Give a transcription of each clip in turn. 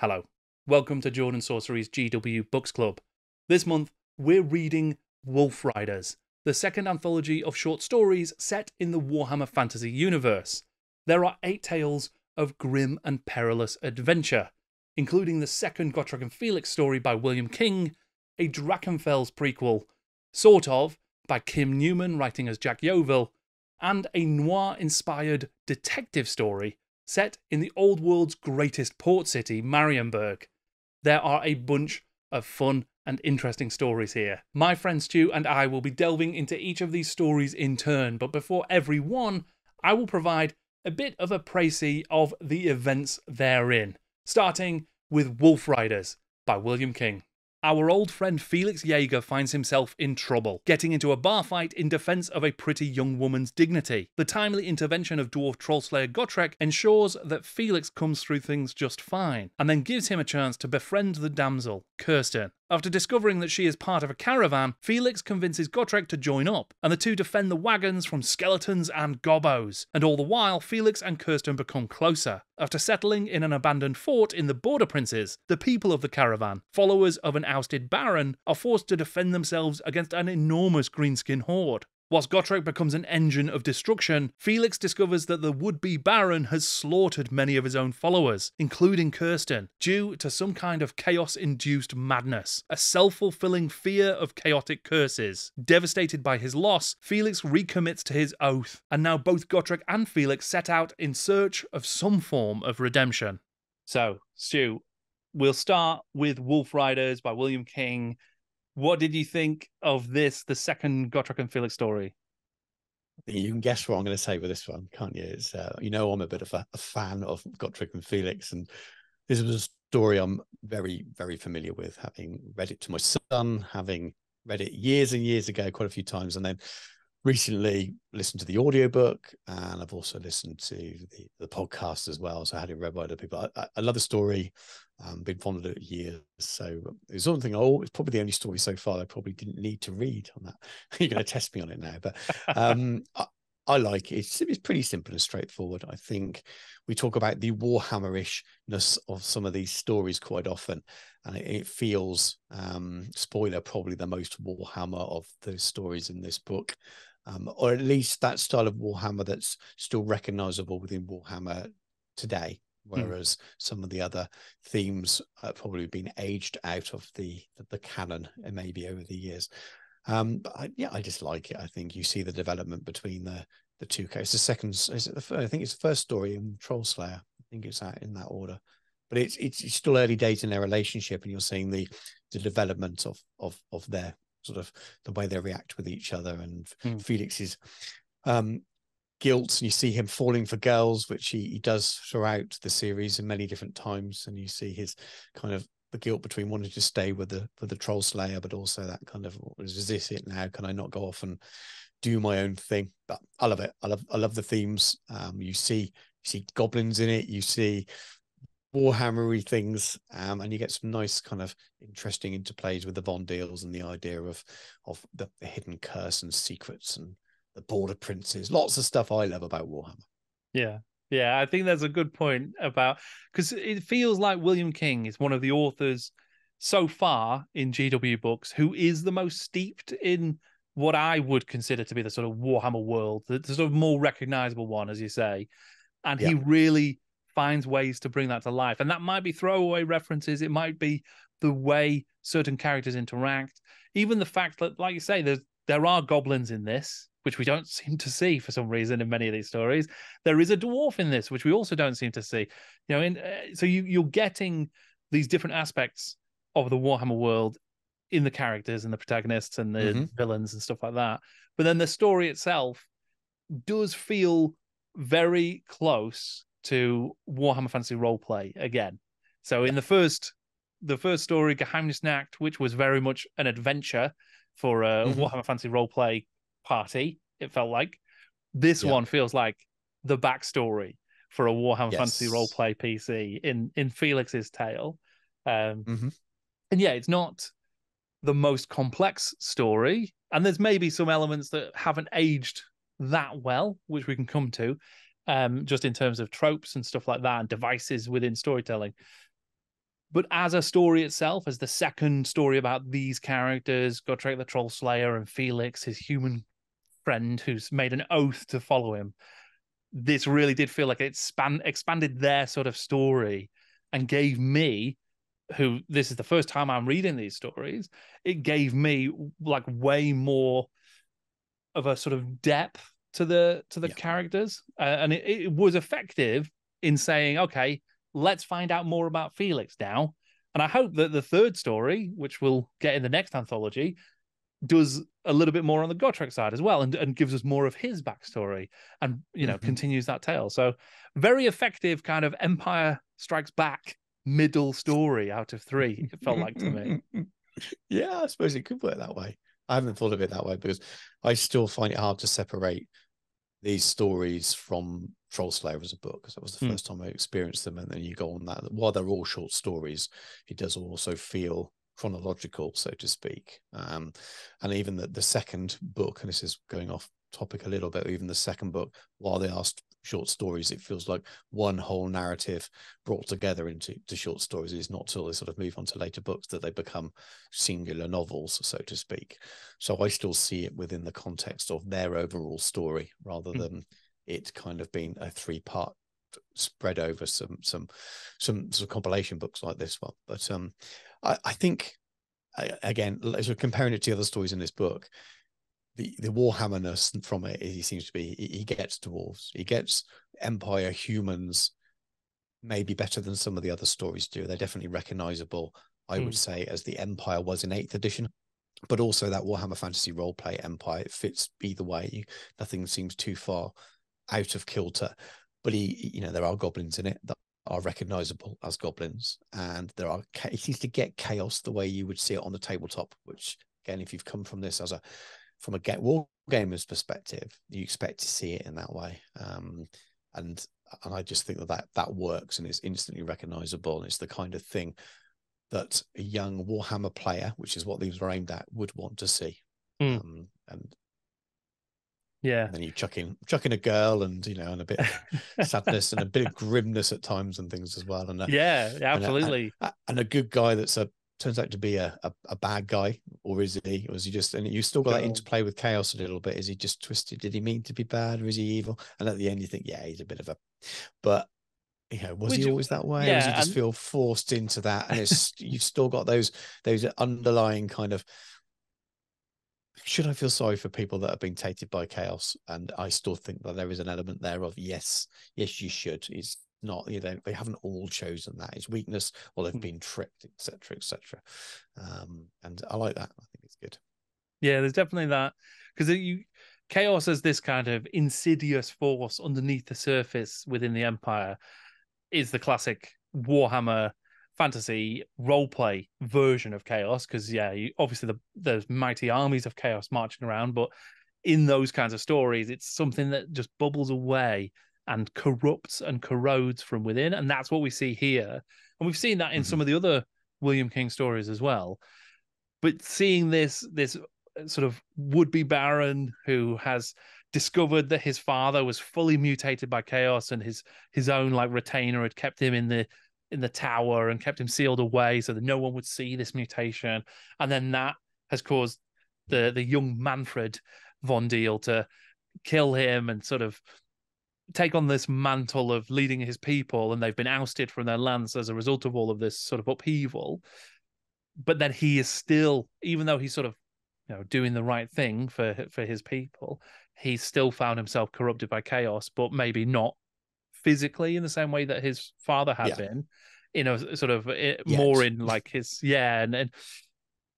Hello. Welcome to Jordan Sorcery's GW Books Club. This month, we're reading Wolf Riders, the second anthology of short stories set in the Warhammer Fantasy universe. There are eight tales of grim and perilous adventure, including the second Gotrek and Felix story by William King, a Drachenfels prequel, sort of, by Kim Newman writing as Jack Yeovil, and a noir inspired detective story set in the old world's greatest port city, Marienburg. There are a bunch of fun and interesting stories here. My friend Stu and I will be delving into each of these stories in turn, but before every one, I will provide a bit of a précis of the events therein, starting with Wolf Riders by William King. Our old friend Felix Jaeger finds himself in trouble, getting into a bar fight in defense of a pretty young woman's dignity. The timely intervention of dwarf trollslayer Gotrek ensures that Felix comes through things just fine, and then gives him a chance to befriend the damsel, Kirsten. After discovering that she is part of a caravan, Felix convinces Gotrek to join up, and the two defend the wagons from skeletons and gobos. And all the while, Felix and Kirsten become closer. After settling in an abandoned fort in the Border Princes, the people of the caravan, followers of an ousted baron, are forced to defend themselves against an enormous greenskin horde. Whilst Gotrek becomes an engine of destruction, Felix discovers that the would be Baron has slaughtered many of his own followers, including Kirsten, due to some kind of chaos induced madness, a self fulfilling fear of chaotic curses. Devastated by his loss, Felix recommits to his oath, and now both Gotrek and Felix set out in search of some form of redemption. So, Stu, we'll start with Wolf Riders by William King. What did you think of this, the second Gotrek and Felix story? You can guess what I'm going to say with this one, can't you? It's uh, you know I'm a bit of a, a fan of Gotrek and Felix, and this was a story I'm very very familiar with, having read it to my son, having read it years and years ago, quite a few times, and then recently listened to the audiobook and I've also listened to the, the podcast as well. So I had it read by other people. I, I love the story. Um, been fond of it years. So it's something, oh, it's probably the only story so far I probably didn't need to read on that. You're going to test me on it now. But um, I, I, like it. It's, it's pretty simple and straightforward. I think we talk about the Warhammerishness of some of these stories quite often. And it, it feels, um, spoiler, probably the most Warhammer of those stories in this book um, or at least that style of Warhammer that's still recognizable within Warhammer today. Hmm. Whereas mm. some of the other themes have probably been aged out of the the canon, and maybe over the years. Um, but I, yeah, I just like it. I think you see the development between the the two characters. The second, is it the first, I think it's the first story in Troll Slayer. I think it's that in that order. But it's, it's it's still early days in their relationship, and you're seeing the the development of of of their sort of the way they react with each other and mm. Felix's um, guilt and you see him falling for girls which he, he does throughout the series in many different times and you see his kind of the guilt between wanting to stay with the with the troll slayer but also that kind of is this it now? Can i not go off and do my own thing? But i love it. I love i love the themes. Um you see you see goblins in it. You see warhammery things um, and you get some nice kind of interesting interplays with the von Diehls and the idea of of the, the, hidden curse and secrets and the border princes. Lots of stuff i love about warhammer. Yeah. Yeah i think that's a good point about because it feels like william king is one of the authors so far in gw books who is the most steeped in what i would consider to be the sort of warhammer world the, the sort of more recognizable one as you say. And yeah. he really finds ways to bring that to life. And that might be throwaway references, it might be the way certain characters interact, even the fact that, like you say, there's there are goblins in this, which we don't seem to see for some reason in many of these stories. There is a dwarf in this, which we also don't seem to see. You know, in, uh, so you you're getting these different aspects of the Warhammer world in the characters and the protagonists and the mm-hmm. villains and stuff like that. But then the story itself does feel very close to Warhammer Fantasy Roleplay again. So in the first the first story, Geheimnisnacht, which was very much an adventure for a mm-hmm. Warhammer Fantasy Roleplay party, it felt like. This yeah. one feels like the backstory for a Warhammer yes. Fantasy Roleplay PC in in Felix's tale. Um, mm-hmm. And yeah, it's not the most complex story, and there's maybe some elements that haven't aged that well, which we can come to um, just in terms of tropes and stuff like that and devices within storytelling. But as a story itself, as the second story about these characters, Gotrek the Troll Slayer and Felix, his human friend who's made an oath to follow him, this really did feel like it span- expanded their sort of story and gave me who this is the first time I'm reading these stories, it gave me like way more of a sort of depth to the to the yeah. characters, uh, and it, it was effective in saying, okay, let's find out more about Felix now. And I hope that the third story, which we'll get in the next anthology, does a little bit more on the Gotrek side as well and, and gives us more of his backstory and you know mm-hmm. continues that tale. So very effective kind of Empire Strikes Back middle story out of three, it felt like to me. yeah, I suppose it could work that way. I haven't thought of it that way because I still find it hard to separate these stories from Troll Slayer as a book because that was the mm. first time I experienced them. And then you go on that while they're all short stories, it does also feel chronological, so to speak. Um, and even the, the second book, and this is going off topic a little bit, even the second book, while they asked short stories, it feels like one whole narrative brought together into to short stories. It's not till they sort of move on to later books that they become singular novels, so to speak. So I still see it within the context of their overall story rather mm. than it kind of being a three part spread over some some some some compilation books like this one. But um I, I think again, sort of comparing it to other stories in this book, the the Warhammerness from it, he seems to be he, he gets dwarves, he gets Empire humans, maybe better than some of the other stories do. They're definitely recognizable, I mm. would hmm. say, as the Empire was in Eighth Edition. But also that Warhammer Fantasy roleplay Empire, it fits either way. Nothing seems too far out of kilter. But he, you know, there are goblins in it that are recognizable as goblins, and there are he seems to get chaos the way you would see it on the tabletop. Which again, if you've come from this as a from a get war gamer's perspective, you expect to see it in that way. Um, and and I just think that, that that works and is instantly recognizable. And it's the kind of thing that a young Warhammer player, which is what these were aimed at, would want to see. Mm. Um, and yeah, and then you chuck in chuck in a girl and you know and a bit of sadness and a bit of grimness at times and things as well. And a, yeah, absolutely. And a, and a, good guy that's a turns out to be a, a, a, bad guy, or is he? Or is he just? And you still got that interplay with chaos a little bit. Is he just twisted? Did he mean to be bad, or is he evil? And at the end, you think, yeah, he's a bit of a. But you know, was Which, he always that way? Yeah, or does he just and... feel forced into that? And it's you've still got those those underlying kind of. Should I feel sorry for people that have been tainted by chaos? And I still think that there is an element there of yes, yes, you should. Is not you know they haven't all chosen that. It's weakness or they've hmm. been tricked etc etc um and i like that. I think it's good. Yeah there's definitely that. Because you chaos as this kind of insidious force underneath the surface within the empire is the classic warhammer fantasy role play version of chaos because yeah you, obviously the, there's mighty armies of chaos marching around but in those kinds of stories it's something that just bubbles away and corrupts and corrodes from within. And that's what we see here. And we've seen that in mm-hmm. some of the other William King stories as well. But seeing this this sort of would-be baron who has discovered that his father was fully mutated by chaos and his his own like retainer had kept him in the in the tower and kept him sealed away so that no one would see this mutation and then that has caused the the young manfred von Diehl to kill him and sort of take on this mantle of leading his people and they've been ousted from their lands as a result of all of this sort of upheaval but then he is still even though he's sort of you know doing the right thing for for his people he's still found himself corrupted by chaos but maybe not physically in the same way that his father had yeah. been you know sort of eh, more in like his yeah and, and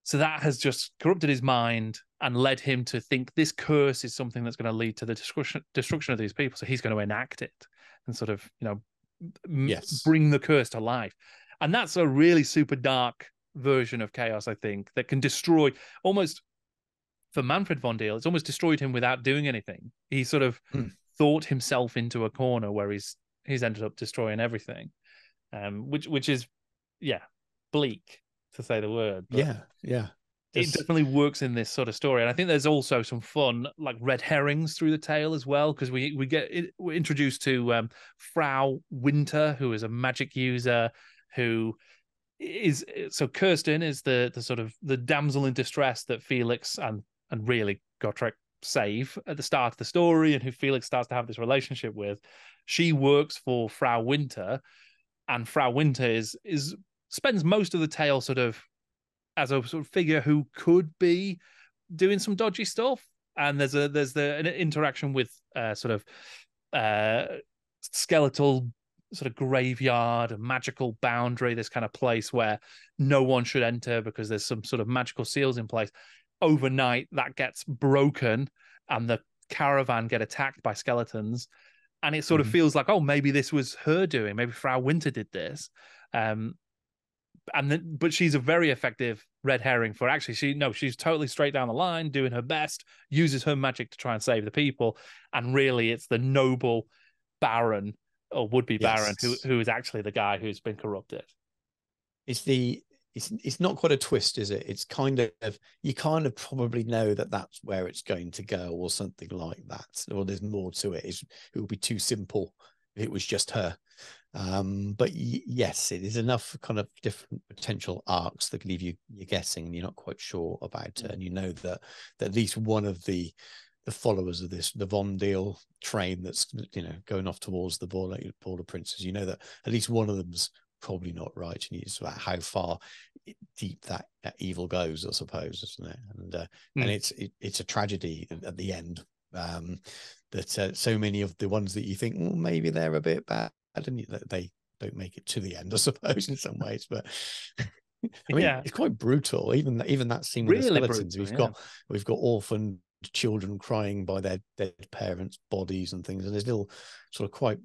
so that has just corrupted his mind and led him to think this curse is something that's going to lead to the destruction destruction of these people. So he's going to enact it and sort of you know yes. bring the curse to life. And that's a really super dark version of chaos, I think, that can destroy almost for Manfred von Diehl, it's almost destroyed him without doing anything. He sort of mm. thought himself into a corner where he's he's ended up destroying everything. Um, which which is yeah, bleak to say the word. yeah, yeah. It definitely works in this sort of story, and I think there's also some fun, like red herrings through the tale as well, because we we get we're introduced to um, Frau Winter, who is a magic user, who is so Kirsten is the the sort of the damsel in distress that Felix and and really Gotrek save at the start of the story and who Felix starts to have this relationship with. She works for Frau Winter, and Frau Winter is is spends most of the tale sort of as a sort of figure who could be doing some dodgy stuff. And there's a there's the an interaction with uh, sort of uh, skeletal sort of graveyard, a magical boundary, this kind of place where no one should enter because there's some sort of magical seals in place. Overnight, that gets broken, and the caravan get attacked by skeletons. And it sort mm. of feels like, oh, maybe this was her doing. Maybe Frau Winter did this. Um, and then, but she's a very effective red herring for actually she no she's totally straight down the line doing her best uses her magic to try and save the people. And really it's the noble baron or would be yes. baron who who is actually the guy who's been corrupted. It's the it's it's not quite a twist is it? It's kind of you kind of probably know that that's where it's going to go or something like that or there's more to it. It's, it would be too simple if it was just her um, but y- yes, it is enough kind of different potential arcs that leave you you're guessing and you're not quite sure about it, and you know that, that at least one of the the followers of this the Von Diehl train that's you know going off towards the border border princes. You know that at least one of them's probably not right, and it's about how far deep that, that evil goes, I suppose, isn't it? And uh, mm. and it's it, it's a tragedy at the end um, that uh, so many of the ones that you think well, maybe they're a bit bad and they don't make it to the end, I suppose, in some ways. But I mean, yeah. it's quite brutal. Even even that scene with really the skeletons. Brutal, we've yeah. got we've got orphaned children crying by their dead parents' bodies and things, and there's little sort of quite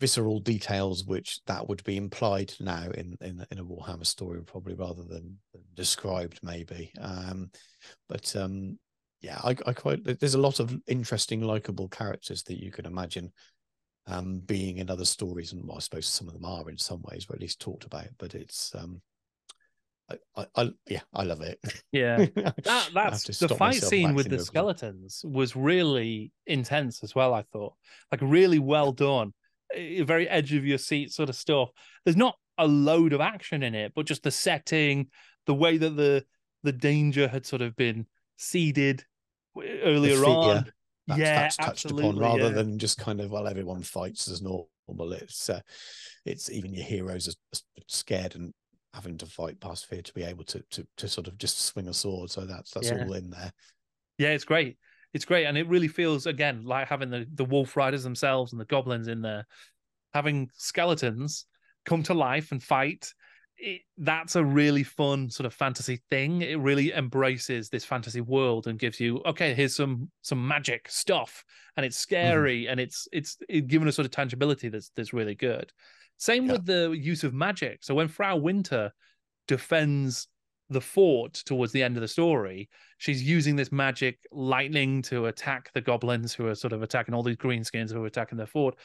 visceral details which that would be implied now in in, in a Warhammer story, probably rather than, than described, maybe. Um, but um, yeah, I, I quite there's a lot of interesting, likable characters that you can imagine um, being in other stories, and well, I suppose some of them are in some ways, or at least talked about. But it's, um, I, I, I yeah, I love it. Yeah, that, that's the fight scene with the skeletons was really intense as well. I thought, like, really well done, very edge of your seat sort of stuff. There's not a load of action in it, but just the setting, the way that the the danger had sort of been seeded earlier on that's, yeah, that's touched upon rather yeah. than just kind of well everyone fights as normal it's uh, it's even your heroes are scared and having to fight past fear to be able to to to sort of just swing a sword so that's that's yeah. all in there yeah it's great it's great and it really feels again like having the the wolf riders themselves and the goblins in there having skeletons come to life and fight it, that's a really fun sort of fantasy thing. It really embraces this fantasy world and gives you okay, here's some some magic stuff, and it's mm-hmm. scary mm. and it's it's it given a sort of tangibility that's that's really good. Same yeah. with the use of magic. So when Frau Winter defends the fort towards the end of the story, she's using this magic lightning to attack the goblins who are sort of attacking all these greenskins who are attacking their fort.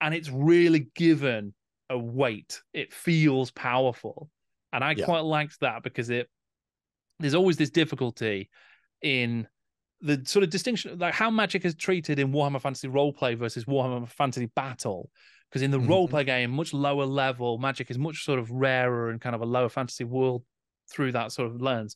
And it's really given a weight. It feels powerful. And I yeah. quite liked that because it there's always this difficulty in the sort of distinction like how magic is treated in Warhammer Fantasy roleplay versus Warhammer Fantasy battle. Because in the mm-hmm. roleplay game, much lower level, magic is much sort of rarer and kind of a lower fantasy world through that sort of lens.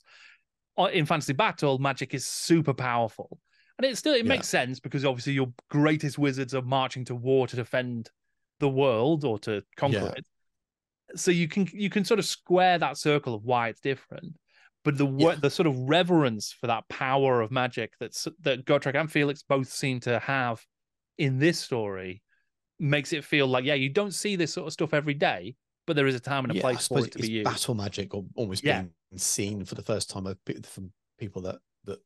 In fantasy battle, magic is super powerful. And it still it yeah. makes sense because obviously your greatest wizards are marching to war to defend the world or to conquer yeah. it. So you can you can sort of square that circle of why it's different. But the yeah. the sort of reverence for that power of magic that's that Gotrek and Felix both seem to have in this story makes it feel like yeah you don't see this sort of stuff every day, but there is a time and a yeah, place for it to be used. Battle magic or almost yeah. being seen for the first time from people that that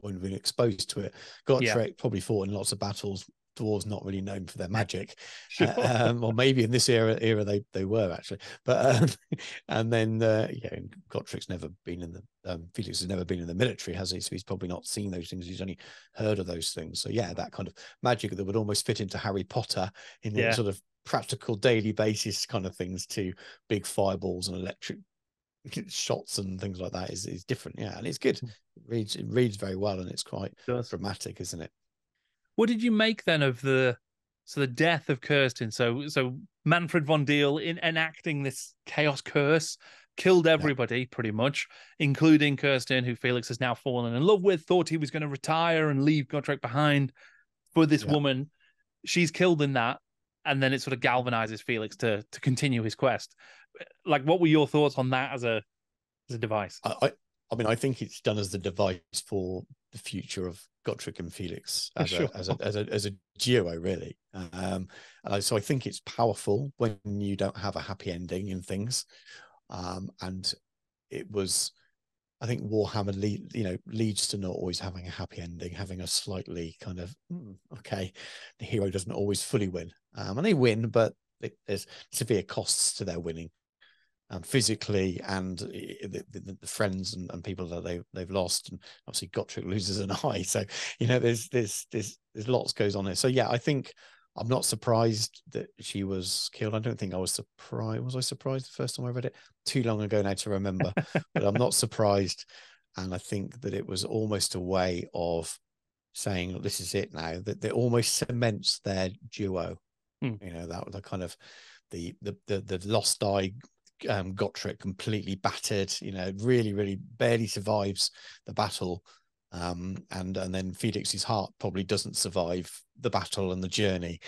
weren't been exposed to it. Gotrek probably fought in lots of battles dwarves not really known for their magic. Sure. uh, um, or maybe in this era era they they were actually. But um, and then uh, yeah Gotrek's never been in the um, Felix has never been in the military has he? So he's probably not seen those things. He's only heard of those things. So yeah that kind of magic that would almost fit into Harry Potter in yeah. sort of practical daily basis kind of things to big fireballs and electric shots and things like that is, is different. Yeah and it's good. Hmm. it reads it reads very well and it's quite it dramatic isn't it what did you make then of the so the death of Kirsten? So so Manfred von Diehl in enacting this chaos curse, killed everybody yeah. pretty much, including Kirsten, who Felix has now fallen in love with, thought he was going to retire and leave Gotrek behind for this yeah. woman. She's killed in that. And then it sort of galvanizes Felix to to continue his quest. Like, what were your thoughts on that as a as a device? I, I mean, I think it's done as the device for the future of Gotrek and Felix as, sure. a, as, a, as a as a duo, really. Um, and so I think it's powerful when you don't have a happy ending in things. Um, and it was, I think Warhammer, lead, you know, leads to not always having a happy ending, having a slightly kind of mm, okay, the hero doesn't always fully win, um, and they win, but there's severe costs to their winning um, physically and the, the, the friends and, and, people that they they've lost, and obviously Gotrek loses an eye. So you know, there's there's there's there's lots goes on there So yeah, I think I'm not surprised that she was killed. I don't think I was surprised. Was I surprised the first time I read it? Too long ago now to remember, but I'm not surprised. And I think that it was almost a way of saying, "This is it now." That they almost cements their duo. Hmm. You know, that was the kind of the the the, the lost eye um, Gotrek completely battered. You know, really, really barely survives the battle, um, and and then Felix's heart probably doesn't survive the battle and the journey,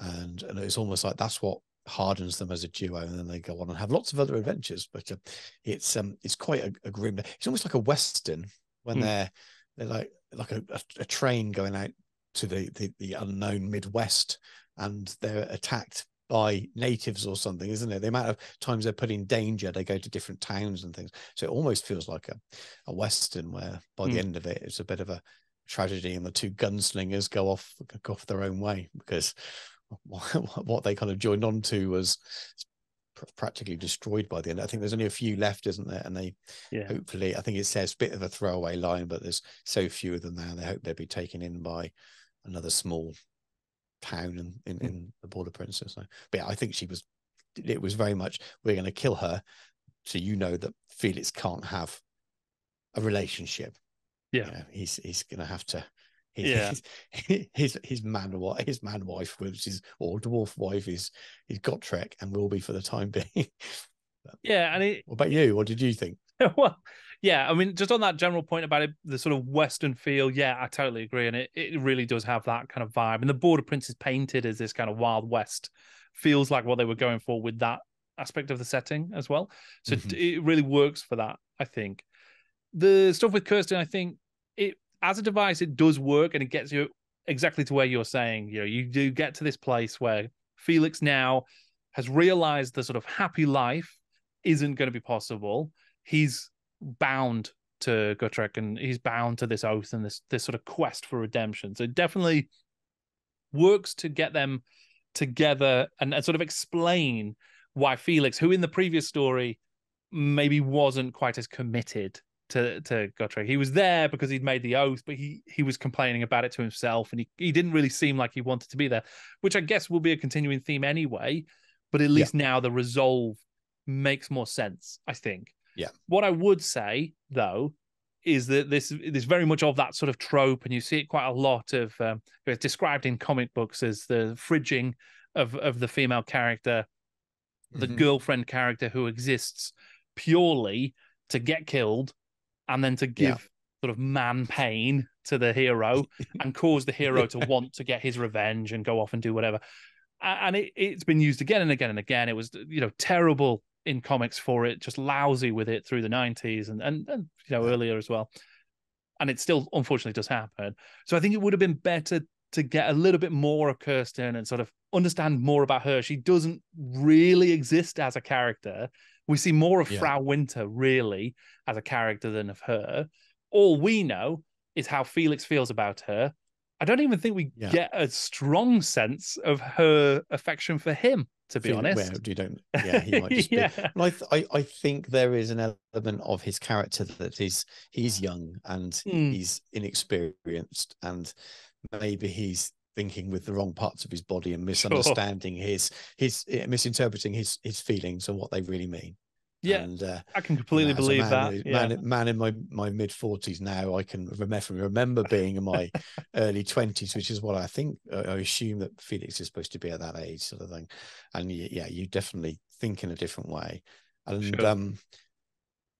and and it's almost like that's what hardens them as a duo, and then they go on and have lots of other adventures. But uh, it's um it's quite a, a, grim. It's almost like a western when hmm. they're they're like like a, a, a train going out to the, the the unknown Midwest, and they're attacked by natives or something, isn't it? The amount of times they're put in danger, they go to different towns and things. So it almost feels like a, a western where by mm. the hmm. end of it, it's a bit of a tragedy, and the two gunslingers go off go off their own way because what they kind of joined on to was practically destroyed by the end. I think there's only a few left, isn't there? And they yeah. hopefully, I think it says bit of a throwaway line, but there's so few of them now. They hope they'll be taken in by another small town in, in, hmm. in the Border Princes. So, but yeah, I think she was. It was very much we're going to kill her, so you know that Felix can't have a relationship. Yeah, you know, he's he's going to have to. His, yeah. his, his his man his man wife, which is or dwarf wife is is Gotrek and will be for the time being. yeah, and it, what about you? What did you think? well, yeah, I mean, just on that general point about it, the sort of Western feel, yeah, I totally agree. And it, it really does have that kind of vibe. And the Border Prince is painted as this kind of Wild West, feels like what they were going for with that aspect of the setting as well. So mm-hmm. it, it really works for that, I think. The stuff with Kirsten, I think it as a device, it does work and it gets you exactly to where you're saying. You know, you do get to this place where Felix now has realized the sort of happy life isn't going to be possible. He's bound to Gotrek and he's bound to this oath and this this sort of quest for redemption. So it definitely works to get them together and, and sort of explain why Felix, who in the previous story maybe wasn't quite as committed to to Gotrek. He was there because he'd made the oath, but he he was complaining about it to himself, and he, he didn't really seem like he wanted to be there, which I guess will be a continuing theme anyway. But at least yeah. now the resolve makes more sense, I think. Yeah. What I would say though is that this is very much of that sort of trope, and you see it quite a lot of. Um, it's described in comic books as the fridging of of the female character, the mm-hmm. girlfriend character who exists purely to get killed, and then to give yeah. sort of man pain to the hero and cause the hero to want to get his revenge and go off and do whatever. And it, it's been used again and again and again. It was, you know, terrible in comics for it, just lousy with it through the 90s and, and, and you know, earlier as well. And it still unfortunately does happen. So I think it would have been better to get a little bit more of Kirsten and sort of understand more about her. She doesn't really exist as a character. We see more of yeah. Frau Winter really as a character than of her. All we know is how Felix feels about her. I don't even think we yeah. get a strong sense of her affection for him to be honest. Well, you don't. Yeah, he might just yeah. be. I, I, I think there is an element of his character that is he's young and mm. he's inexperienced, and maybe he's thinking with the wrong parts of his body and misunderstanding sure. his his misinterpreting his his feelings and what they really mean. Yeah, and, uh, I can completely believe man, that. Man, yeah. man in my, my mid forties now, I can remember remember being in my early twenties, which is what I think. I assume that Felix is supposed to be at that age, sort of thing. And yeah, you definitely think in a different way. And sure. um,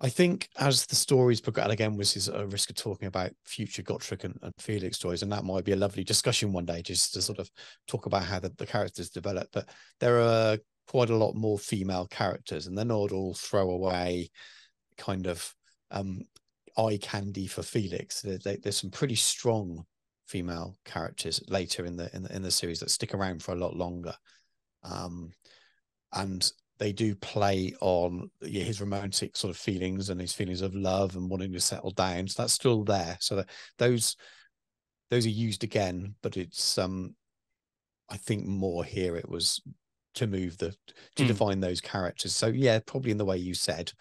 I think as the stories progress, again, this is a risk of talking about future Gotrek and, and, Felix stories, and that might be a lovely discussion one day, just to sort of talk about how the, the characters develop. But there are quite a lot more female characters, and they're not all throwaway kind of um, eye candy for Felix. There, there, there's some pretty strong female characters later in the in the in the series that stick around for a lot longer, um, and they do play on yeah, his romantic sort of feelings and his feelings of love and wanting to settle down. So that's still there. So that those those are used again, but it's um I think more here it was to move the to mm. define those characters. So yeah, probably in the way you said,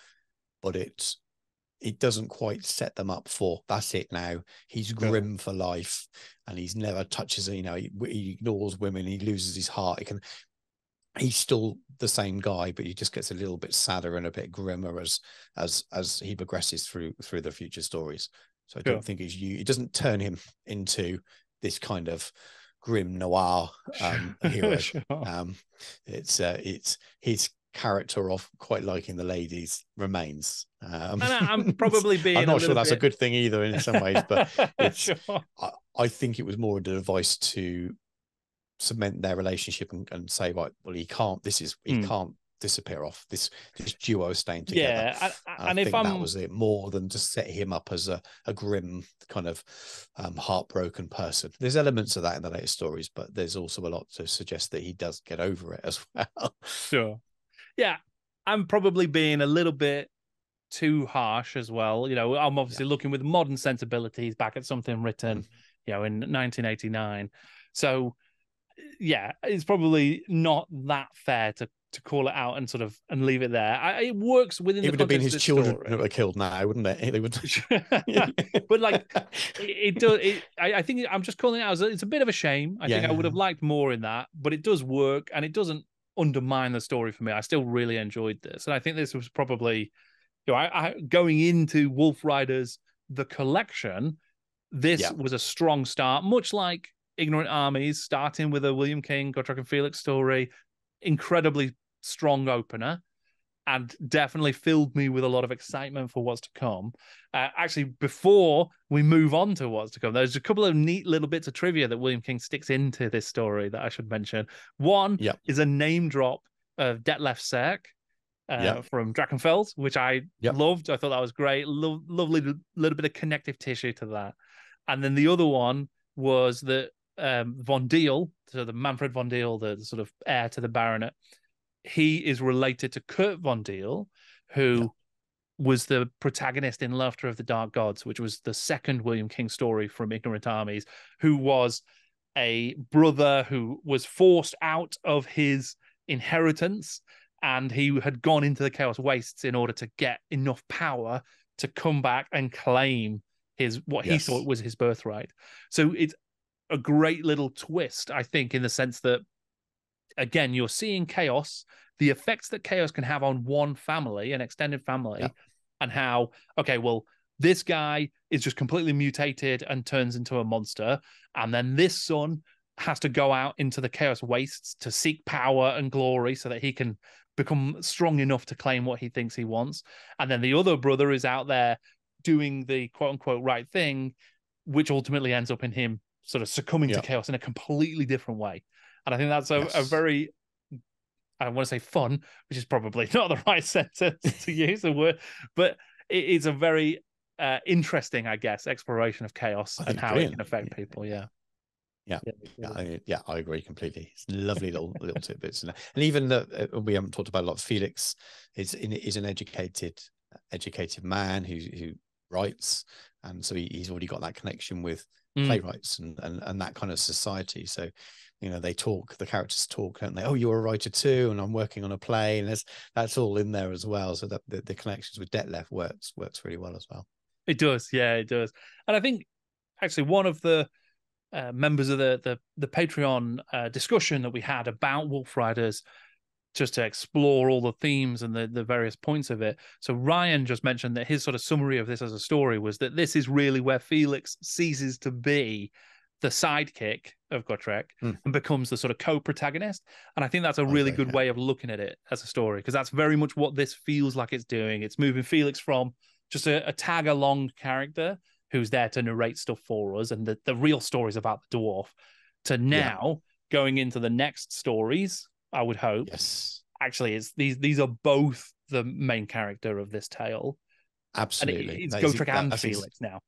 but it's it doesn't quite set them up for that's it now. He's grim for life and he's never touches, you know, he, he, ignores women, he loses his heart. He can he's still the same guy, but he just gets a little bit sadder and a bit grimmer as as as he progresses through through the future stories. So I don't think it's you. It doesn't turn him into this kind of grim noir um, hero. sure. um, it's uh, it's his character of quite liking the ladies remains. Um, I'm probably being. I'm not sure that's bit... a good thing either in some ways, but it's. sure. I, I, think it was more a device to cement their relationship and, and say, right, well, he can't. This is he mm. can't disappear off this this duo staying together. Yeah, and, and if I'm... that was it more than to set him up as a, a grim kind of um, heartbroken person. There's elements of that in the later stories, but there's also a lot to suggest that he does get over it as well. Sure. Yeah, I'm probably being a little bit too harsh as well. You know, I'm obviously yeah. looking with modern sensibilities back at something written, mm. you know, in 1989. So yeah, it's probably not that fair to to call it out and sort of and leave it there. I, it works within. It would have been his children story. that were killed now, wouldn't it? They would. but like, it, it does. It, I, I, think I'm just calling it out it's a bit of a shame. I yeah. think I would have liked more in that, but it does work and it doesn't undermine the story for me. I still really enjoyed this, and I think this was probably, you know, I, I going into Wolf Riders the collection. This yeah. was a strong start, much like Ignorant Armies, starting with a William King, Gotrek and Felix story, incredibly strong opener, and definitely filled me with a lot of excitement for what's to come. Uh, actually, before we move on to what's to come, there's a couple of neat little bits of trivia that William King sticks into this story that I should mention. One yep. is a name drop of Detlef Sierck. Uh, yep. from Drachenfels, which I yep. loved. I thought that was great. Lo- lovely little bit of connective tissue to that. And then the other one was that um, Von Diehl, so the Manfred Von Diehl, the, the, sort of heir to the baronet, he is related to Kurt Von Diehl, who yeah. was the protagonist in Laughter of the Dark Gods, which was the second William King story from Ignorant Armies, who was a brother who was forced out of his inheritance and he had gone into the Chaos Wastes in order to get enough power to come back and claim his what yes. he thought was his birthright. So it's a great little twist, I think, in the sense that again, you're seeing chaos, the effects that chaos can have on one family, an extended family, yeah. and how, okay, well, this guy is just completely mutated and turns into a monster. And then this son has to go out into the chaos wastes to seek power and glory so that he can become strong enough to claim what he thinks he wants. And then the other brother is out there doing the quote unquote right thing, which ultimately ends up in him sort of succumbing yeah. to chaos in a completely different way. And I think that's a, yes. a very I want to say fun, which is probably not the right sentence to use the word, but it is a very uh, interesting, I guess, exploration of chaos and how brilliant. it can affect yeah. people. Yeah. Yeah, yeah, I, yeah, I agree completely. It's lovely little little tidbits, and, even the uh, we haven't talked about a lot. Felix is is an educated educated man who who writes, and so he, he's already got that connection with mm. playwrights and, and and that kind of society. So, you know, they talk, the characters talk, don't they? Oh, you're a writer too, and I'm working on a play, and that's that's all in there as well. So that the, the connections with Detlef works works really well as well. It does, yeah, it does. And I think actually one of the uh, members of the the, the Patreon uh, discussion that we had about Wolf Riders just to explore all the themes and the, the various points of it. So Ryan just mentioned that his sort of summary of this as a story was that this is really where Felix ceases to be the sidekick of Gotrek Mm. and becomes the sort of co-protagonist. And I think that's a really Okay, good yeah. way of looking at it as a story because that's very much what this feels like it's doing. It's moving Felix from just a, a tag along character who's there to narrate stuff for us and the, the real stories about the dwarf to now going into the next stories, I would hope. Yes, Actually, it's these these are both the main character of this tale. Absolutely, And it, it's Gotrek and Felix now.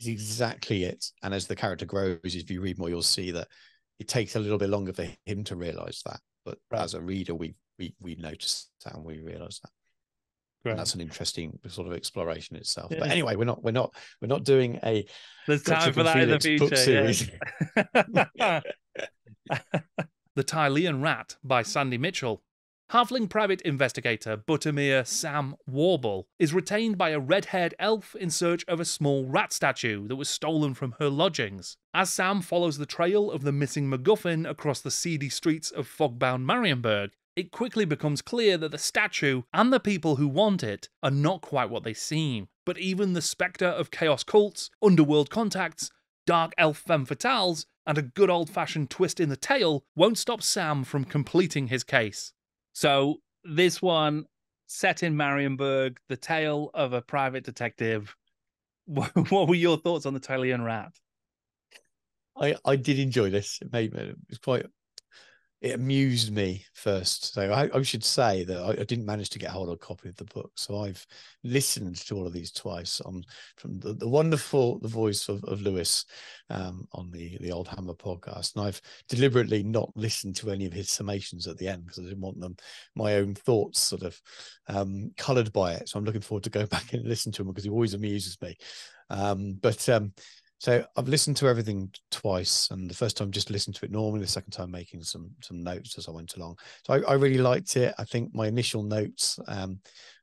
Is exactly it. And as the character grows, if you read more, you'll see that it takes a little bit longer for him to realize that. But Right. as a reader, we we we notice that and we realize that. And that's an interesting sort of exploration itself. But anyway, we're not we're not we're not doing a There's time for that in the Felix future. series. yeah. the Tilean Rat by Sandy Mitchell. Halfling private investigator Buttermere Sam Warble is retained by a red haired elf in search of a small rat statue that was stolen from her lodgings. As Sam follows the trail of the missing MacGuffin across the seedy streets of fogbound Marienburg, it quickly becomes clear that the statue and the people who want it are not quite what they seem. But even the spectre of chaos cults, underworld contacts, dark elf femme fatales, and a good old fashioned twist in the tale won't stop Sam from completing his case. So, this one, set in Marienburg, the tale of a private detective. What were your thoughts on the Tilean Rat? I I did enjoy this. It made me it was quite it amused me first. So I, I should say that I, I didn't manage to get hold of a copy of the book. So I've listened to all of these twice on from the, the wonderful the voice of, of Lewis um, on the the Old Hammer podcast. And I've deliberately not listened to any of his summations at the end because I didn't want them my own thoughts sort of um, coloured by it. So I'm looking forward to going back and listen to him because he always amuses me. Um, but um, so I've listened to everything twice, and the first time just listened to it normally, the second time making some some notes as I went along. So I, I really liked it. I think my initial notes um,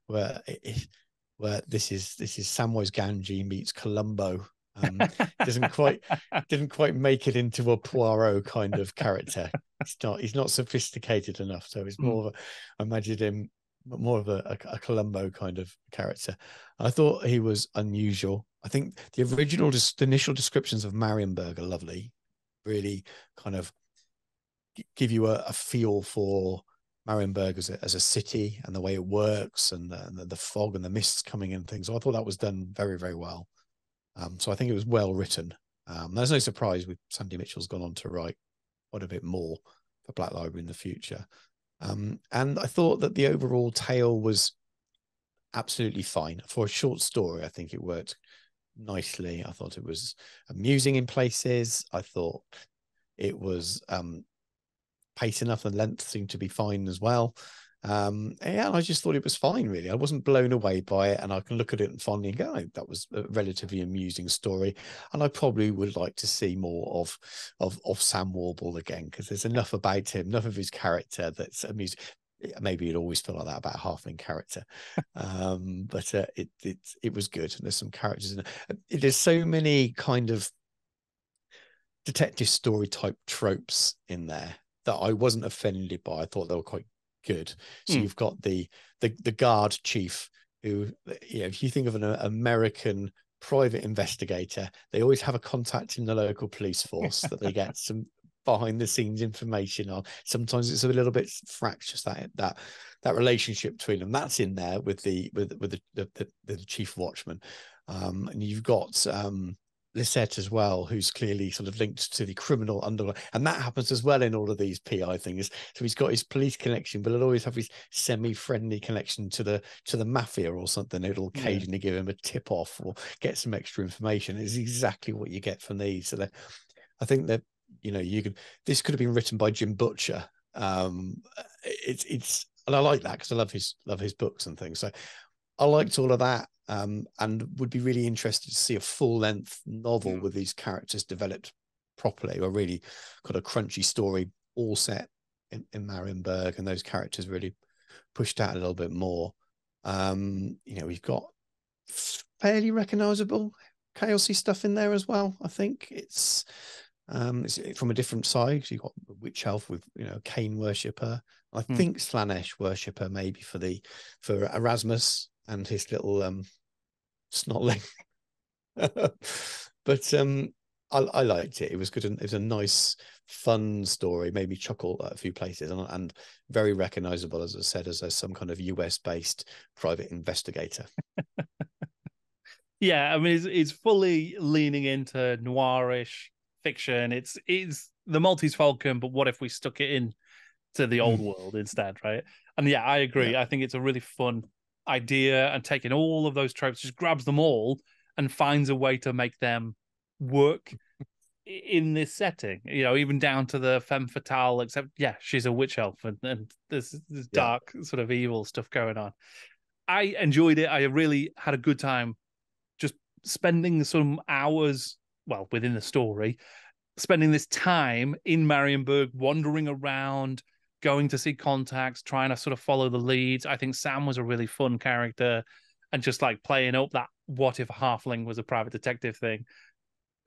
were were this is this is Samwise Gamgee meets Columbo. Um, doesn't quite didn't quite make it into a Poirot kind of character. He's not he's not sophisticated enough. So it's more of a I imagined him more of a, a, a Columbo kind of character. I thought he was unusual. I think the original, just initial descriptions of Marienburg are lovely. Really kind of give you a, a feel for Marienburg as a, as a city and the way it works and the, and the fog and the mists coming in and things. So I thought that was done very, very well. Um, so I think it was well written. Um, there's no surprise with Sandy Mitchell's gone on to write quite a bit more for Black Library in the future. Um, and I thought that the overall tale was absolutely fine for a short story. I think it worked nicely. I thought it was amusing in places. I thought it was um, pace enough and length seemed to be fine as well. Um, yeah, and I just thought it was fine, really. I wasn't blown away by it, and I can look at it and fondly go, "Oh, "That was a relatively amusing story." And I probably would like to see more of of of Sam Warble again because there's enough about him, enough of his character that's amusing. Maybe it always felt like that about halfling character, um, but uh, it it it was good. And there's some characters in it. There's so many kind of detective story type tropes in there that I wasn't offended by. I thought they were quite good. So Hmm. you've got the the the guard chief who you know if you think of an uh, American private investigator, they always have a contact in the local police force that they get some behind the scenes information on. Sometimes it's a little bit fractious that that that relationship between them. That's in there with the with with the the, the, the chief watchman. Um, and you've got um Lisette as well, who's clearly sort of linked to the criminal underworld. And that happens as well in all of these PI things. So he's got his police connection, but he'll always have his semi-friendly connection to the to the mafia or something. It'll Yeah. occasionally give him a tip off or get some extra information. It's exactly what you get from these. So I think that you know you could this could have been written by Jim Butcher. Um it's it's and I like that because I love his love his books and things. So I liked all of that um, and would be really interested to see a full length novel Mm. with these characters developed properly, or really got a crunchy story all set in, in Marienburg and those characters really pushed out a little bit more. Um, you know, we've got fairly recognizable chaosy stuff in there as well. I think it's Um, it's from a different side. So you've got witch elf with you know Khaine worshipper. I Hmm. think Slaanesh worshipper maybe for the for Erasmus and his little um snotling. but um I, I liked it. It was good. and It was a nice, fun story. Made me chuckle at a few places, and, and very recognizable, as I said, as a, some kind of US-based private investigator. Yeah, I mean, it's, it's fully leaning into noirish fiction. It's it's the Maltese Falcon, but what if we stuck it in to the old mm. world instead, right? And yeah, I agree. I think it's a really fun idea, and taking all of those tropes, just grabs them all and finds a way to make them work in this setting. You know, even down to the femme fatale. Except, yeah, she's a witch elf, and, and there's this Yeah. dark sort of evil stuff going on. I enjoyed it. I really had a good time just spending some hours, well, within the story, spending this time in Marienburg, wandering around, going to see contacts, trying to sort of follow the leads. I think Sam was a really fun character and just like playing up that what if a halfling was a private detective thing.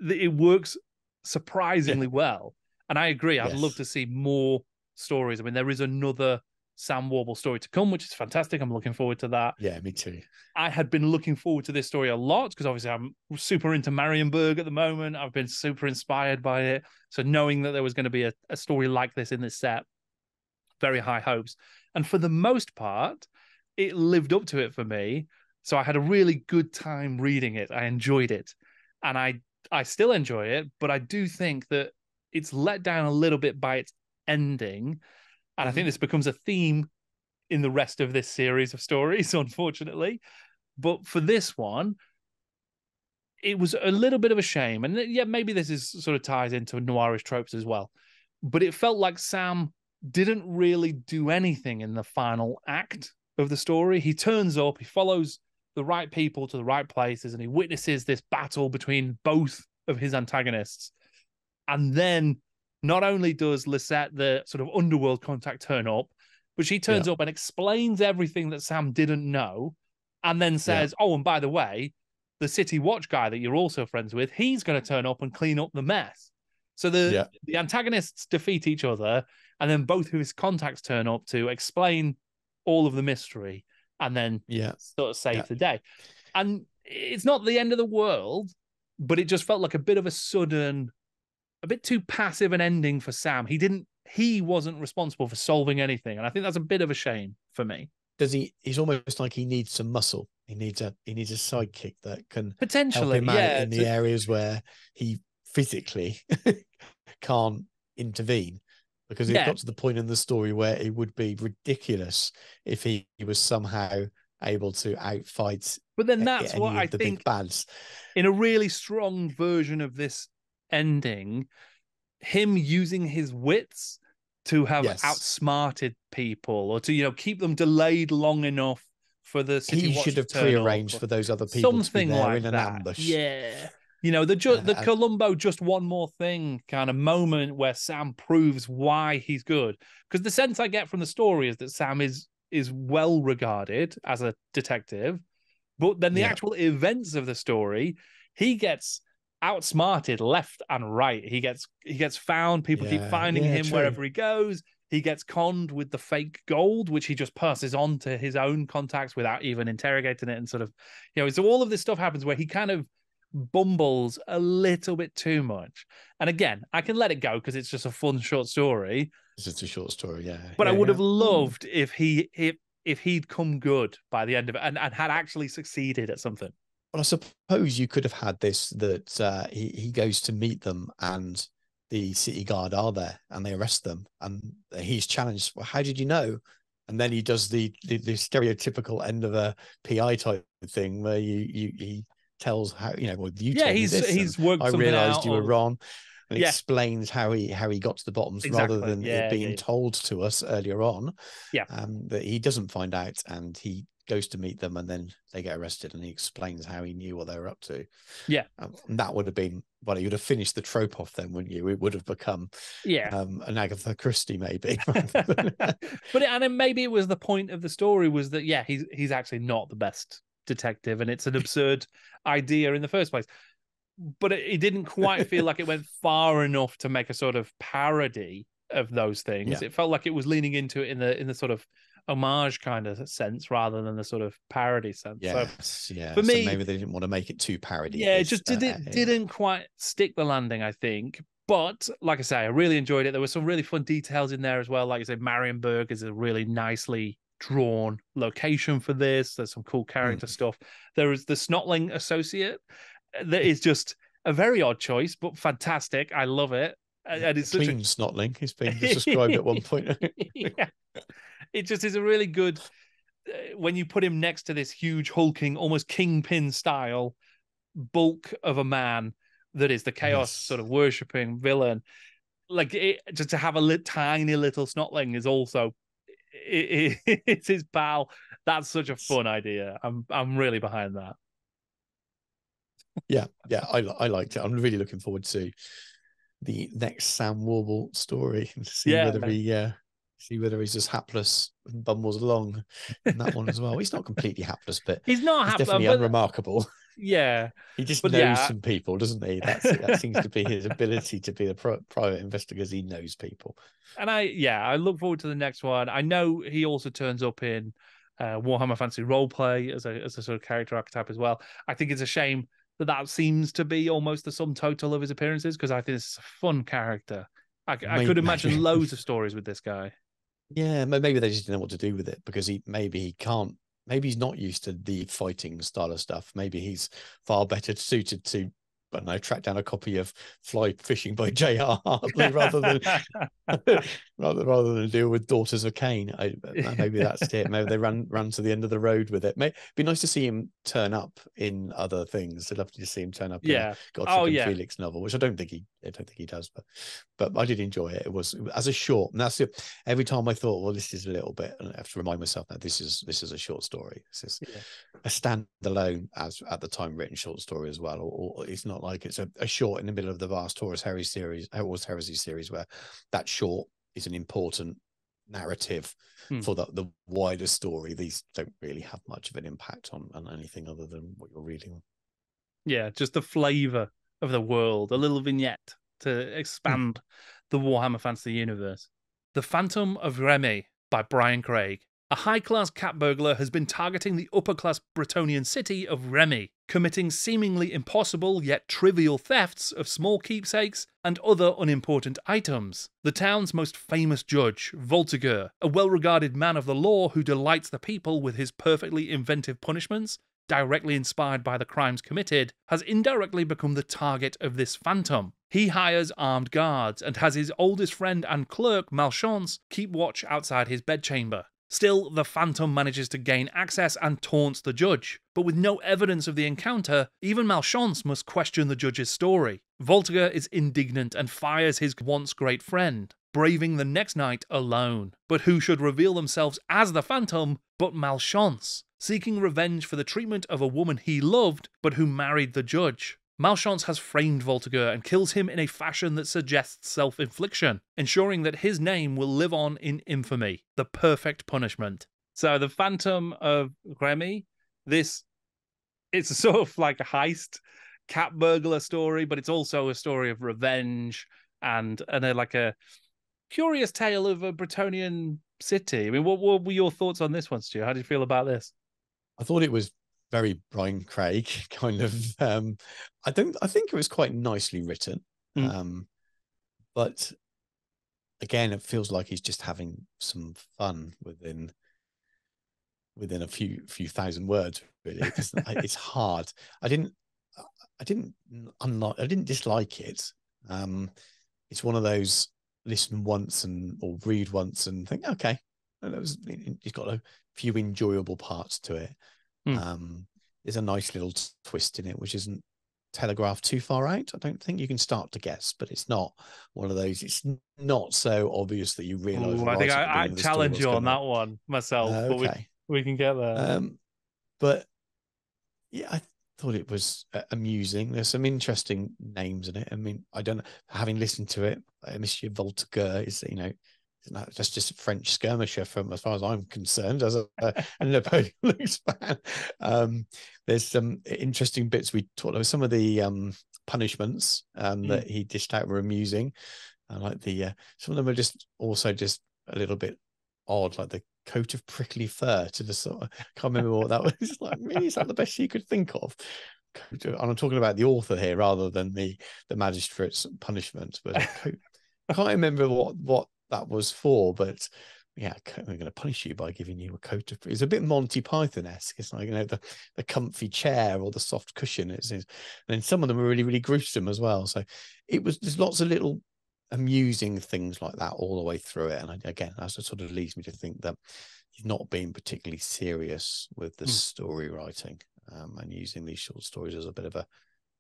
It works surprisingly well. And I agree. I'd love to see more stories. I mean, there is another Sam Warble story to come, which is fantastic. I'm looking forward to that. Yeah, me too. I had been looking forward to this story a lot because obviously I'm super into Marienburg at the moment. I've been super inspired by it. So knowing that there was going to be a, a story like this in this set, very high hopes. And for the most part, it lived up to it for me. So I had a really good time reading it. I enjoyed it. And I I still enjoy it, but I do think that it's let down a little bit by its ending. And I think Mhm. this becomes a theme in the rest of this series of stories, unfortunately. But for this one, it was a little bit of a shame. And yeah, maybe this is sort of ties into noirish tropes as well. But it felt like Sam didn't really do anything in the final act of the story. He turns up, he follows the right people to the right places, and he witnesses this battle between both of his antagonists. And then not only does Lisette, the sort of underworld contact, turn up, but she turns up and explains everything that Sam didn't know, and then says, "Oh, and by the way, the City Watch guy that you're also friends with, he's going to turn up and clean up the mess." So the Yeah. the antagonists defeat each other, and then both of his contacts turn up to explain all of the mystery, and then Yeah. sort of save Yeah. the day. And it's not the end of the world, but it just felt like a bit of a sudden, a bit too passive an ending for Sam. He didn't, he wasn't responsible for solving anything, and I think that's a bit of a shame for me. Does he? He's almost like he needs some muscle. He needs a he needs a sidekick that can help Potentially, him out yeah. in the areas where he physically can't intervene. Because it Yeah. got to the point in the story where it would be ridiculous if he, he was somehow able to outfight but then that's what I the think big bads. in a really strong version of this ending, him using his wits to have Yes. outsmarted people or to you know keep them delayed long enough for the city He watch should to have prearranged for those other people to be something there like in an that. ambush. Yeah. You know, the ju- the Uh, Columbo just one more thing kind of moment where Sam proves why he's good. Because the sense I get from the story is that Sam is is well regarded as a detective, but then the Yeah. actual events of the story, he gets outsmarted left and right. He gets he gets found. People keep finding yeah, him true. wherever he goes. He gets conned with the fake gold, which he just passes on to his own contacts without even interrogating it. And sort of, you know, so all of this stuff happens where he kind of bumbles a little bit too much. And again, I can let it go because it's just a fun short story. It's just a short story, yeah. But I would yeah. have loved if he if if he'd come good by the end of it and, and had actually succeeded at something. Well, I suppose you could have had this that uh, he he goes to meet them and the city guard are there and they arrest them and he's challenged. Well, how did you know? And then he does the the, the stereotypical end of a PI type thing where you you he tells how you know well you yeah, he's he's worked I realized out you were or- wrong. And Yeah. explains how he how he got to the bottoms rather than Yeah, it being yeah. told to us earlier on. Yeah. Um, that he doesn't find out and he goes to meet them and then they get arrested and he explains how he knew what they were up to. Yeah. Um, that would have been well, you would have finished the trope off then, wouldn't you? It would have become Yeah. um an Agatha Christie, maybe. but and then maybe it was the point of the story was that yeah he's he's actually not the best detective and it's an absurd idea in the first place but it, it didn't quite feel like it went far enough to make a sort of parody of those things. Yeah. It felt like it was leaning into it in the in the sort of homage kind of sense rather than the sort of parody sense. So yeah. for so me- maybe they didn't want to make it too parody. yeah, it just did uh, it didn't quite stick the landing, I think. But like I say, I really enjoyed it. There were some really fun details in there as well. Like I said, Marienburg is a really nicely drawn location for this. There's some cool character stuff. There is the Snotling Associate that is just a very odd choice, but fantastic. I love it. And it's such a clean snotling. He's been described at one point. yeah. It just is a really good uh, when you put him next to this huge hulking, almost kingpin style bulk of a man that is the chaos Yes. sort of worshipping villain. Like it, just to have a lit, tiny little snotling is also it, it, it's his pal. That's such a fun idea. I'm I'm really behind that. yeah, yeah. I I liked it. I'm really looking forward to the next Sam Warble story and see Yeah. whether he uh, see whether he's just hapless and bumbles along in that one as well. He's not completely hapless, but He's not he's happy, definitely but unremarkable. yeah, He just But knows yeah. some people, doesn't he? That's that seems to be his ability to be a pri- private investigator. He knows people. and I yeah, I look forward to the next one. I know he also turns up in uh, Warhammer Fantasy Roleplay as a as a sort of character archetype as well. I think it's a shame that that seems to be almost the sum total of his appearances because I think it's a fun character. I, I could imagine loads of stories with this guy. Yeah, maybe they just didn't know what to do with it because he maybe he can't. Maybe he's not used to the fighting style of stuff. Maybe he's far better suited to, I don't know, track down a copy of Fly Fishing by J.R. Hartley rather than rather rather than deal with Daughters of Khaine. I, uh, maybe that's it. Maybe they ran ran to the end of the road with it. May be nice to see him turn up in other things. I'd love to see him turn up. yeah, Gotrek Oh, and yeah. Felix novel, which I don't think he, I don't think he does, but, but I did enjoy it. It was as a short, and that's it. Every time I thought, well, this is a little bit, and I have to remind myself that this is this is a short story. This is Yeah. A standalone, as at the time written short story as well. Or, or it's not like it's a, a short in the middle of the vast Horus Heresy series, Horus Heresy series, where that short is an important narrative Hmm. for the, the wider story. These don't really have much of an impact on, on anything other than what you're reading. yeah, just the flavor of the world, a little vignette to expand the Warhammer Fantasy universe. The Phantom of Remy by Brian Craig. A high class cat burglar has been targeting the upper class Bretonnian city of Remy, committing seemingly impossible yet trivial thefts of small keepsakes and other unimportant items. The town's most famous judge, Voltigeur, a well regarded man of the law who delights the people with his perfectly inventive punishments, directly inspired by the crimes committed, has indirectly become the target of this phantom. He hires armed guards and has his oldest friend and clerk, Malchance, keep watch outside his bedchamber. Still, the phantom manages to gain access and taunts the judge. But with no evidence of the encounter, even Malchance must question the judge's story. Voltigeur is indignant and fires his once great friend, braving the next night alone. But who should reveal themselves as the phantom but Malchance, seeking revenge for the treatment of a woman he loved but who married the judge. Malchance has framed Voltigeur and kills him in a fashion that suggests self infliction, ensuring that his name will live on in infamy, the perfect punishment. So, the Phantom of Remy, this it's a sort of like a heist cat burglar story, but it's also a story of revenge and and a, like a curious tale of a Bretonnian city. I mean, what, what were your thoughts on this one, Stu? How do you feel about this? I thought it was very Brian Craig kind of um I don't I think it was quite nicely written. Mm. Um but again it feels like he's just having some fun within within a few few thousand words really. It's, it's hard. I didn't I didn't unlike I didn't dislike it. Um it's one of those listen once and or read once and think okay and it was it's got a few enjoyable parts to it Hmm. um there's a nice little twist in it which isn't telegraphed too far out i don't think you can start to guess but it's not one of those it's not so obvious that you realize Ooh, I think I, I of the story challenge you on that one myself, Uh, but we, okay we can get there. um but yeah i thought it was uh, amusing there's some interesting names in it i mean i don't know having listened to it uh, monsieur voltaire is you know that's just a French skirmisher from as far as I'm concerned as a, a Napoleon fan. Um, there's some interesting bits we talked about some of the um punishments um, Mm. that he dished out were amusing. I like the uh, some of them are just also just a little bit odd, like the coat of prickly fur to the sort of I can't remember what that was. It's like, really, is that the best you could think of? And I'm talking about the author here rather than the the magistrate's punishment. But I can't remember what what that was for, but yeah, I'm going to punish you by giving you a coat of. It's a bit Monty Python esque. It's like you know the the comfy chair or the soft cushion. It's, it's and then some of them are really really gruesome as well. So it was there's lots of little amusing things like that all the way through it. And I, again, what sort of leads me to think that he's not being particularly serious with the Mm. story writing um, and using these short stories as a bit of a,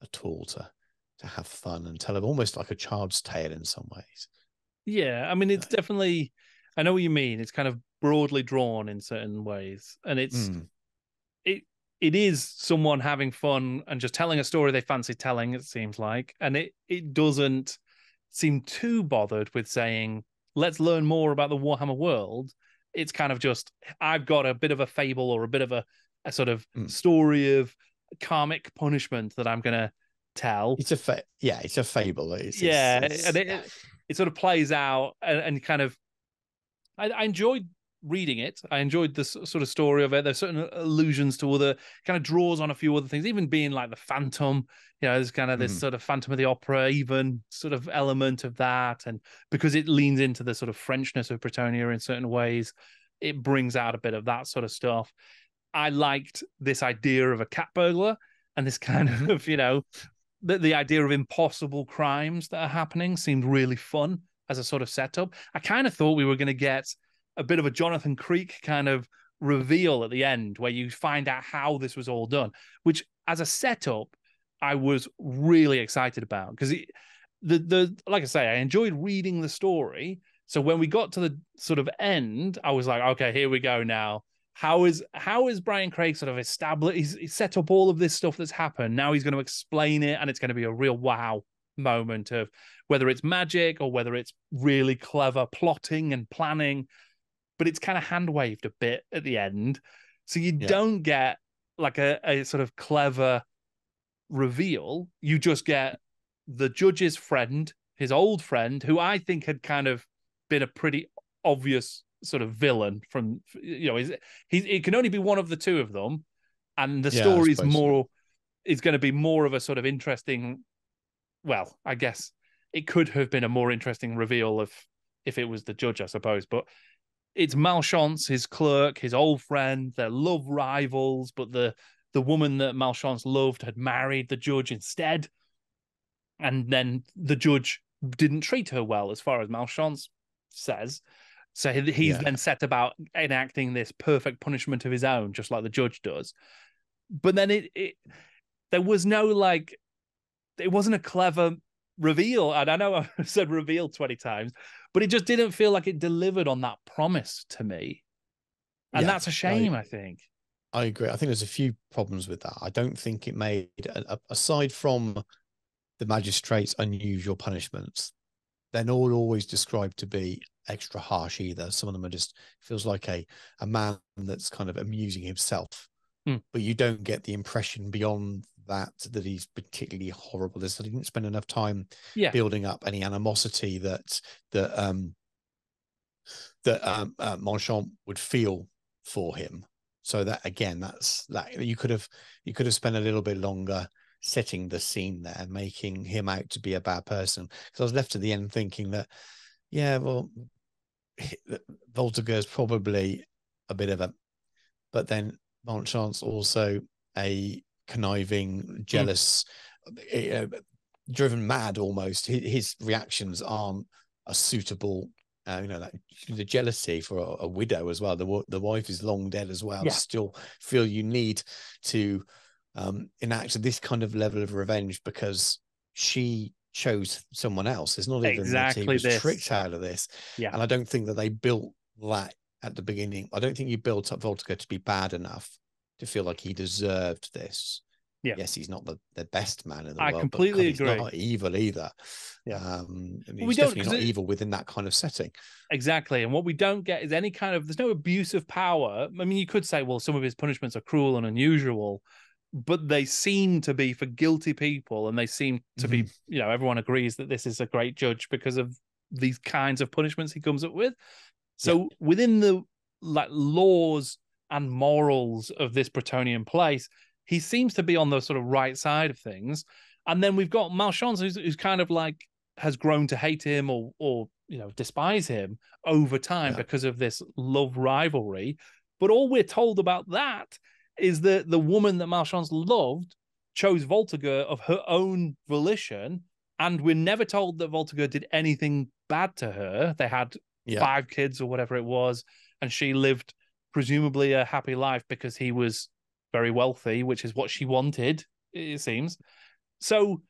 a tool to to have fun and tell them almost like a child's tale in some ways. Yeah, I mean, it's definitely. I know what you mean. It's kind of broadly drawn in certain ways, and it's Mm. it it is someone having fun and just telling a story they fancy telling. It seems like, and it it doesn't seem too bothered with saying, "Let's learn more about the Warhammer world." It's kind of just, I've got a bit of a fable or a bit of a a sort of Mm. story of karmic punishment that I'm gonna tell. It's a fa- yeah, it's a fable. It's, it's- Yeah, it's- and it- yeah. It sort of plays out and, and kind of I, I enjoyed reading it i enjoyed the sort of story of it there's certain allusions to other kind of draws on a few other things even being like the phantom you know there's kind of this Mhm. sort of phantom of the opera even sort of element of that and because it leans into the sort of frenchness of bretonnia in certain ways it brings out a bit of that sort of stuff i liked this idea of a cat burglar and this kind Mhm. of you know the, the idea of impossible crimes that are happening seemed really fun as a sort of setup. I kind of thought we were going to get a bit of a Jonathan Creek kind of reveal at the end where you find out how this was all done, which as a setup, I was really excited about because the the like I say, I enjoyed reading the story. So when we got to the sort of end, I was like, okay, here we go now. How is how is Brian Craig sort of established? He's, he's set up all of this stuff that's happened. Now he's going to explain it, and it's going to be a real wow moment of whether it's magic or whether it's really clever plotting and planning. But it's kind of hand waved a bit at the end, so you Yeah. don't get like a, a sort of clever reveal. You just get the judge's friend, his old friend, who I think had kind of been a pretty obvious sort of villain from you know he's, he's it can only be one of the two of them. And the Yeah, story's more is going to be more of a sort of interesting well i guess it could have been a more interesting reveal of if it was the judge i suppose. But it's malchance his clerk his old friend they're love rivals but the the woman that malchance loved had married the judge instead. And then the judge didn't treat her well as far as malchance says so he's Yeah. then set about enacting this perfect punishment of his own just like the judge does but then it, it there was no like it wasn't a clever reveal and i know i've said reveal 20 times but it just didn't feel like it delivered on that promise to me and Yeah, that's a shame i think I agree. I think there's a few problems with that. I don't think it made, aside from the magistrate's unusual punishments, they're not always described to be extra harsh either. Some of them are just feels like a a man that's kind of amusing himself, Hmm. but you don't get the impression beyond that that he's particularly horrible. There's he didn't spend enough time Yeah. building up any animosity that that um that um uh, Monchamp would feel for him. So that again, that's that you could have you could have spent a little bit longer setting the scene there, making him out to be a bad person. Because I was left at the end thinking that, yeah, well, Voltager is probably a bit of a, but then Montchamp's also a conniving, jealous, uh, driven mad almost. His, his reactions aren't a suitable uh, you know that the jealousy for a, a widow as well the the wife is long dead as well Yeah. still feel you need to um enact this kind of level of revenge because she chose someone else it's not even Exactly that he was this. tricked out of this Yeah. and i don't think that they built that at the beginning i don't think you built up voltager to be bad enough to feel like he deserved this Yeah. yes he's not the, the best man in the I world completely but God, he's agree. not evil either Yeah. um and Well, he's we don't- definitely not it- evil within that kind of setting Exactly. And what we don't get is any kind of there's no abuse of power. I mean, you could say, well, some of his punishments are cruel and unusual, but they seem to be for guilty people, and they seem to be, Mm-hmm. you know, everyone agrees that this is a great judge because of these kinds of punishments he comes up with. So within the like laws and morals of this Bretonnian place, he seems to be on the sort of right side of things. And then we've got Malchance, who's, who's kind of like has grown to hate him or or you know despise him over time Yeah. because of this love rivalry. But all we're told about that is that the woman that Malchance loved chose Voltigeur of her own volition, and we're never told that Voltigeur did anything bad to her. They had Yeah. five kids or whatever it was, and she lived presumably a happy life because he was very wealthy, which is what she wanted, it seems. So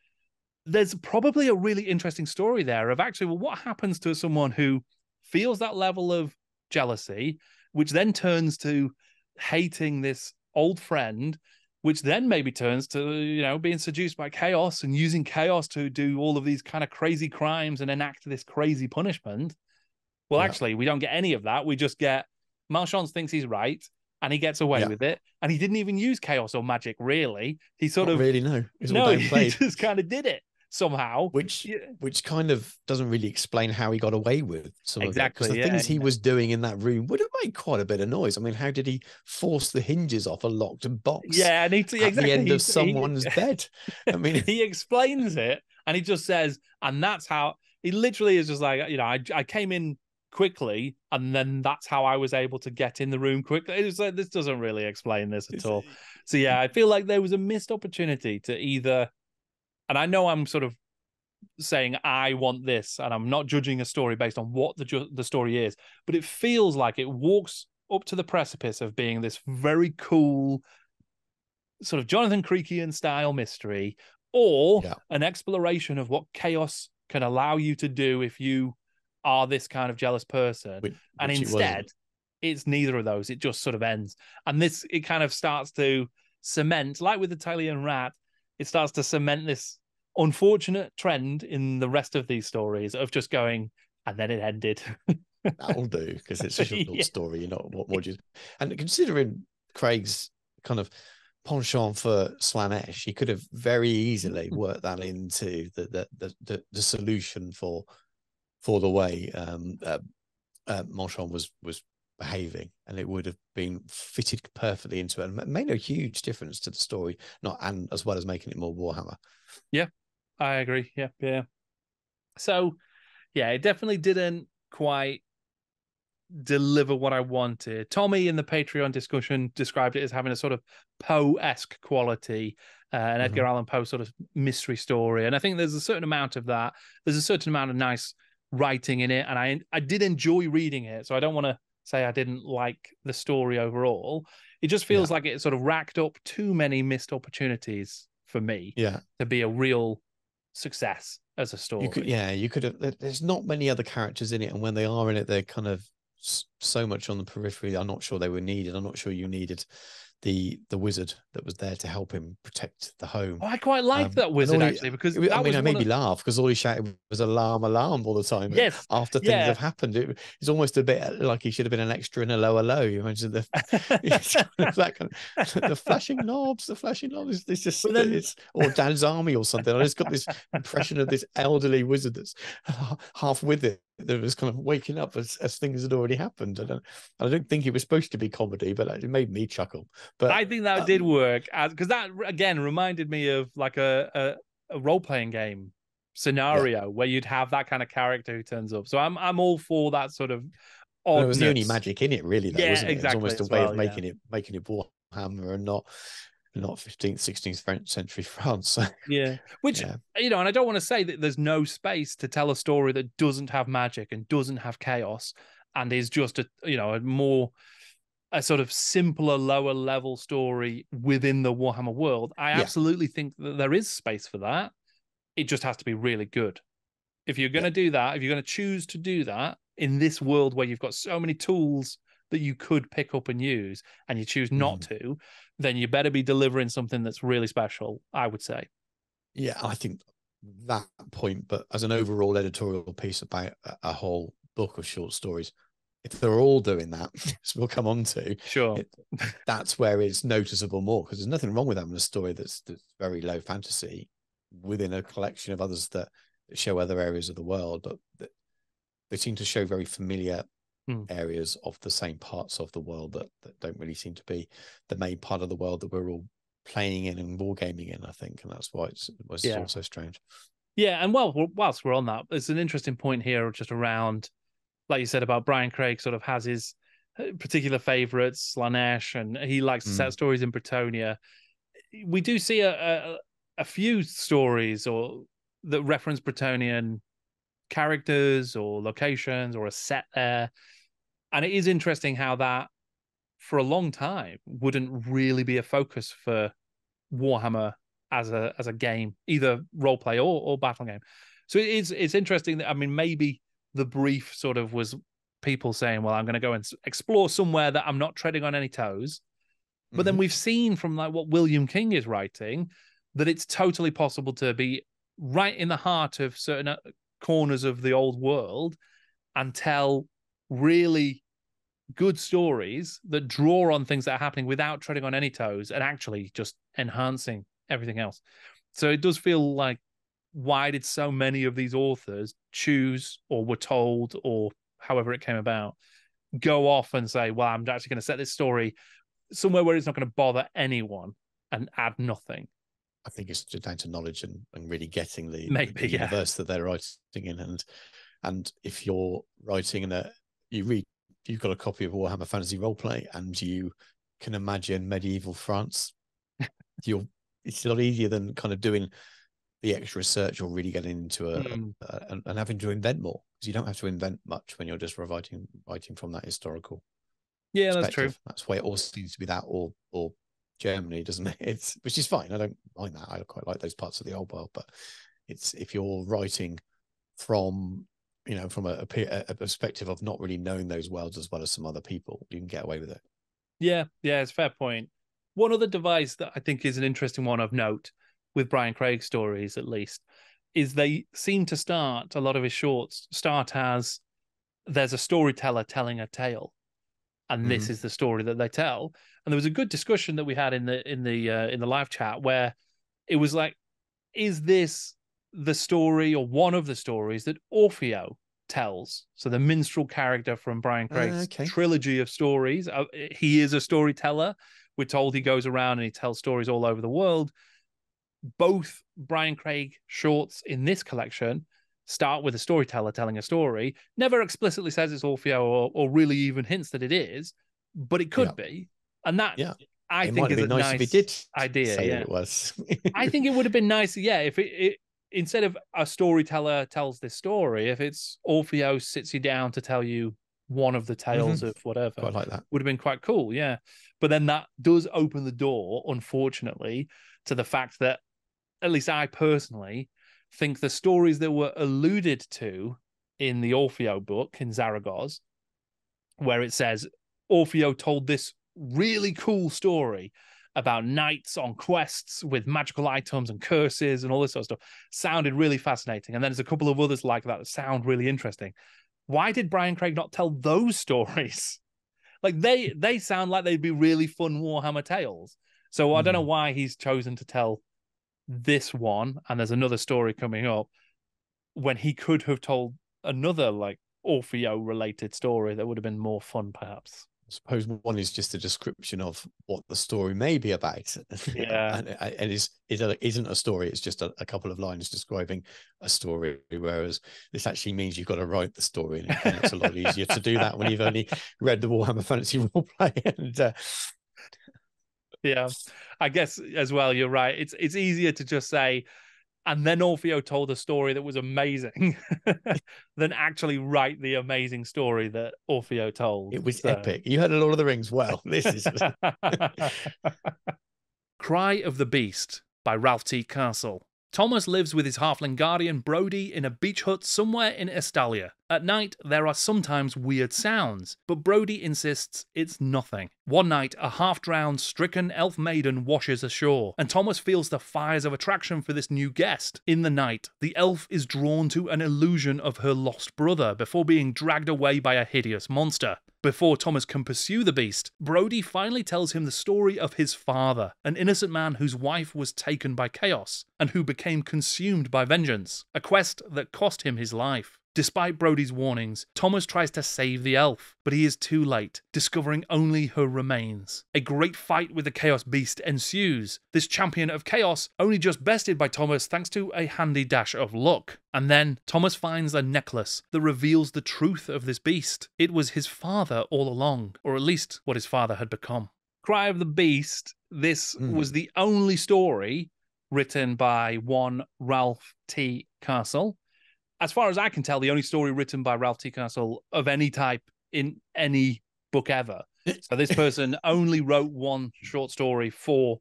there's probably a really interesting story there of actually, well, what happens to someone who feels that level of jealousy, which then turns to hating this old friend, which then maybe turns to, you know, being seduced by chaos and using chaos to do all of these kind of crazy crimes and enact this crazy punishment. Well, Yeah. actually, we don't get any of that. We just get Malchance thinks he's right and he gets away Yeah. with it. And he didn't even use chaos or magic, really. He sort Not of really no. It's no, he just kind of did it somehow. which Yeah. which kind of doesn't really explain how he got away with some Exactly, of it. yeah, Because the things he yeah. was doing in that room would have made quite a bit of noise. I mean, how did he force the hinges off a locked box Yeah, and he at exactly the end of someone's he, bed? I mean, he explains it and he just says, and that's how he literally is just like, you know, I I came in quickly and then that's how I was able to get in the room quickly. It's like this doesn't really explain this at all. Eh, so yeah, I feel like there was a missed opportunity to either, and I know I'm sort of saying I want this, and I'm not judging a story based on what the ju- the story is, but it feels like it walks up to the precipice of being this very cool, sort of Jonathan Creekian style mystery, or Yeah. an exploration of what chaos can allow you to do if you are this kind of jealous person. Which- and which it instead it's neither of those. It just sort of ends. And this it kind of starts to cement like with the Italian rat it starts to cement this unfortunate trend in the rest of these stories of just going and then it ended that'll do because it's a short Yeah. story. You know what do you and considering Craig's kind of penchant for Slaanesh, he could have very easily worked that into the the the, the, the solution for for the way um uh, uh, Manchon was was behaving, and it would have been fitted perfectly into it and made a huge difference to the story. Not and as well as making it more Warhammer. I agree yeah yeah so yeah it definitely didn't quite deliver what I wanted. Tommy in the Patreon discussion described it as having a sort of Poe-esque quality, uh, an Edgar Allan Poe sort of mystery story, and I think there's a certain amount of that. There's a certain amount of nice writing in it, and I I did enjoy reading it. So I don't want to say I didn't like the story overall. It just feels like it sort of racked up too many missed opportunities for me Yeah, to be a real success as a story. you could. Yeah, you could have. There's not many other characters in it, and when they are in it, they're kind of so much on the periphery. I'm not sure they were needed. I'm not sure you needed the the wizard that was there to help him protect the home. Oh, I quite like Um, that and wizard he- actually because It that I mean, was it made me of- laugh because all he shouted was alarm, alarm all the time. Yes, After things yeah. have happened, it, it's almost a bit like he should have been an extra in a 'Allo 'Allo. You imagine the it's kind of that kind of, the flashing knobs, the flashing knobs. It's just then- it's or Dad's Army or something. I just got this impression of this elderly wizard that's half with it that was kind of waking up as, as things had already happened. I I don't think it was supposed to be comedy, but it made me chuckle. But I think that um, did work as because that again reminded me of like a a, a role playing game scenario where you'd have that kind of character who turns up. So I'm I'm all for that sort of. And it was the only magic in it, really. Though, Yeah, wasn't it? exactly, It was almost a way well, of yeah. making it making it Warhammer and not not 15th, 16th French century France. Yeah, which yeah, you know, and I don't want to say that there's no space to tell a story that doesn't have magic and doesn't have chaos and is just a you know a more a sort of simpler, lower level story within the Warhammer world. I Yeah. absolutely think that there is space for that. It just has to be really good. If you're going to do that, if you're going to choose to do that in this world where you've got so many tools that you could pick up and use, and you choose not mm-hmm. to, then you better be delivering something that's really special. I would say. yeah, I think that point, but as an overall editorial piece about a whole book of short stories, if they're all doing that, as we'll come on to, sure, it, that's where it's noticeable more because there's nothing wrong with having a story that's that's very low fantasy within a collection of others that, show other areas of the world, but that they seem to show very familiar Hmm. areas of the same parts of the world that, that don't really seem to be the main part of the world that we're all playing in and wargaming in, I think. And that's why it's, it's Yeah. also strange. Yeah, and well, whilst we're on that, it's an interesting point here, just around, like you said about Brian Craig, sort of has his uh, particular favorites, Slaanesh, and he likes to Mm. set stories in Bretonnia. We do see a, a a few stories or that reference Bretonnian characters or locations or a set there, and it is interesting how that, for a long time, wouldn't really be a focus for Warhammer as a as a game, either role play or, or battle game. So it is it's interesting that I mean maybe the brief sort of was people saying, well, I'm going to go and explore somewhere that I'm not treading on any toes. But then Mhm. we've seen from like what William King is writing that it's totally possible to be right in the heart of certain uh, corners of the old world and tell really good stories that draw on things that are happening without treading on any toes and actually just enhancing everything else. So it does feel like why did so many of these authors choose or were told or however it came about go off and say, well, I'm actually going to set this story somewhere where it's not going to bother anyone and add nothing. I think it's just down to knowledge and, and really getting the, Maybe, the yeah. universe that they're writing in. And and if you're writing in a you read you've got a copy of Warhammer Fantasy Roleplay and you can imagine medieval France, you're it's a lot easier than kind of doing the extra research or really getting into a, Mm. a- and, and having to invent more because you don't have to invent much when you're just writing writing from that historical Yeah, that's true. That's why it all seems to be that or or Germany, doesn't it? It's which is fine. I don't mind that. I quite like those parts of the old world, but it's if you're writing from you know from a, a a perspective of not really knowing those worlds as well as some other people, you can get away with it. Yeah, yeah, it's a fair point. One other device that I think is an interesting one of note with Brian Craig stories, at least, is they seem to start a lot of his shorts start as there's a storyteller telling a tale, and this is the story that they tell. And there was a good discussion that we had in the in the uh, in the live chat where it was like, is this the story or one of the stories that Orfeo tells? So the minstrel character from Brian Uh, Craig's okay. trilogy of stories. Uh, he is a storyteller. We're told he goes around and he tells stories all over the world. Both Brian Craig shorts in this collection start with a storyteller telling a story. Never explicitly says it's Orfeo or, or really even hints that it is, but it could Yeah. be. And that Yeah. I it think have is been a nice, nice if he did idea. say yeah. it was. I think it would have been nice, yeah, if it, it instead of a storyteller tells this story, if it's Orfeo sits you down to tell you one of the tales mm-hmm. of whatever, quite like that. would have been quite cool, yeah. But then that does open the door, unfortunately, to the fact that at least I personally think the stories that were alluded to in the Orfeo book in Zaragoz, where it says Orfeo told this really cool story about knights on quests with magical items and curses and all this sort of stuff, sounded really fascinating. And then there's a couple of others like that that sound really interesting. Why did Brian Craig not tell those stories? Like they they sound like they'd be really fun Warhammer tales. So I don't know hmm. why he's chosen to tell this one, and there's another story coming up when he could have told another like Orfeo related story that would have been more fun, perhaps. I suppose one is just a description of what the story may be about. Yeah. and, and is is a, isn't a story. It's just a, a couple of lines describing a story. Whereas this actually means you've got to write the story, and, and it's a lot easier to do that when you've only read the Warhammer Fantasy Roleplay. And uh, Yeah, I guess as well. You're right. It's it's easier to just say, and then Orfeo told a story that was amazing, than actually write the amazing story that Orfeo told. it was So- epic. You heard a lot of the rings. Well, this is Cry of the Beast by Ralph T. Castle. Thomas lives with his halfling guardian Brody in a beach hut somewhere in Estalia. At night, there are sometimes weird sounds, but Brody insists it's nothing. One night, a half drowned, stricken elf maiden washes ashore, and Thomas feels the fires of attraction for this new guest. In the night, the elf is drawn to an illusion of her lost brother before being dragged away by a hideous monster. Before Thomas can pursue the beast, Brody finally tells him the story of his father, an innocent man whose wife was taken by chaos and who became consumed by vengeance, a quest that cost him his life. Despite Brody's warnings, Thomas tries to save the elf, but he is too late, discovering only her remains. A great fight with the Chaos Beast ensues. This champion of chaos only just bested by Thomas thanks to a handy dash of luck. And then Thomas finds a necklace that reveals the truth of this beast. It was his father all along, or at least what his father had become. Cry of the Beast, this Mm. was the only story written by one Ralph T. Castle as far as I can tell, the only story written by Ralph T. Castle of any type in any book ever. So this person only wrote one short story for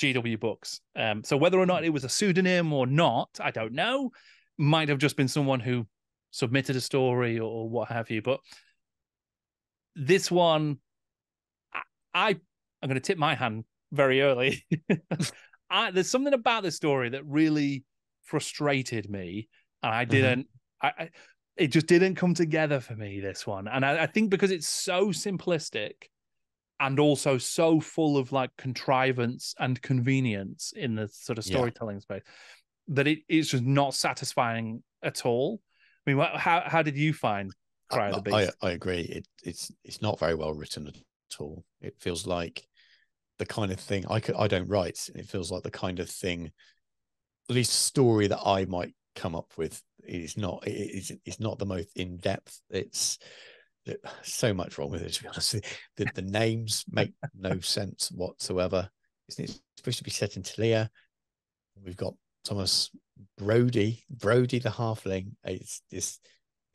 GW books. Um, so whether or not it was a pseudonym or not, I don't know. Might have just been someone who submitted a story or what have you. But this one, I, I I'm going to tip my hand very early. I, there's something about this story that really frustrated me and I mm-hmm. didn't. I, I it just didn't come together for me this one, and I, I think because it's so simplistic and also so full of like contrivance and convenience in the sort of Yeah. storytelling space that it, it's just not satisfying at all. I mean, what, how how did you find Cry of the I, Beast? I agree. It, it's it's not very well written at all. It feels like the kind of thing I could I don't write. It feels like the kind of thing, at least story that I might come up with. It's not. it- It's it's not the most in depth. It's it- so much wrong with it. To be honest, the the names make no sense whatsoever. Isn't it supposed to be set in Talia? We've got Thomas Brody, Brody the halfling. It's this.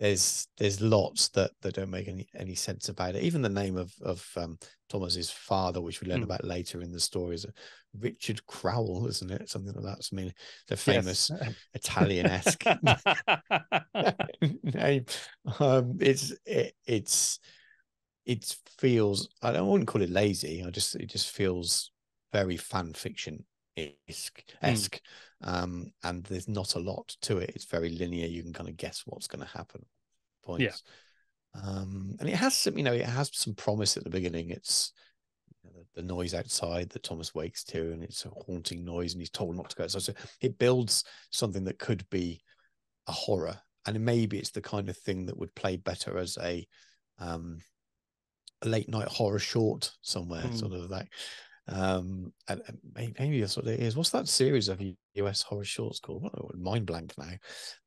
There's there's lots that that don't make any any sense about it. Even the name of of um, Thomas's father, which we learn Mm. about later in the story, is Richard Crowell, isn't it? Something like that. I mean, the famous Italian-esque name. Um, it's it, it's it feels I don't wouldn't call it lazy. I just it just feels very fan fiction esque esque. Um, and there's not a lot to it. It's very linear. You can kind of guess what's going to happen. Points. Um, and it has some, you know, it has some promise at the beginning. It's you know, the, the noise outside that Thomas wakes to, and it's a haunting noise, and he's told not to go outside. So it builds something that could be a horror, and maybe it's the kind of thing that would play better as a um a late night horror short somewhere, Mm. sort of like um and, maybe, that's what it is. What's that series of US horror shorts called? What oh, mind blank now.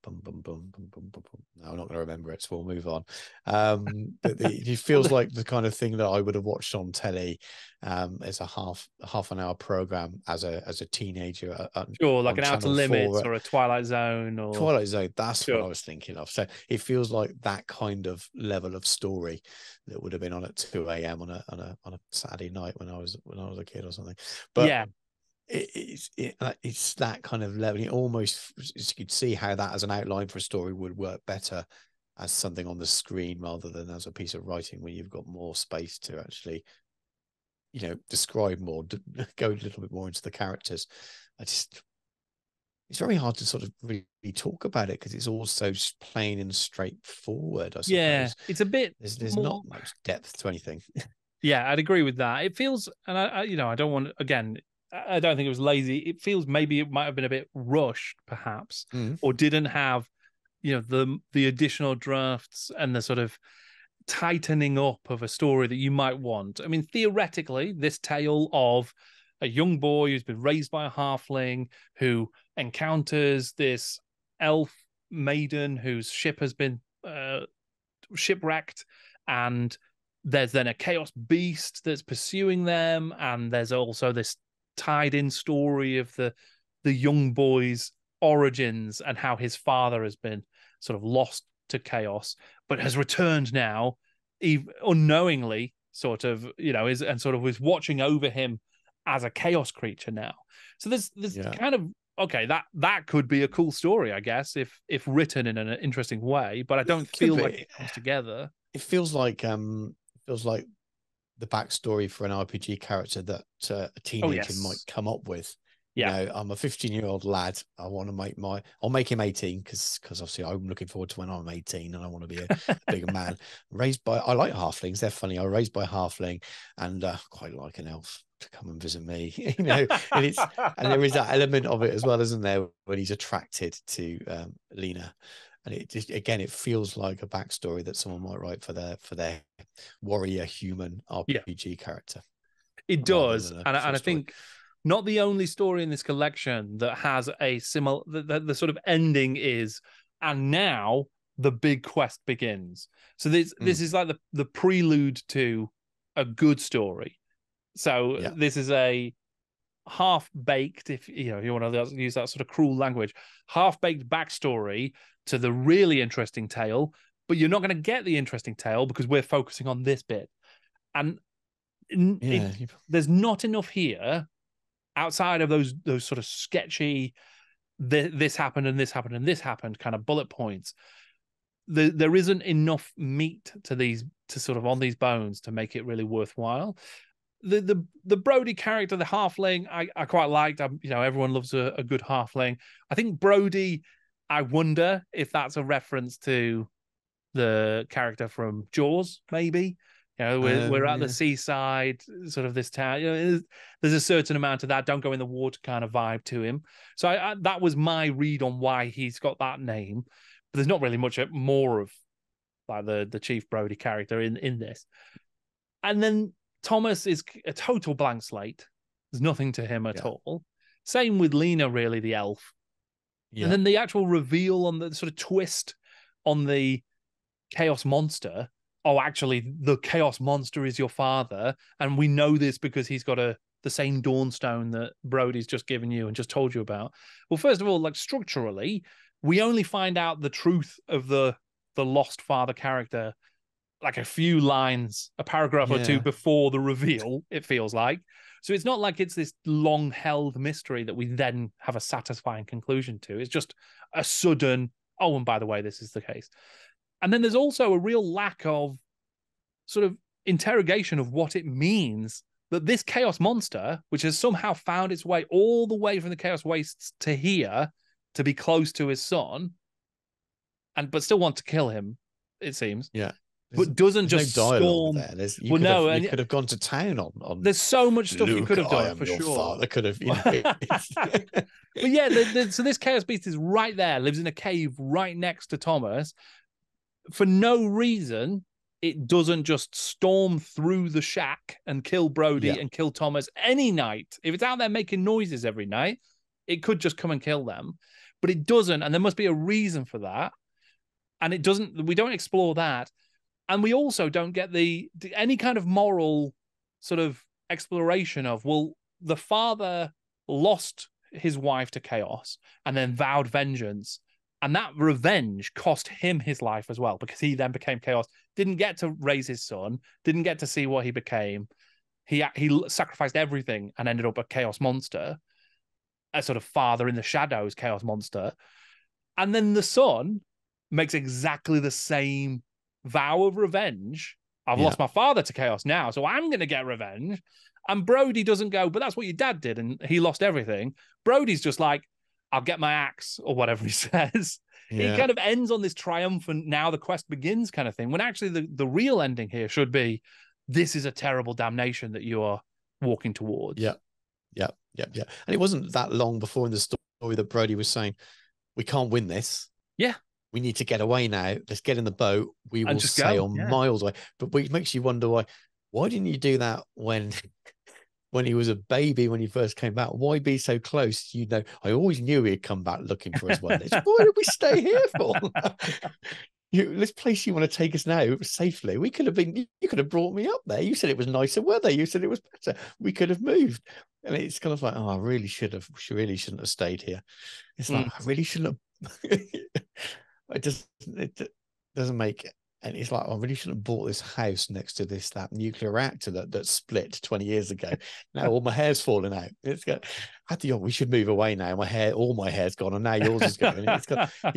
Bum bum bum bum bum bum bum. No, I'm not going to remember it, so we'll move on. Um, but the, it feels like the kind of thing that I would have watched on telly um, as a half half an hour program as a as a teenager. uh, uh, sure, like an Outer Limits 4, or a Twilight Zone or Twilight Zone. That's what I was thinking of. So it feels like that kind of level of story that would have been on at two a.m. on a on a on a Saturday night when I was when I was a kid or something. But yeah, it's it, uh, it's that kind of level. It almost you could see how that as an outline for a story would work better as something on the screen rather than as a piece of writing where you've got more space to actually, you know, describe more, go a little bit more into the characters. I just it's very hard to sort of really talk about it because it's all so plain and straightforward. I suppose yeah, it's a bit there's there's more- not much depth to anything. Yeah, I'd agree with that. It feels, and I, I you know, I don't want again. I don't think it was lazy. It feels maybe it might have been a bit rushed, perhaps, Mm. or didn't have, you know, the the additional drafts and the sort of tightening up of a story that you might want. I mean, theoretically, this tale of a young boy who's been raised by a halfling who encounters this elf maiden whose ship has been uh, shipwrecked and there's then a chaos beast that's pursuing them and there's also this tied in story of the the young boy's origins and how his father has been sort of lost to chaos but has returned now unknowingly sort of you know is and sort of was watching over him as a chaos creature now so there's there's Yeah. kind of okay, that that could be a cool story, I guess, if if written in an interesting way. But I don't feel like it comes together. It feels like um, feels like the backstory for an RPG character that uh, a teenager yes. might come up with. Yeah. You know, I'm a 15 year old lad. I want to make my, I'll make him 18 because, because obviously I'm looking forward to when I'm 18 and I want to be a, bigger man. Raised by, I like halflings. They're funny. I was raised by a halfling and uh, quite like an elf to come and visit me. you know, and it's and there is that element of it as well, isn't there? When he's attracted to um, Lena, and it just again, it feels like a backstory that someone might write for their for their warrior human RPG character. It does, and I, and I think not the only story in this collection that has a similar. The, the, the sort of ending is, and now the big quest begins. So this Hmm. this is like the the prelude to a good story. So Yeah. this is a half baked, if you know, you want to use that sort of cruel language, half baked backstory to the really interesting tale. But you're not going to get the interesting tale because we're focusing on this bit, and it- Yeah, you- there's not enough here outside of those those sort of sketchy th- this happened and this happened and this happened kind of bullet points there, there isn't enough meat to these to sort of on these bones to make it really worthwhile the the the brody character the halfling i i quite liked i you know everyone loves a, a good halfling i think brody i wonder if that's a reference to the character from jaws maybe you know, we're, Oh, we're at the seaside, sort of this town. You know, there's, there's a certain amount of that. Don't go in the water kind of vibe to him. So I, I, that was my read on why he's got that name. But there's not really much uh, more of like the the Chief Brody character in in this. And then Thomas is a total blank slate. There's nothing to him at Yeah. all. Same with Lena, really, the elf. yeah. And then the actual reveal on the sort of twist on the chaos monster. Oh, actually, the chaos monster is your father, and we know this because he's got a the same dawnstone that Brody's just given you and just told you about. Well, first of all, like structurally, we only find out the truth of the the lost father character like a few lines, a paragraph or two before the reveal. It feels like so. It's not like it's this long held mystery that we then have a satisfying conclusion to. It's just a sudden. Oh, and by the way, this is the case. And then there's also a real lack of sort of interrogation of what it means that this chaos monster, which has somehow found its way all the way from the chaos wastes to here to be close to his son, and but still want to kill him, it seems, There's- but doesn't just no there. You Well, could no, have, you could have gone to town on on. There's so much stuff you could have I done am for your sure. Father could have, you know. But yeah, the, the, so this chaos beast is right there, lives in a cave right next to Thomas. For no reason, it doesn't just storm through the shack and kill Brody Yeah. and kill Thomas any night. If it's out there making noises every night, it could just come and kill them. But it doesn't, and there must be a reason for that. And it doesn't. We don't explore that, and we also don't get the, any kind of moral sort of exploration of well, the father lost his wife to chaos and then vowed vengeance. And that revenge cost him his life as well because he then became chaos. Didn't get to raise his son, didn't get to see what he became. He he sacrificed everything and ended up a chaos monster, a sort of father in the shadows chaos monster. And then the son makes exactly the same vow of revenge. I've Yeah. lost my father to chaos now, so I'm going to get revenge. And Brody doesn't go, but that's what your dad did, and he lost everything. Brody's just like, I'll get my axe or whatever he says. yeah. He kind of ends on this triumphant, now the quest begins kind of thing. When actually the, the real ending here should be, this is a terrible damnation that you are walking towards. Yeah. Yeah, yeah, yeah. And it wasn't that long before in the story that Brody was saying, "We can't win this. Yeah. We need to get away now. Let's get in the boat. We will sail yeah. miles away." But which makes you wonder why. Why didn't you do that when? When he was a baby, when he first came back, why be so close? You know, I always knew he'd come back looking for us one day. Why did we stay here for? you, this place you want to take us now safely. We could have been. You could have brought me up there. You said it was nicer weather. You said it was better. We could have moved. And it's kind of like, oh, I really should have. She really shouldn't have stayed here. It's like I really shouldn't have. it just it doesn't make and it's like I really shouldn't have bought this house next to this that nuclear reactor that that split 20 years ago. Now all my hair's falling out. It's got I think oh, we should move away now. My hair, all my hair's gone, and now yours is going. It's got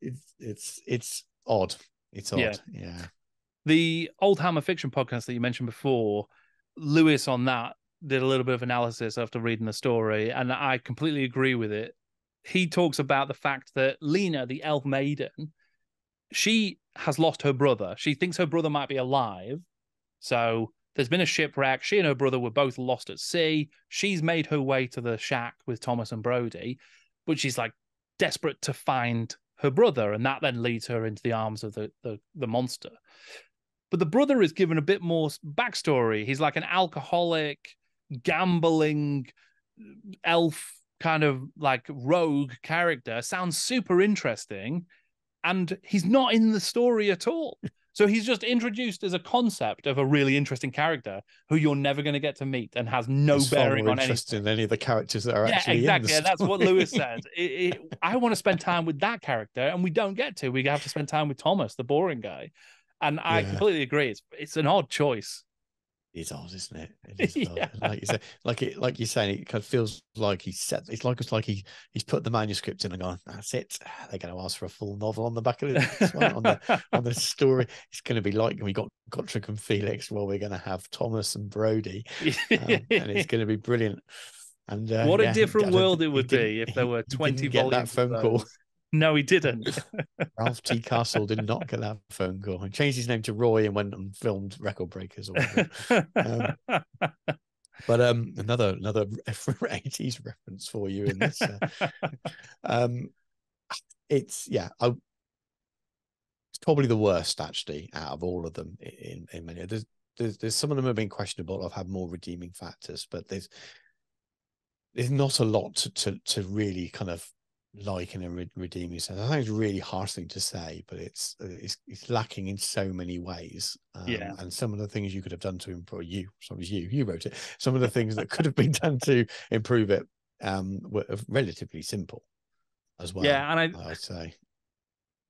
it's it's it's odd. It's odd. Yeah. yeah. The old Hammer fiction podcast that you mentioned before, Lewis on that did a little bit of analysis after reading the story, and I completely agree with it. He talks about the fact that Lena, the elf maiden, she has lost her brother. She thinks her brother might be alive. So there's been a shipwreck. She and her brother were both lost at sea. She's made her way to the shack with Thomas and Brody, but she's like desperate to find her brother, and that then leads her into the arms of the the, the monster. But the brother is given a bit more backstory. He's like an alcoholic, gambling elf kind of like rogue character. Sounds super interesting and he's not in the story at all. So he's just introduced as a concept of a really interesting character who you're never going to get to meet and has no it's bearing on anything. in any of the characters that are yeah, actually exactly. Yeah, that's what Lewis says. It, it, I want to spend time with that character, and we don't get to. We have to spend time with Thomas, the boring guy. And I yeah. completely agree. It's it's an odd choice is odd, isn't it? it is yeah. Like you say, like it, like you're saying, it kind of feels like he's set. It's like it's like he he's put the manuscript in and gone. That's it. They're going to ask for a full novel on the back of it on the on the story. It's going to be like we got Gotrek and Felix. Well, we're going to have Thomas and Brody, um, and it's going to be brilliant. And uh, what a different world it would be if there were twenty volumes. That phone call. No, he didn't. Ralph T. Castle did not get that phone call. He changed his name to Roy and went and filmed Record Breakers. um, but um, another another eighties reference for you in this. Uh, um, it's yeah, I, it's probably the worst actually out of all of them. In in many there's there's, there's some of them have been questionable. I've had more redeeming factors, but there's there's not a lot to to, to really kind of like in a re- redeeming sense. I think it's a really harsh thing to say, but it's it's, it's lacking in so many ways. Um, yeah. And some of the things you could have done to improve you, so it was you, you wrote it. Some of the things that could have been done to improve it um, were relatively simple as well. Yeah, and I, I'd say.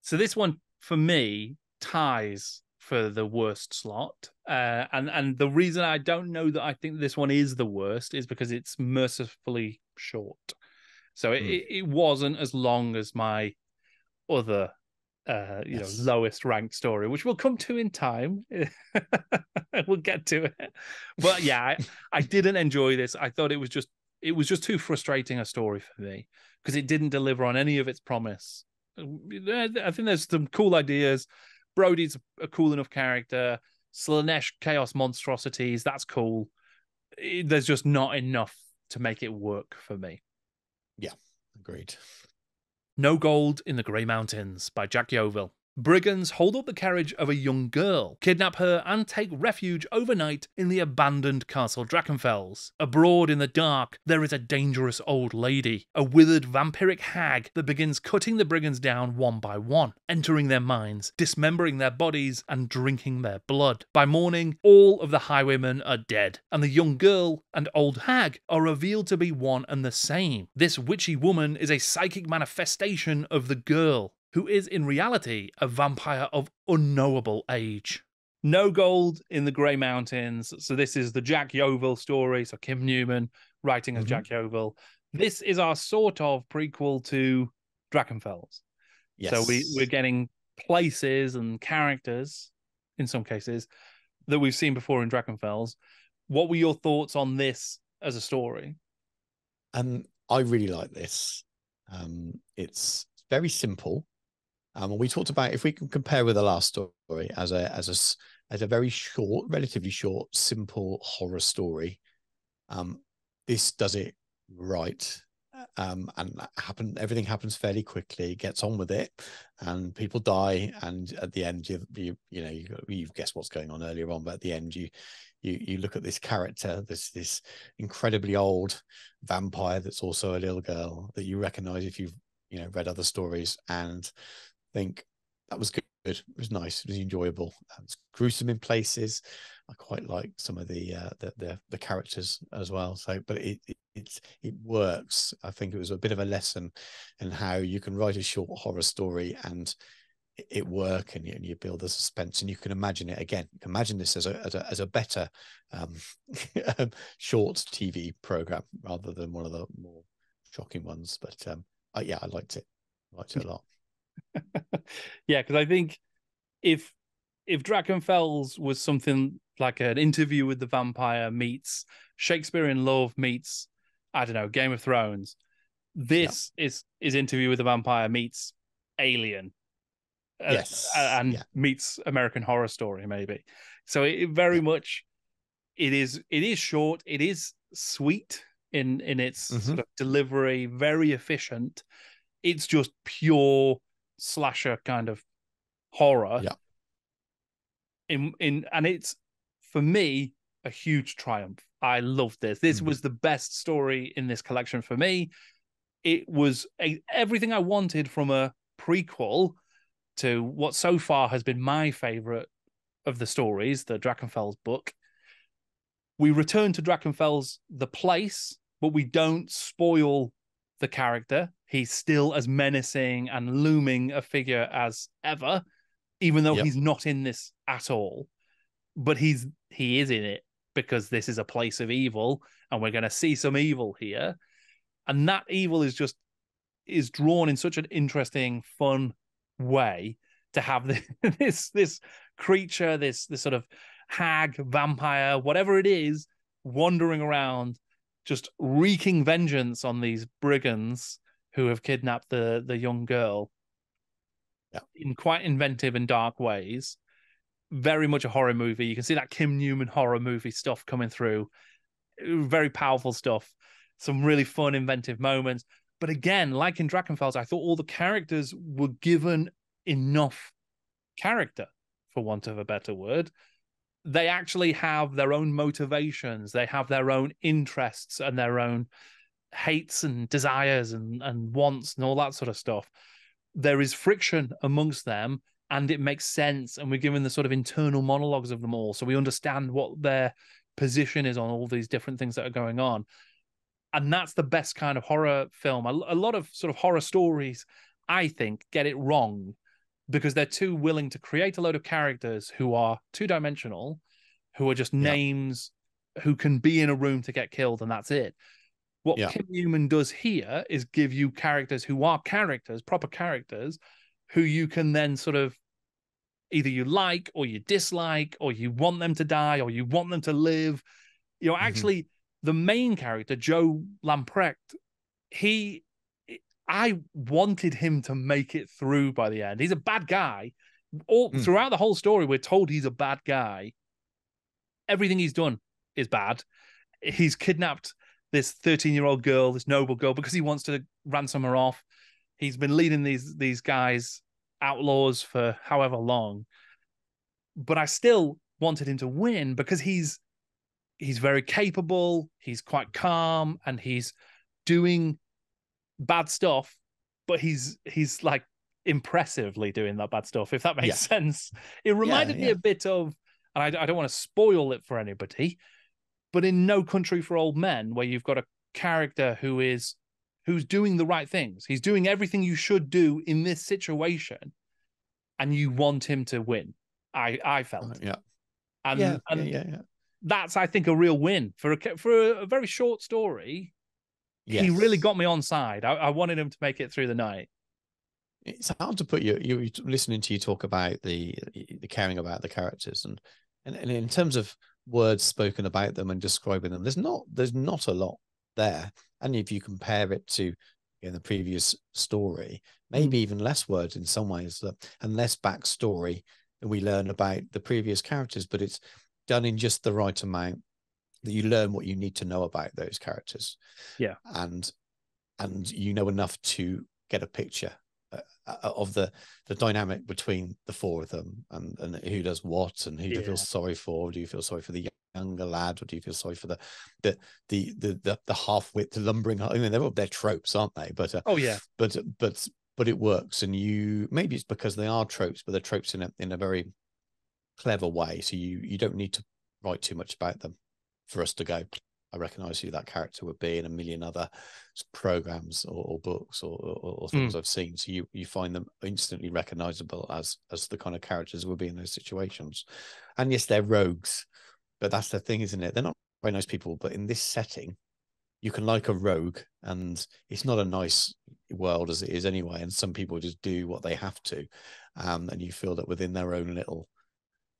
So this one for me ties for the worst slot. Uh, and and the reason I don't know that I think this one is the worst is because it's mercifully short. So it, mm. it wasn't as long as my other uh, you yes. know, lowest ranked story, which we'll come to in time. we'll get to it. But yeah, I, I, didn't enjoy this. I thought it was just it was just too frustrating a story for me because it didn't deliver on any of its promise. I think there's some cool ideas. Brody's a cool enough character. Slaanesh Chaos Monstrosities, that's cool. There's just not enough to make it work for me. Yeah, agreed. No Gold in the Grey Mountains by Jack Yeovil. Brigands hold up the carriage of a young girl, kidnap her, and take refuge overnight in the abandoned Castle Drachenfels. Abroad in the dark, there is a dangerous old lady, a withered vampiric hag that begins cutting the brigands down one by one, entering their minds, dismembering their bodies, and drinking their blood. By morning, all of the highwaymen are dead, and the young girl and old hag are revealed to be one and the same. This witchy woman is a psychic manifestation of the girl, who is in reality a vampire of unknowable age. No gold in the Grey Mountains. So this is the Jack Yeovil story. So Kim Newman writing as mm-hmm. Jack Yeovil. This is our sort of prequel to Drachenfels. Yes. So we, we're getting places and characters in some cases that we've seen before in Drachenfels. What were your thoughts on this as a story? Um, I really like this. Um, it's very simple. Um, and we talked about if we can compare with the last story as a as a as a very short, relatively short, simple horror story. Um, this does it right, um, and happen everything happens fairly quickly. Gets on with it, and people die. And at the end, you you, you know you you've guessed what's going on earlier on, but at the end, you you you look at this character, this this incredibly old vampire that's also a little girl that you recognize if you've you know read other stories and think that was good. It was nice. It was enjoyable. It's gruesome in places. I quite like some of the uh, the, the, the characters as well. So, but it, it it's it works. I think it was a bit of a lesson in how you can write a short horror story and it work and you, and you build the suspense and you can imagine it again. You can imagine this as a as a, as a better um, short TV program rather than one of the more shocking ones. But um, uh, yeah, I liked it. I liked it a lot. yeah, because I think if if Drachenfels was something like an interview with the vampire meets Shakespeare in Love meets I don't know Game of Thrones, this yeah. is is interview with the vampire meets Alien. Uh, yes, uh, and yeah. meets American Horror Story maybe. So it, very yeah. much it is it is short. It is sweet in in its mm-hmm. sort of delivery, very efficient. It's just pure slasher kind of horror. Yeah. In in and it's for me a huge triumph. I love this. This mm-hmm. was the best story in this collection for me. It was a, everything I wanted from a prequel to what so far has been my favorite of the stories, the Drachenfels book. We return to Drachenfels, the place, but we don't spoil the character. He's still as menacing and looming a figure as ever, even though yep. he's not in this at all. But he's he is in it because this is a place of evil, and we're going to see some evil here. And that evil is just is drawn in such an interesting, fun way to have this this, this creature, this this sort of hag, vampire, whatever it is, wandering around just wreaking vengeance on these brigands who have kidnapped the the young girl yeah. in quite inventive and dark ways. Very much a horror movie. You can see that Kim Newman horror movie stuff coming through. Very powerful stuff. Some really fun, inventive moments. But again, like in Drachenfels, I thought all the characters were given enough character, for want of a better word, they actually have their own motivations they have their own interests and their own hates and desires and, and wants and all that sort of stuff. There is friction amongst them and it makes sense and we're given the sort of internal monologues of them all. So we understand what their position is on all these different things that are going on. And that's the best kind of horror film. A, a lot of sort of horror stories i think get it wrong because they're too willing to create a load of characters who are two dimensional, who are just names who can be in a room to get killed and that's it. What yeah. Kim Newman does here is give you characters who are characters, proper characters, who you can then sort of either you like or you dislike or you want them to die or you want them to live. You know, mm-hmm. actually, the main character, Joe Lamprecht, he I wanted him to make it through by the end. He's a bad guy. All mm. throughout the whole story, we're told he's a bad guy. Everything he's done is bad. He's kidnapped this 13 year old girl, this noble girl, because he wants to ransom her off. He's been leading these these guys outlaws for however long. But I still wanted him to win because he's he's very capable, he's quite calm, and he's doing bad stuff, but he's he's like impressively doing that bad stuff. If that makes yeah. sense, it reminded yeah, yeah. me a bit of, and I, I don't want to spoil it for anybody, but in No Country for Old Men, where you've got a character who is who's doing the right things, he's doing everything you should do in this situation, and you want him to win. I I felt, yeah, and yeah, and yeah, yeah, that's I think a real win for a for a very short story yes. he really got me on side. I, I, wanted him to make it through the night. It's hard to put you. You listening to you talk about the the caring about the characters and, and and in terms of words spoken about them and describing them, there's not there's not a lot there. And if you compare it to in the previous story, maybe mm. even less words in some ways, and less backstory that we learn about the previous characters, but it's done in just the right amount you learn what you need to know about those characters. Yeah. And and you know enough to get a picture uh, uh of the the dynamic between the four of them and and who does what and who yeah. do you feel sorry for? Do you feel sorry for the younger lad or do you feel sorry for the the the the the, the half-wit the lumbering i mean they're they're tropes aren't they? But uh, oh yeah. but but but it works and you maybe it's because they are tropes but they're tropes in a in a very clever way. So you you don't need to write too much about them for us to go, I recognize who that character would be in a million other programs or, or books or, or, or things mm. I've seen. So you you find them instantly recognizable as as the kind of characters would be in those situations. And yes, they're rogues, but that's the thing, isn't it? They're not very nice people, but in this setting, you can like a rogue, and it's not a nice world as it is anyway. And some people just do what they have to, um, and you feel that within their own little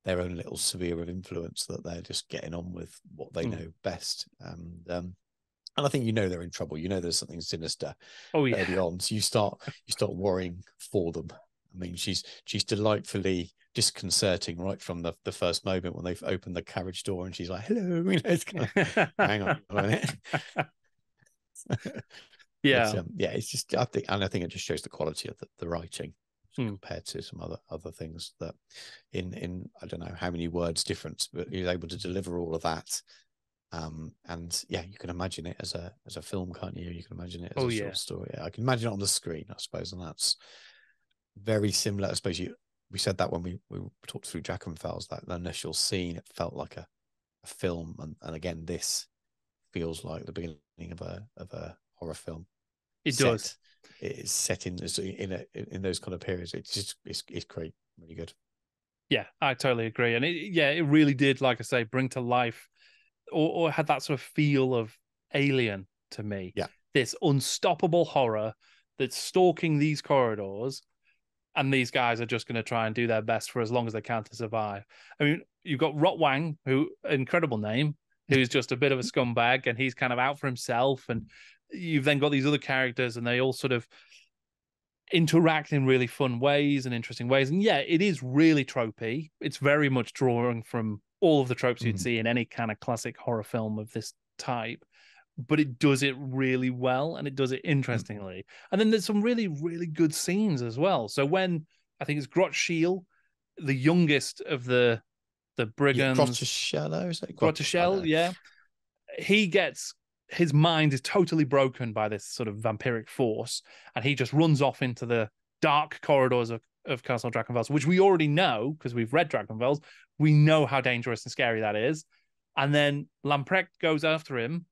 their own little sphere of influence that they're just getting on with what they mm. know best. And um, and I think you know they're in trouble. You know there's something sinister oh, yeah. early on. So you start you start worrying for them. I mean, she's she's delightfully disconcerting right from the, the first moment when they've opened the carriage door and she's like, "Hello," you know, it's kind of, hang on a minute. yeah, but, um, yeah, it's just I think, and I think it just shows the quality of the, the writing hmm. compared to some other other things that in in I don't know how many words difference, but he's able to deliver all of that. Um, and yeah, you can imagine it as a as a film, can't you? You can imagine it as oh, a yeah. short story. I can imagine it on the screen, I suppose, and that's very similar. I suppose you we said that when we we talked through Drachenfels, that the initial scene, it felt like a, a film, and, and again, this feels like the beginning of a of a horror film. It does. It is set in in a, in those kind of periods. It's just it's it's great, really good. Yeah, I totally agree, and it yeah, it really did, like I say, bring to life, or or had that sort of feel of Alien to me. Yeah, this unstoppable horror that's stalking these corridors and these guys are just going to try and do their best for as long as they can to survive. I mean, you've got Rotwang, who incredible name, who's just a bit of a scumbag, and he's kind of out for himself. And you've then got these other characters, and they all sort of interact in really fun ways and interesting ways. And yeah, it is really tropey. It's very much drawing from all of the tropes you'd mm-hmm. see in any kind of classic horror film of this type but it does it really well and it does it interestingly. And then there's some really, really good scenes as well. So when I think it's Grot Shiel, the youngest of the the brigands, yeah, is it? Yeah. He gets his mind is totally broken by this sort of vampiric force, and he just runs off into the dark corridors of, of Castle Drachenfels, which we already know because we've read Drachenfels. We know how dangerous and scary that is. And then Lamprecht goes after him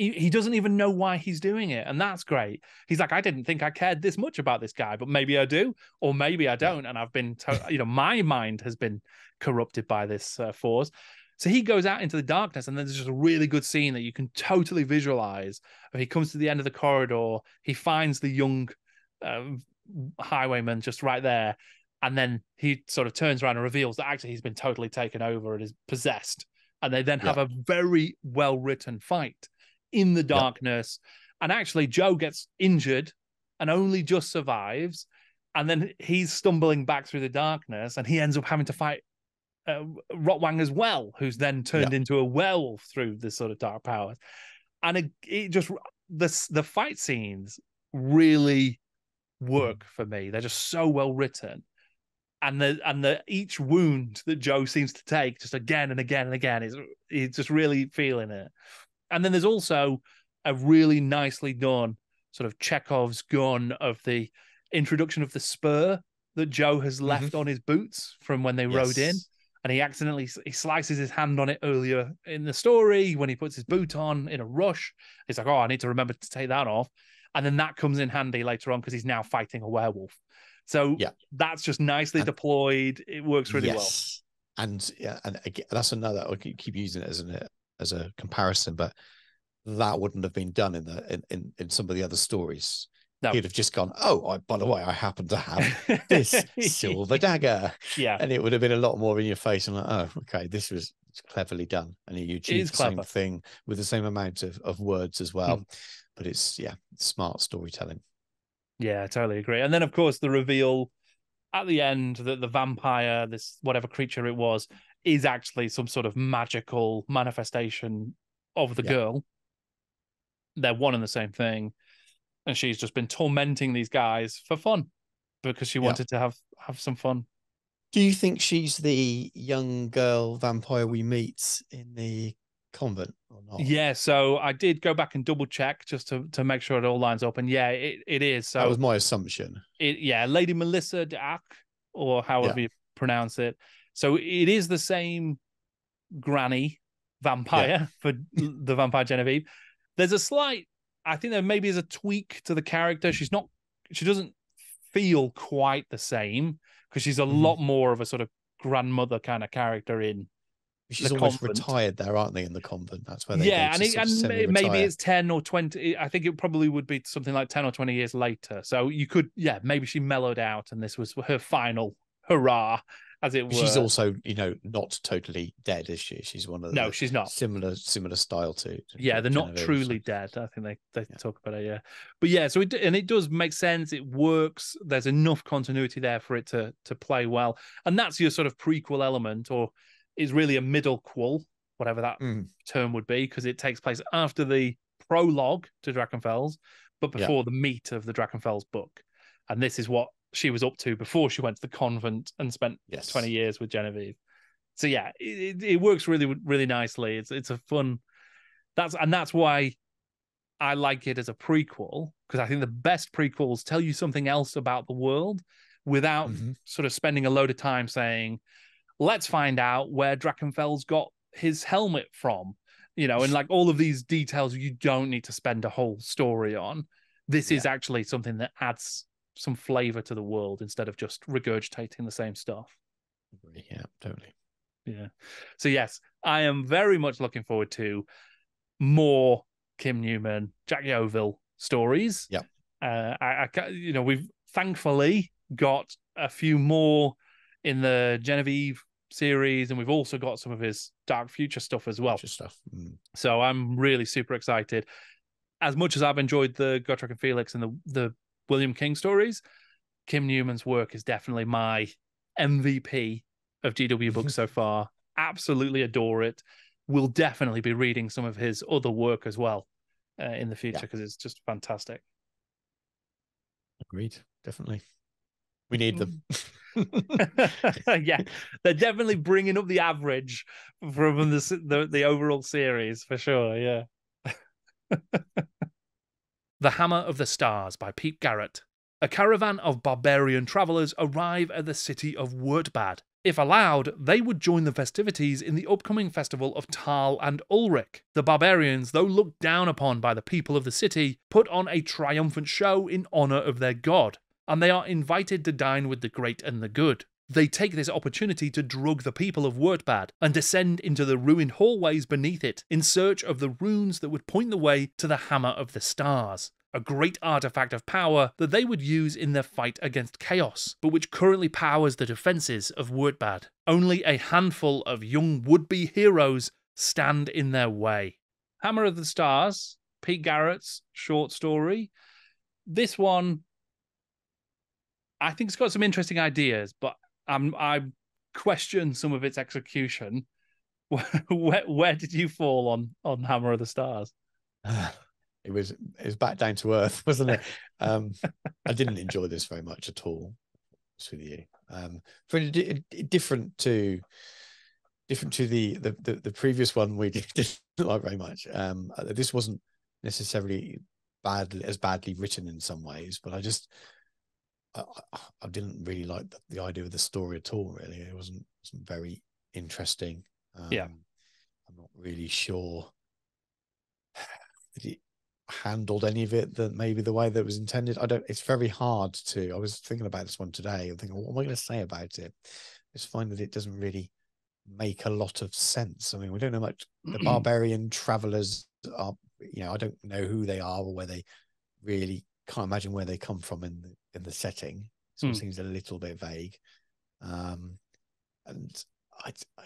he, he doesn't even know why he's doing it. And that's great. He's like, I didn't think I cared this much about this guy, but maybe I do, or maybe I don't. And I've been, to- you know, my mind has been corrupted by this uh, force. So he goes out into the darkness, and then there's just a really good scene that you can totally visualize. He comes to the end of the corridor, he finds the young uh, highwayman just right there, and then he sort of turns around and reveals that actually he's been totally taken over and is possessed. And they then have yeah. a very well written fight in the darkness. Yep. And actually, Joe gets injured and only just survives. And then he's stumbling back through the darkness and he ends up having to fight uh, Rotwang as well, who's then turned into a werewolf through this sort of dark powers. And it, it just, the, the fight scenes really work for me. They're just so well written and the and the each wound that Joe seems to take just again and again and again is he's just really feeling it. And then there's also a really nicely done sort of Chekhov's gun of the introduction of the spur that Joe has left mm-hmm. on his boots from when they yes. rode in. And he accidentally he slices his hand on it earlier in the story when he puts his boot on in a rush. He's like, "Oh, I need to remember to take that off," and then that comes in handy later on because he's now fighting a werewolf. So yeah. that's just nicely and, deployed. It works really yes. well. And yeah, and again, that's another. I keep using it as an as a comparison, but that wouldn't have been done in the in in, in some of the other stories. No. He'd have just gone, oh, I, by the way, I happen to have this silver dagger. Yeah. And it would have been a lot more in your face and like, oh, okay, this was cleverly done. And you achieve the clever. same thing with the same amount of, of words as well. Mm. But it's, yeah, smart storytelling. Yeah, I totally agree. And then, of course, the reveal at the end that the vampire, this whatever creature it was, is actually some sort of magical manifestation of the yeah. girl. They're one and the same thing. And she's just been tormenting these guys for fun because she wanted yeah. to have have some fun. Do you think she's the young girl vampire we meet in the convent or not? Yeah, so I did go back and double check just to, to make sure it all lines up. And yeah, it, it is. So that was my assumption. It yeah, Lady Melissa d'Acques, or however yeah. you pronounce it. So it is the same granny vampire yeah. for the vampire Genevieve. There's a slight, I think there maybe is a tweak to the character. She's not, she doesn't feel quite the same because she's a mm-hmm. lot more of a sort of grandmother kind of character in She's almost convent. retired there, aren't they? In the convent, that's where they yeah, and, it, and maybe it's ten or twenty. I think it probably would be something like ten or twenty years later. So you could, yeah, maybe she mellowed out, and this was her final hurrah, as it were. She's also, you know, not totally dead, is she? She's one of the no, she's not similar similar style to. to yeah, they're not truly dead. I think they they yeah. talk about it. Yeah, but yeah, so it and it does make sense. It works. There's enough continuity there for it to to play well, and that's your sort of prequel element or is really a middle qual, whatever that mm. term would be, because it takes place after the prologue to Drachenfels, but before yeah. the meat of the Drachenfels book. And this is what she was up to before she went to the convent and spent yes. 20 years with Genevieve. So yeah, it, it works really, really nicely. It's it's a fun that's and that's why I like it as a prequel, because I think the best prequels tell you something else about the world without mm-hmm. sort of spending a load of time saying, let's find out where Drachenfels got his helmet from. You know, and like all of these details you don't need to spend a whole story on. This yeah. is actually something that adds some flavor to the world instead of just regurgitating the same stuff. Yeah, totally. Yeah. So yes, I am very much looking forward to more Kim Newman, Jack Yeovil stories. Yeah. Uh, I, I, you know, we've thankfully got a few more in the Genevieve series, and we've also got some of his Dark Future stuff as well. Future stuff. Mm. So I'm really super excited. As much as I've enjoyed the Gotrek and Felix and the the William King stories, Kim Newman's work is definitely my MVP of GW books so far. Absolutely adore it. We'll definitely be reading some of his other work as well uh, in the future because yeah. it's just fantastic. Agreed. Definitely. We need them. yeah, they're definitely bringing up the average from the the, the overall series for sure. Yeah. the Hammer of the Stars by Pete Garrett. A caravan of barbarian travellers arrive at the city of Wurtbad. If allowed, they would join the festivities in the upcoming festival of Taal and Ulric. The barbarians, though looked down upon by the people of the city, put on a triumphant show in honour of their god and they are invited to dine with the great and the good. They take this opportunity to drug the people of Wurtbad and descend into the ruined hallways beneath it in search of the runes that would point the way to the Hammer of the Stars, a great artifact of power that they would use in their fight against Chaos, but which currently powers the defences of Wurtbad. Only a handful of young would be heroes stand in their way. Hammer of the Stars, Pete Garrett's short story. This one I think it's got some interesting ideas, but I'm I question some of its execution. where where did you fall on on Hammer of the Stars? It was it was back down to earth, wasn't it? Um, I didn't enjoy this very much at all. With you, um, for different to different to the, the the, the previous one we didn't like very much. Um, this wasn't necessarily badly as badly written in some ways, but I just I, I didn't really like the, the, idea of the story at all. Really, it wasn't wasn't very interesting. Um, yeah, I'm not really sure that it handled any of it that maybe the way that was intended. I don't. It's very hard to. I was thinking about this one today. I'm thinking, what am I going to say about it? I just find that it doesn't really make a lot of sense. I mean, we don't know much. The barbarian travelers are. You know, I don't know who they are or where they really can't imagine where they come from in the, in the setting. So mm. it seems a little bit vague. Um, and I, I,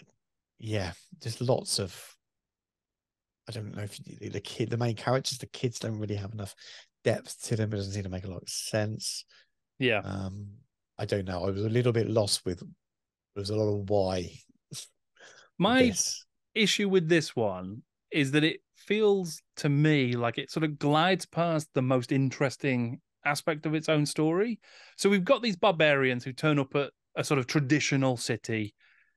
yeah, just lots of. I don't know if the, the kid, the main characters, the kids don't really have enough depth to them. It doesn't seem to make a lot of sense. Yeah. Um, I don't know. I was a little bit lost with. There was a lot of why. My issue with this one is that it feels to me like it sort of glides past the most interesting aspect of its own story. So we've got these barbarians who turn up at a sort of traditional city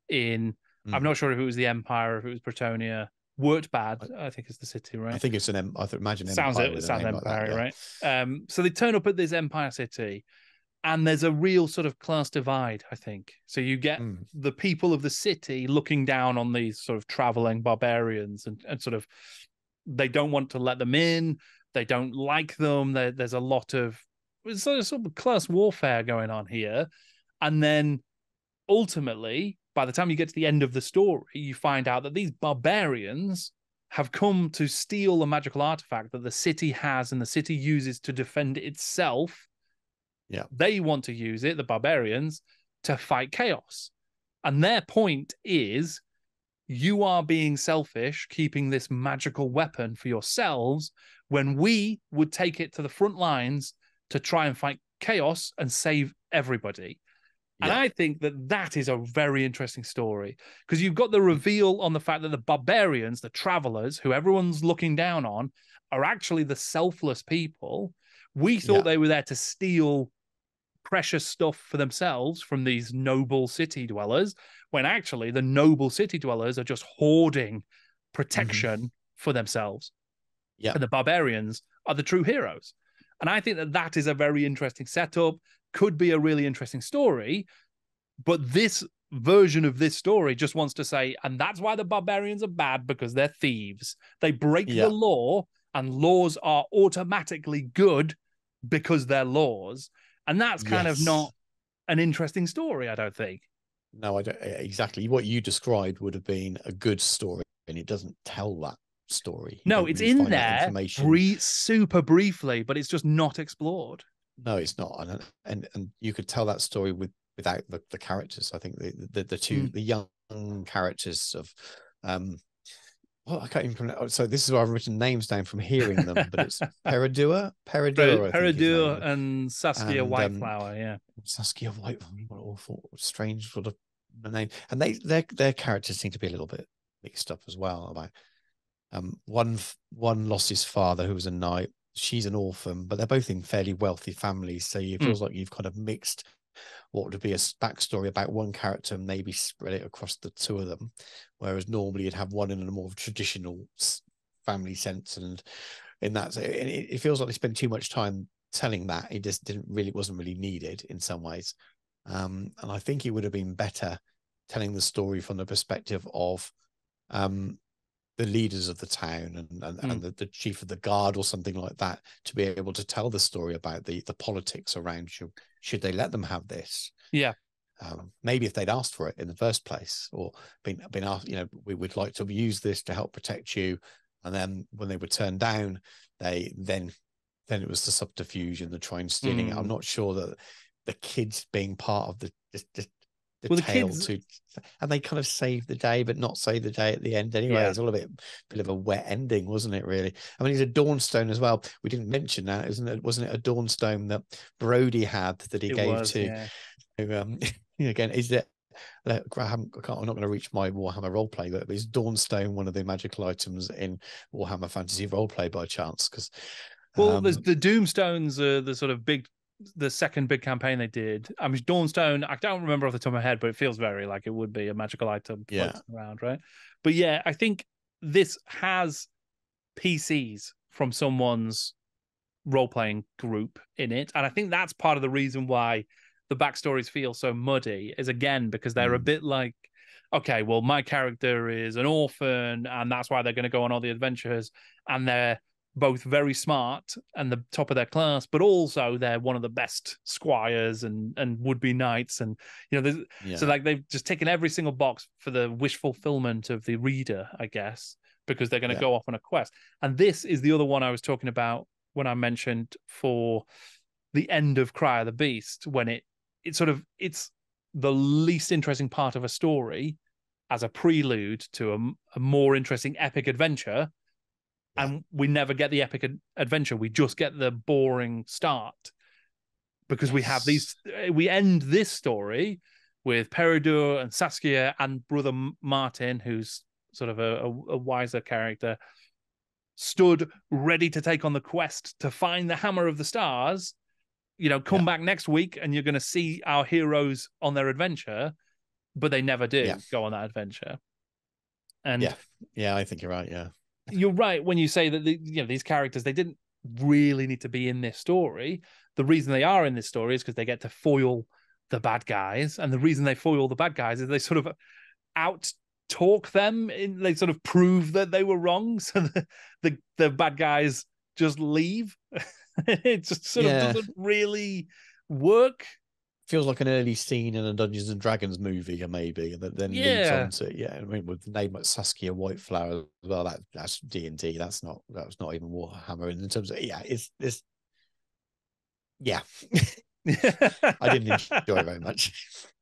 in mm. I'm not sure if it was the Empire or if it was Bretonnia. Wurtbad, I think is the city, right? I think it's an I imagine sounds it sounds Empire, like that, yeah. right? Um, so they turn up at this Empire city, and there's a real sort of class divide, I think. So you get Mm. the people of the city looking down on these sort of traveling barbarians and, and sort of they don't want to let them in. They don't like them. There, there's a lot of there's sort of sort of class warfare going on here. And then ultimately, by the time you get to the end of the story, you find out that these barbarians have come to steal a magical artifact that the city has and the city uses to defend itself. Yeah. They want to use it, the barbarians, to fight chaos. And their point is you are being selfish, keeping this magical weapon for yourselves when we would take it to the front lines to try and fight chaos and save everybody. And I think that that is a very interesting story because you've got the reveal on the fact that the barbarians, the travelers, who everyone's looking down on, are actually the selfless people. We thought Yeah. they were there to steal precious stuff for themselves from these noble city dwellers, when actually the noble city dwellers are just hoarding protection mm-hmm. for themselves. Yeah. And the barbarians are the true heroes. And I think that that is a very interesting setup, could be a really interesting story. But this version of this story just wants to say, and that's why the barbarians are bad because they're thieves. They break Yeah. the law, and laws are automatically good because they're laws. And that's kind of not an interesting story, I don't think. No, I don't e- exactly. What you described would have been a good story, and it doesn't tell that story. You No, it's really in there information. brie- super briefly, but it's just not explored. No, it's not, and and and you could tell that story with without the, the characters. I think the the, the two Mm. the young characters of um. Well, I can't even pronounce. So this is where I've written names down from hearing them, but it's Peridua, Peridua, I think his Peridure name is. and Saskia And, um, Whiteflower, yeah. Saskia White. What an awful, strange sort of name. And they their their characters seem to be a little bit mixed up as well. About um one one lost his father who was a knight. She's an orphan, but they're both in fairly wealthy families. So it Mm. feels like you've kind of mixed what would be a backstory about one character and maybe spread it across the two of them. Whereas normally you'd have one in a more traditional family sense, and in that, so it, it feels like they spend too much time telling that. It just didn't really wasn't really needed in some ways. Um, and I think it would have been better telling the story from the perspective of um, the leaders of the town and and, Mm. and the, the chief of the guard or something like that to be able to tell the story about the the politics around should should they let them have this Yeah. um, maybe if they'd asked for it in the first place or been been asked you know we would like to use this to help protect you and then when they were turned down they then then it was the subterfuge and the trying stealing it i'm Mm. not sure that the kids being part of the the, the, the Well, the tale kids- to and they kind of saved the day but not save the day at the end anyway Yeah. it's all a bit bit of a wet ending wasn't it really i mean he's a dawnstone as well we didn't mention that isn't it wasn't it a dawnstone that brody had that he It gave was, to yeah. um again is it I can't, I'm not going to reach my Warhammer roleplay, but is Dawnstone one of the magical items in Warhammer Fantasy roleplay by chance? Because Well, there's the Doomstones, are the sort of big, the second big campaign they did. I mean, Dawnstone, I don't remember off the top of my head, but it feels very like it would be a magical item Yeah. around, right? But yeah, I think this has PCs from someone's role playing group in it. And I think that's part of the reason why the backstories feel so muddy, is again, because they're a Mm. bit like, okay, well, my character is an orphan, and that's why they're going to go on all the adventures. And they're both very smart and the top of their class, but also they're one of the best squires and and would be knights. And you know, yeah, so like they've just taken every single box for the wish fulfillment of the reader, I guess, because they're going to Yeah. go off on a quest. And this is the other one I was talking about when I mentioned for the end of Cry of the Beast, when it it sort of it's the least interesting part of a story as a prelude to a, a more interesting epic adventure. And we never get the epic ad- adventure. We just get the boring start because we have these. Uh, we end this story with Peridor and Saskia and brother Martin, who's sort of a, a, a wiser character, stood ready to take on the quest to find the Hammer of the Stars. You know, come Yeah. back next week and you're going to see our heroes on their adventure, but they never do Yeah. go on that adventure. And Yeah. yeah, I think you're right. Yeah, you're right when you say that the, you know these characters they didn't really need to be in this story. The reason they are in this story is because they get to foil the bad guys, and the reason they foil the bad guys is they sort of out talk them. In, they sort of prove that they were wrong, so the the, the bad guys just leave. it just sort Yeah. of doesn't really work. Feels like an early scene in a Dungeons and Dragons movie, or maybe, and that then leads Yeah. on to yeah. I mean, with the name like Saskia Whiteflower as well. That that's D and D. That's not that's not even Warhammer. In terms of yeah, it's it's yeah. I didn't enjoy it very much.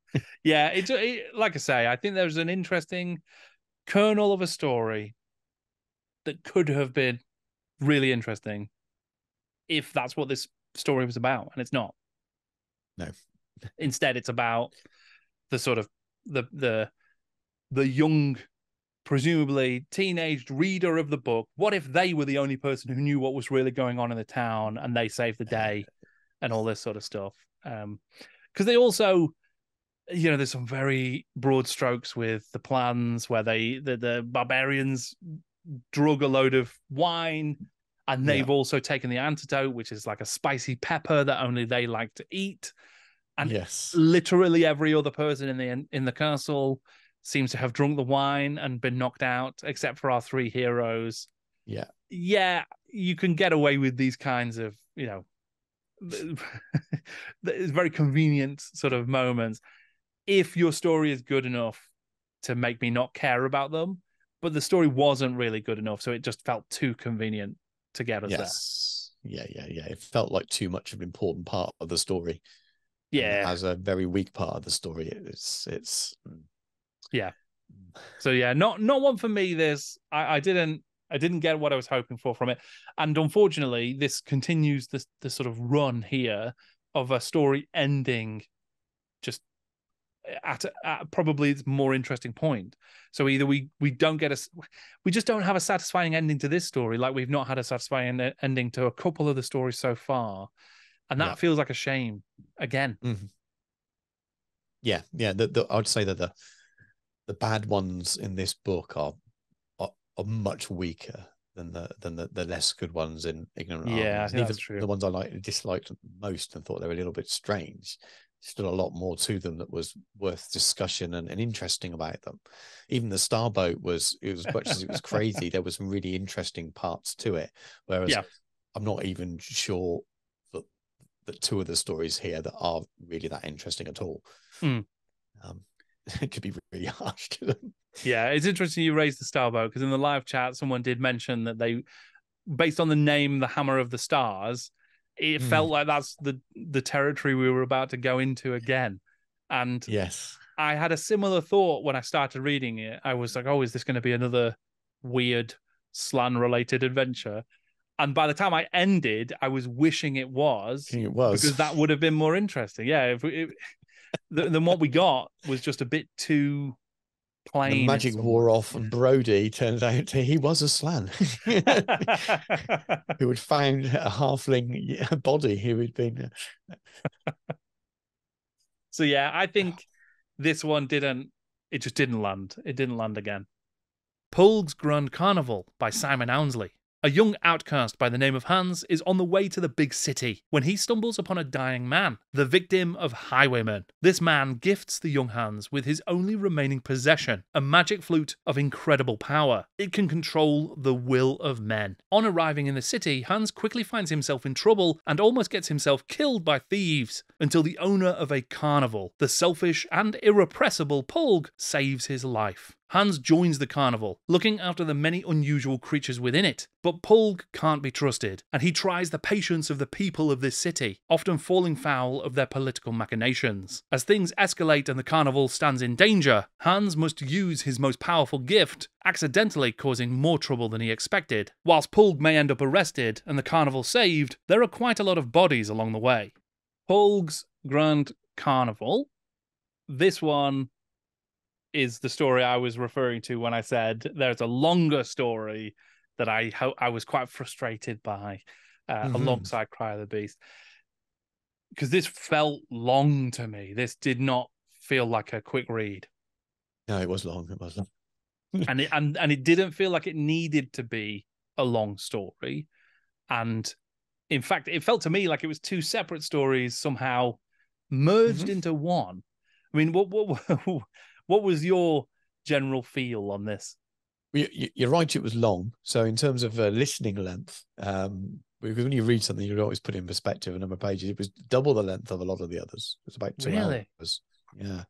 yeah, it, it like I say, I think there's an interesting kernel of a story that could have been really interesting if that's what this story was about, and it's not. No. Instead, it's about the sort of the the the young, presumably teenaged reader of the book. What if they were the only person who knew what was really going on in the town and they saved the day, and all this sort of stuff? Um, because they also you know, there's some very broad strokes with the plans where they the, the barbarians drug a load of wine, and they've also taken the antidote, which is like a spicy pepper that only they like to eat. And yes. literally every other person in the in the castle seems to have drunk the wine and been knocked out, except for our three heroes. Yeah. Yeah, you can get away with these kinds of, you know, very convenient sort of moments if your story is good enough to make me not care about them. But the story wasn't really good enough, so it just felt too convenient to get us Yes. Yeah, yeah, yeah. It felt like too much of an important part of the story. Yeah. As a very weak part of the story. It's it's mm. Yeah. So yeah, not not one for me. This I, I didn't I didn't get what I was hoping for from it, and unfortunately, this continues this this sort of run here of a story ending just at, a, at probably its more interesting point. So either we we don't get a we just don't have a satisfying ending to this story, like we've not had a satisfying ending to a couple of the stories so far, and that Yeah. feels like a shame again. Mm-hmm. yeah, yeah. The, the, I'd say that the the bad ones in this book are are, are much weaker than the than the, the less good ones in Ignorant Yeah, I think that's true. The ones I like disliked most and thought they were a little bit strange. Still a lot more to them that was worth discussion and, and interesting about them. Even the Starboat was, it was as much as it was crazy, there was some really interesting parts to it. Whereas Yeah. I'm not even sure that two of the stories here that are really that interesting at all. Hmm. Um, it could be really harsh to them. Yeah, it's interesting you raised the Starboat because in the live chat, someone did mention that they, based on the name, the Hammer of the Stars, it Mm. felt like that's the the territory we were about to go into again. And Yes. I had a similar thought when I started reading it. I was like, "Oh, is this going to be another weird Slann related adventure?" And by the time I ended, I was wishing it was it was because that would have been more interesting. Yeah, if we, than what we got was just a bit too plain. the magic wore off, and Brody turned out he was a Slann who had found a halfling body who had been. so yeah, I think this one didn't. It just didn't land. It didn't land again. Pulg's Grand Carnival by Simon Ounsley. A young outcast by the name of Hans is on the way to the big city when he stumbles upon a dying man, the victim of highwaymen. This man gifts the young Hans with his only remaining possession, a magic flute of incredible power. It can control the will of men. On arriving in the city, Hans quickly finds himself in trouble and almost gets himself killed by thieves until the owner of a carnival, the selfish and irrepressible Pulg, saves his life. Hans joins the carnival, looking after the many unusual creatures within it. But Pulg can't be trusted, and he tries the patience of the people of this city, often falling foul of their political machinations. As things escalate and the carnival stands in danger, Hans must use his most powerful gift, accidentally causing more trouble than he expected. Whilst Pulg may end up arrested and the carnival saved, there are quite a lot of bodies along the way. Pulg's Grand Carnival. This one is the story I was referring to when I said there's a longer story that I ho- I was quite frustrated by uh, Mhm. alongside Cry of the Beast because this felt long to me. This did not feel like a quick read, No, it was long. It was long. and it and and it didn't feel like it needed to be a long story. And in fact, it felt to me like it was two separate stories somehow merged Mm-hmm. into one. I mean, what what what was your general feel on this? You- you- You're right. It was long. So in terms of uh, listening length, um, because when you read something, you always put it in perspective. A number of pages. It was double the length of a lot of the others. It was about two Really? hours. Yeah.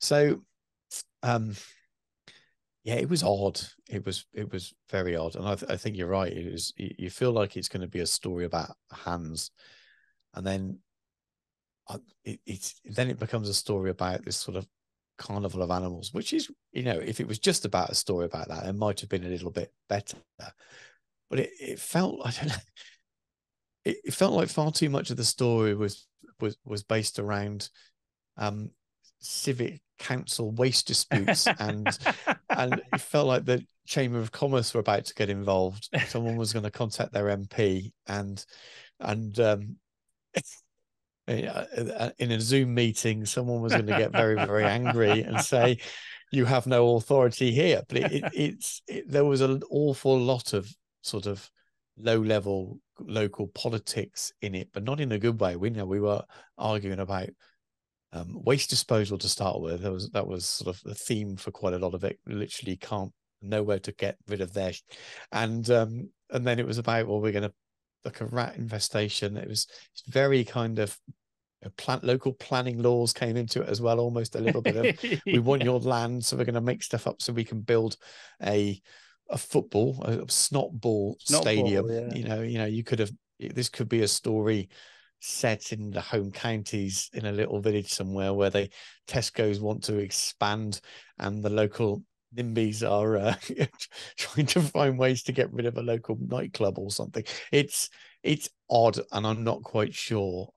So, um, yeah, it was odd. It was it was very odd, and I, th- I think you're right. It was you you feel like it's going to be a story about Hans, and then uh, it, it's then it becomes a story about this sort of carnival of animals, which is you know if it was just about a story about that, it might have been a little bit better, but it, it felt I don't know. It, it felt like far too much of the story was was was based around um civic council waste disputes and and it felt like the chamber of commerce were about to get involved someone was going to contact their mp and and um in a zoom meeting someone was going to get very very angry and say you have no authority here but it, it, it's it, there was an awful lot of sort of low level local politics in it but not in a good way we know we were arguing about um, waste disposal to start with. That was that was sort of the theme for quite a lot of it. Literally can't nowhere to get rid of their, and um, and then it was about well we're going to look a rat infestation. It was very kind of plant local planning laws came into it as well. Almost a little bit of we want your land, so we're going to make stuff up so we can build a a football a snot ball Snot ball, stadium. yeah. You know, you know, you could have this could be a story set in the home counties in a little village somewhere where they Tesco's want to expand and the local NIMBYs are uh, trying to find ways to get rid of a local nightclub or something. It's it's odd, and I'm not quite sure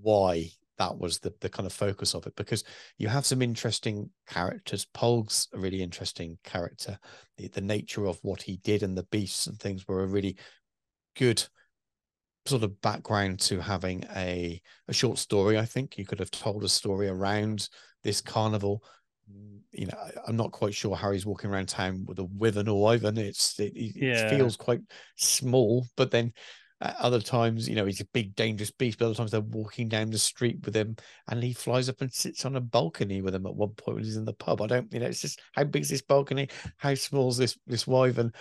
why that was the the kind of focus of it because you have some interesting characters. Pulg's a really interesting character. The, the nature of what he did and the beasts and things were a really good sort of background to having a a short story. I think you could have told a story around this carnival. Mm, You know, I'm not quite sure how he's walking around town with a with an wyvern. It's it, it Yeah. feels quite small, but then at other times, you know, he's a big dangerous beast. But other times they're walking down the street with him, and he flies up and sits on a balcony with him at one point when he's in the pub. I don't, you know, it's just how big is this balcony? How small is this this wyvern?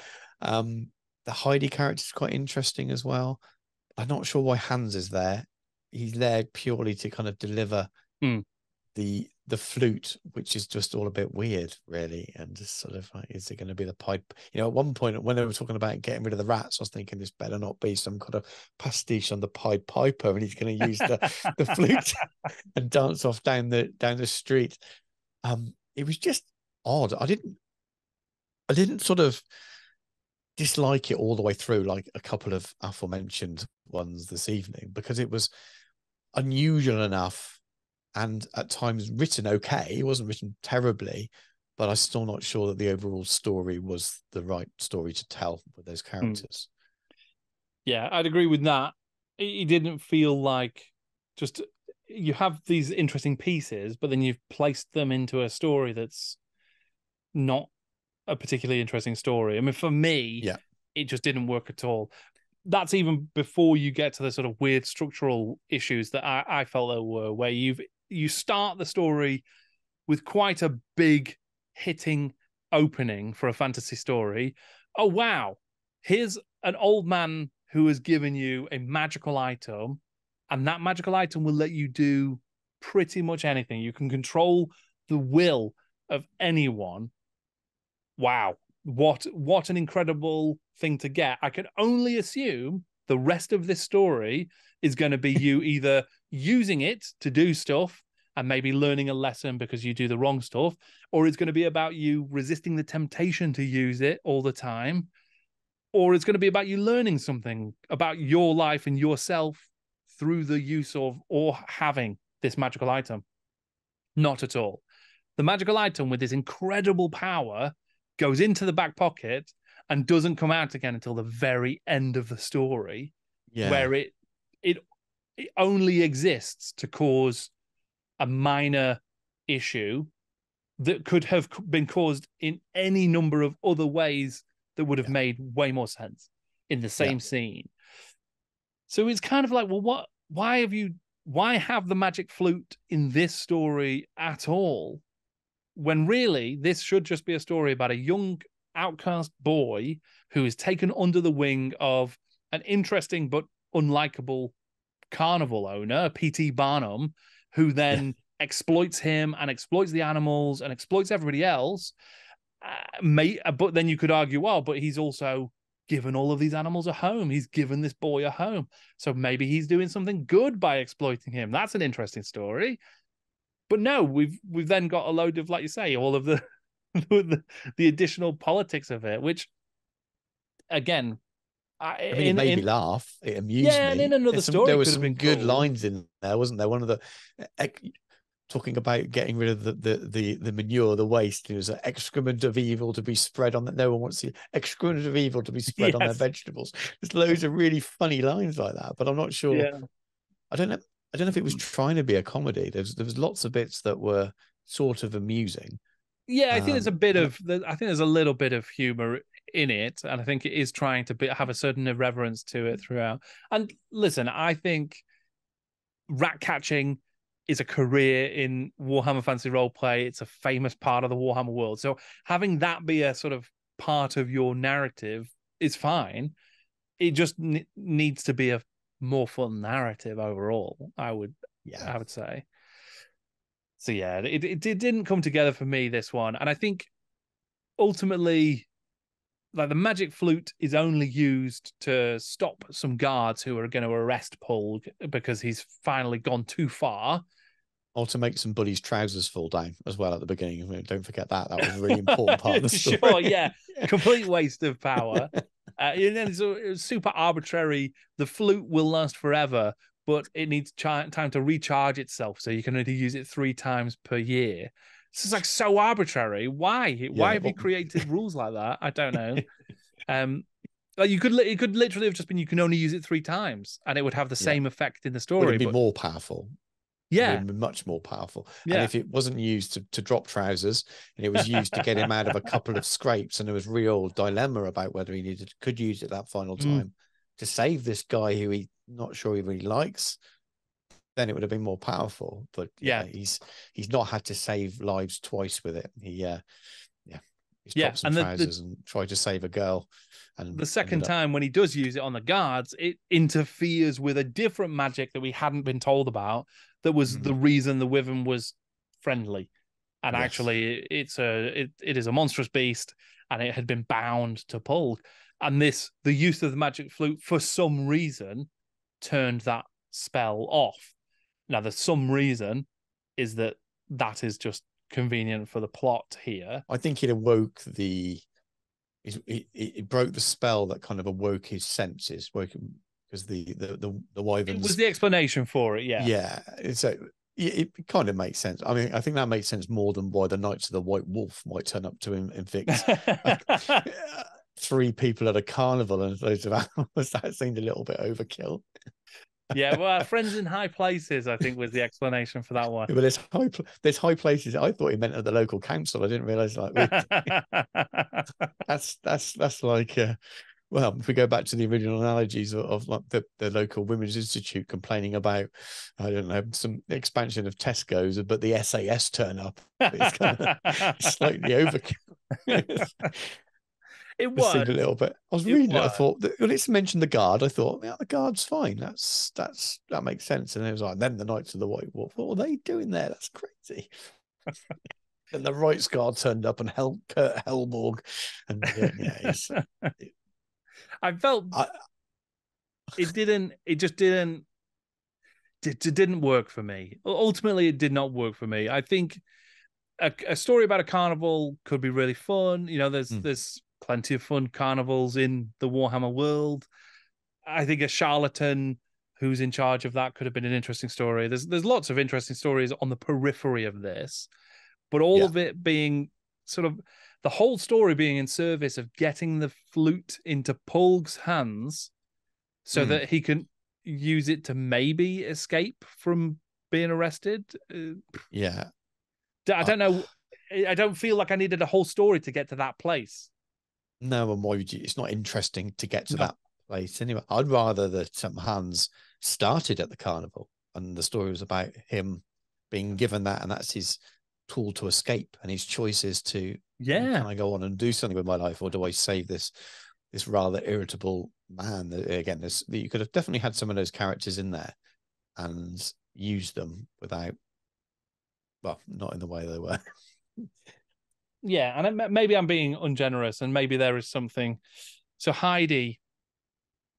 Um, the Heidi character is quite interesting as well. I'm not sure why Hans is there. He's there purely to kind of deliver Hmm. the the flute, which is just all a bit weird, really, and just sort of like, is it going to be the pipe? You know, at one point when they were talking about getting rid of the rats, I was thinking this better not be some kind of pastiche on the Pied Piper, and he's going to use the the flute and dance off down the down the street. Um, it was just odd. I didn't, I didn't sort of dislike it all the way through, like a couple of aforementioned ones this evening, because it was unusual enough and at times written okay. It wasn't written terribly, but I'm still not sure that the overall story was the right story to tell with those hmm. characters. Yeah, I'd agree with that. It, it didn't feel like just you have these interesting pieces, but then you've placed them into a story that's not a particularly interesting story. I mean, for me, Yeah. it just didn't work at all. That's even before you get to the sort of weird structural issues that I, I felt there were, where you've you start the story with quite a big hitting opening for a fantasy story. Oh wow, here's an old man who has given you a magical item, and that magical item will let you do pretty much anything. You can control the will of anyone. Wow. What what an incredible thing to get. I can only assume the rest of this story is going to be you either using it to do stuff and maybe learning a lesson because you do the wrong stuff, or it's going to be about you resisting the temptation to use it all the time, or it's going to be about you learning something about your life and yourself through the use of or having this magical item. Not at all. The magical item with this incredible power goes into the back pocket and doesn't come out again until the very end of the story Yeah. where it it it only exists to cause a minor issue that could have been caused in any number of other ways that would have Yeah. made way more sense in the same scene. So it's kind of like, well, what? Why have you? Why have the magic flute in this story at all? When really, this should just be a story about a young outcast boy who is taken under the wing of an interesting but unlikable carnival owner, P.T. Barnum, who then exploits him and exploits the animals and exploits everybody else. Uh, may, uh, but then you could argue, well, but he's also given all of these animals a home. He's given this boy a home. So maybe he's doing something good by exploiting him. That's an interesting story. But no, we've we've then got a load of, like you say, all of the the, the additional politics of it, which again I, I mean, in, it made in, me laugh. It amused yeah, me. Yeah, and in another story, there was some good cool. lines in there, wasn't there? One of the eh, eh, talking about getting rid of the the the, the manure, the waste. It was an excrement of evil to be spread on that. No one wants the excrement of evil to be spread yes. on their vegetables. There's loads of really funny lines like that, but I'm not sure. Yeah. I don't know. I don't know if it was mm. trying to be a comedy. There's there was lots of bits that were sort of amusing. Yeah, I think um, there's a bit um, of. I think there's a little bit of humor in it, and I think it is trying to be, have a certain irreverence to it throughout. And listen, I think rat catching is a career in Warhammer Fantasy Roleplay. It's a famous part of the Warhammer world. So having that be a sort of part of your narrative is fine. It just n- needs to be a more fun narrative overall. I would, yeah, I would say. So yeah, it, it it didn't come together for me this one, and I think ultimately like the magic flute is only used to stop some guards who are going to arrest Pulg because he's finally gone too far. Or to make some bullies' trousers fall down as well at the beginning. Don't forget that. That was a really important part of the story. sure, yeah. Complete waste of power. uh, and then it's, it's super arbitrary. The flute will last forever, but it needs ch- time to recharge itself. So you can only use it three times per year. This is like so arbitrary. Why? Why yeah, have you created rules like that? I don't know. um, like you could it could literally have just been you can only use it three times and it would have the same yeah. effect in the story. It would it be but... more powerful? Yeah, much more powerful. Yeah. And if it wasn't used to, to drop trousers and it was used to get him out of a couple of scrapes, and there was real dilemma about whether he needed could use it that final mm. time mm. to save this guy who he not sure he really likes, then it would have been more powerful. But yeah, yeah he's he's not had to save lives twice with it. He uh yeah, he's yeah, some and the, trousers the, and tried to save a girl. And the second time when he does use it on the guards, it interferes with a different magic that we hadn't been told about. That was mm. the reason the Wyvern was friendly, and yes. actually, it's a it, it is a monstrous beast, and it had been bound to Pulg. And this, the use of the magic flute, for some reason, turned that spell off now, there's some reason is that that is just convenient for the plot here. I think it awoke the, it, it, broke the spell that kind of awoke his senses, woke because the the the the wyverns. It was the explanation for it, yeah. Yeah, so it, it kind of makes sense. I mean, I think that makes sense more than why the Knights of the White Wolf might turn up to him inflict uh, three people at a carnival and loads of animals. That seemed a little bit overkill yeah, well, friends in high places, I think, was the explanation for that one. Well, there's high, there's high places. I thought he meant at the local council. I didn't realize like that's that's that's like, uh, well, if we go back to the original analogies of, of like the, the local women's institute complaining about, I don't know, some expansion of Tesco's, but the SAS turn up. It's kind of slightly overkill. It was a little bit. I was reading it. it I thought when it's mentioned the guard, I thought, yeah, the guard's fine. That's that's that makes sense. And it was like, then the Knights of the White Wolf. What were they doing there? That's crazy. and the Reiksguard turned up and helped Kurt Helborg. And yeah, I felt I, it didn't. It just didn't. It, it didn't work for me. Ultimately, it did not work for me. I think a, a story about a carnival could be really fun. You know, there's mm. there's plenty of fun carnivals in the Warhammer world. I think a charlatan who's in charge of that could have been an interesting story. There's there's lots of interesting stories on the periphery of this, but all yeah. of it being sort of the whole story being in service of getting the flute into Pulg's hands so mm. that he can use it to maybe escape from being arrested. Uh, yeah. I don't know. I don't feel like I needed a whole story to get to that place. No, and why would you? It's not interesting to get to no. that place anyway. I'd rather that um, Hans started at the carnival and the story was about him being given that and that's his tool to escape and his choices to yeah can I go on and do something with my life or do I save this this rather irritable man again this you could have definitely had some of those characters in there and used them without well not in the way they were yeah and it, maybe i'm being ungenerous and maybe there is something so heidi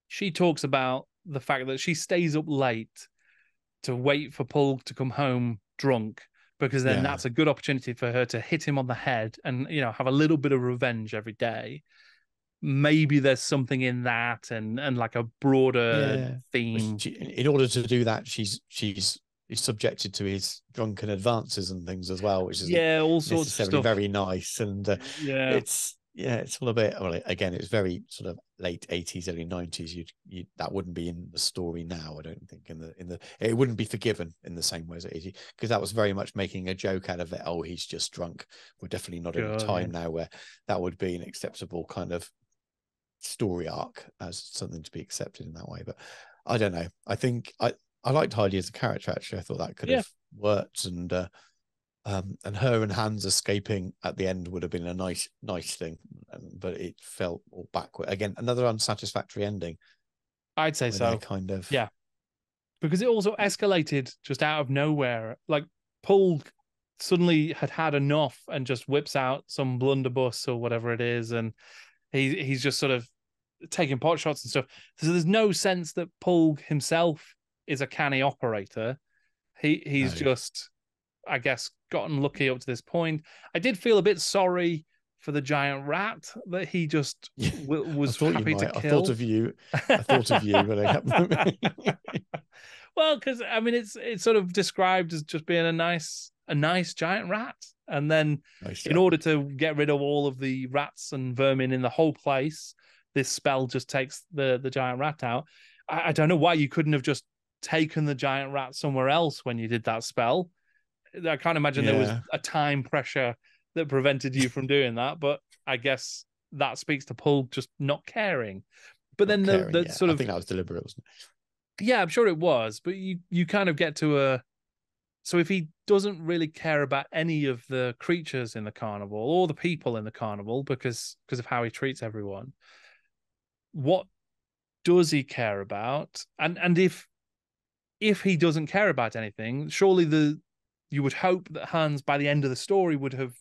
she talks about the fact that she stays up late to wait for Paul to come home drunk because then yeah. that's a good opportunity for her to hit him on the head and you know have a little bit of revenge every day maybe there's something in that and and like a broader yeah. theme she, in order to do that she's she's is subjected to his drunken advances and things as well which is yeah all sorts of stuff very nice and uh, yeah it's yeah, it's all a bit. Well, again, it's very sort of late eighties, early nineties. You, you that wouldn't be in the story now. I don't think in the in the it wouldn't be forgiven in the same way as it is because that was very much making a joke out of it. Oh, he's just drunk. We're definitely not in a time now where that would be an acceptable kind of story arc as something to be accepted in that way. But I don't know. I think I I liked Heidi as a character. Actually, I thought that could yeah. have worked and. uh um, and her and Hans escaping at the end would have been a nice, nice thing, but it felt all backward again. Another unsatisfactory ending. I'd say so. Kind of, yeah, because it also escalated just out of nowhere. Like Paul suddenly had had enough and just whips out some blunderbuss or whatever it is, and he he's just sort of taking pot shots and stuff. So there's no sense that Paul himself is a canny operator. He he's no. just I guess, gotten lucky up to this point. I did feel a bit sorry for the giant rat that he just w- was happy to kill. I thought of you. I thought of you when I happened. well, because I mean, it's it's sort of described as just being a nice a nice giant rat, and then nice in order to get rid of all of the rats and vermin in the whole place, this spell just takes the the giant rat out. I, I don't know why you couldn't have just taken the giant rat somewhere else when you did that spell I can't imagine yeah. there was a time pressure that prevented you from doing that. But I guess that speaks to Paul just not caring. But not then the, caring, the yeah. sort of I think that was deliberate, wasn't it? Yeah, I'm sure it was. But you you kind of get to a so if he doesn't really care about any of the creatures in the carnival or the people in the carnival because because of how he treats everyone, what does he care about? And and if if he doesn't care about anything, surely the you would hope that Hans, by the end of the story, would have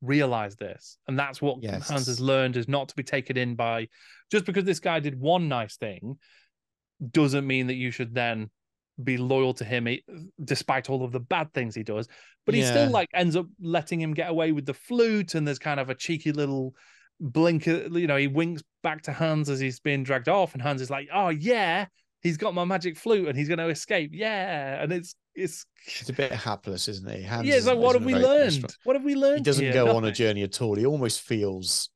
realized this. And that's what yes. Hans has learned is not to be taken in by just because this guy did one nice thing doesn't mean that you should then be loyal to him eh, despite all of the bad things he does. But he yeah. still like ends up letting him get away with the flute, and there's kind of a cheeky little blink. You know, he winks back to Hans as he's being dragged off, and Hans is like, "Oh yeah, he's got my magic flute, and he's going to escape." Yeah, and it's it's it's a bit hapless, isn't he? Hans yeah, it's like what have we learned? What have we learned? He doesn't here? go Nothing. on a journey at all. He almost feels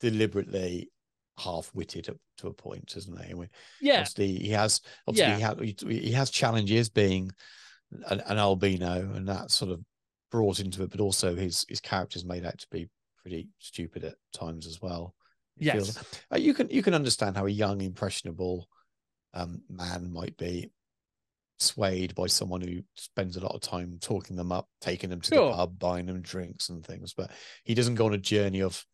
deliberately half-witted up to a point, isn't he? I mean, yeah, obviously he has. Obviously, yeah. he, has, he has challenges being an, an, albino, and that sort of brought into it. But also, his his character's made out to be pretty stupid at times as well. Yes, feels, uh, you can you can understand how a young, impressionable um, man might be swayed by someone who spends a lot of time talking them up, taking them to sure. the pub, buying them drinks and things. But he doesn't go on a journey of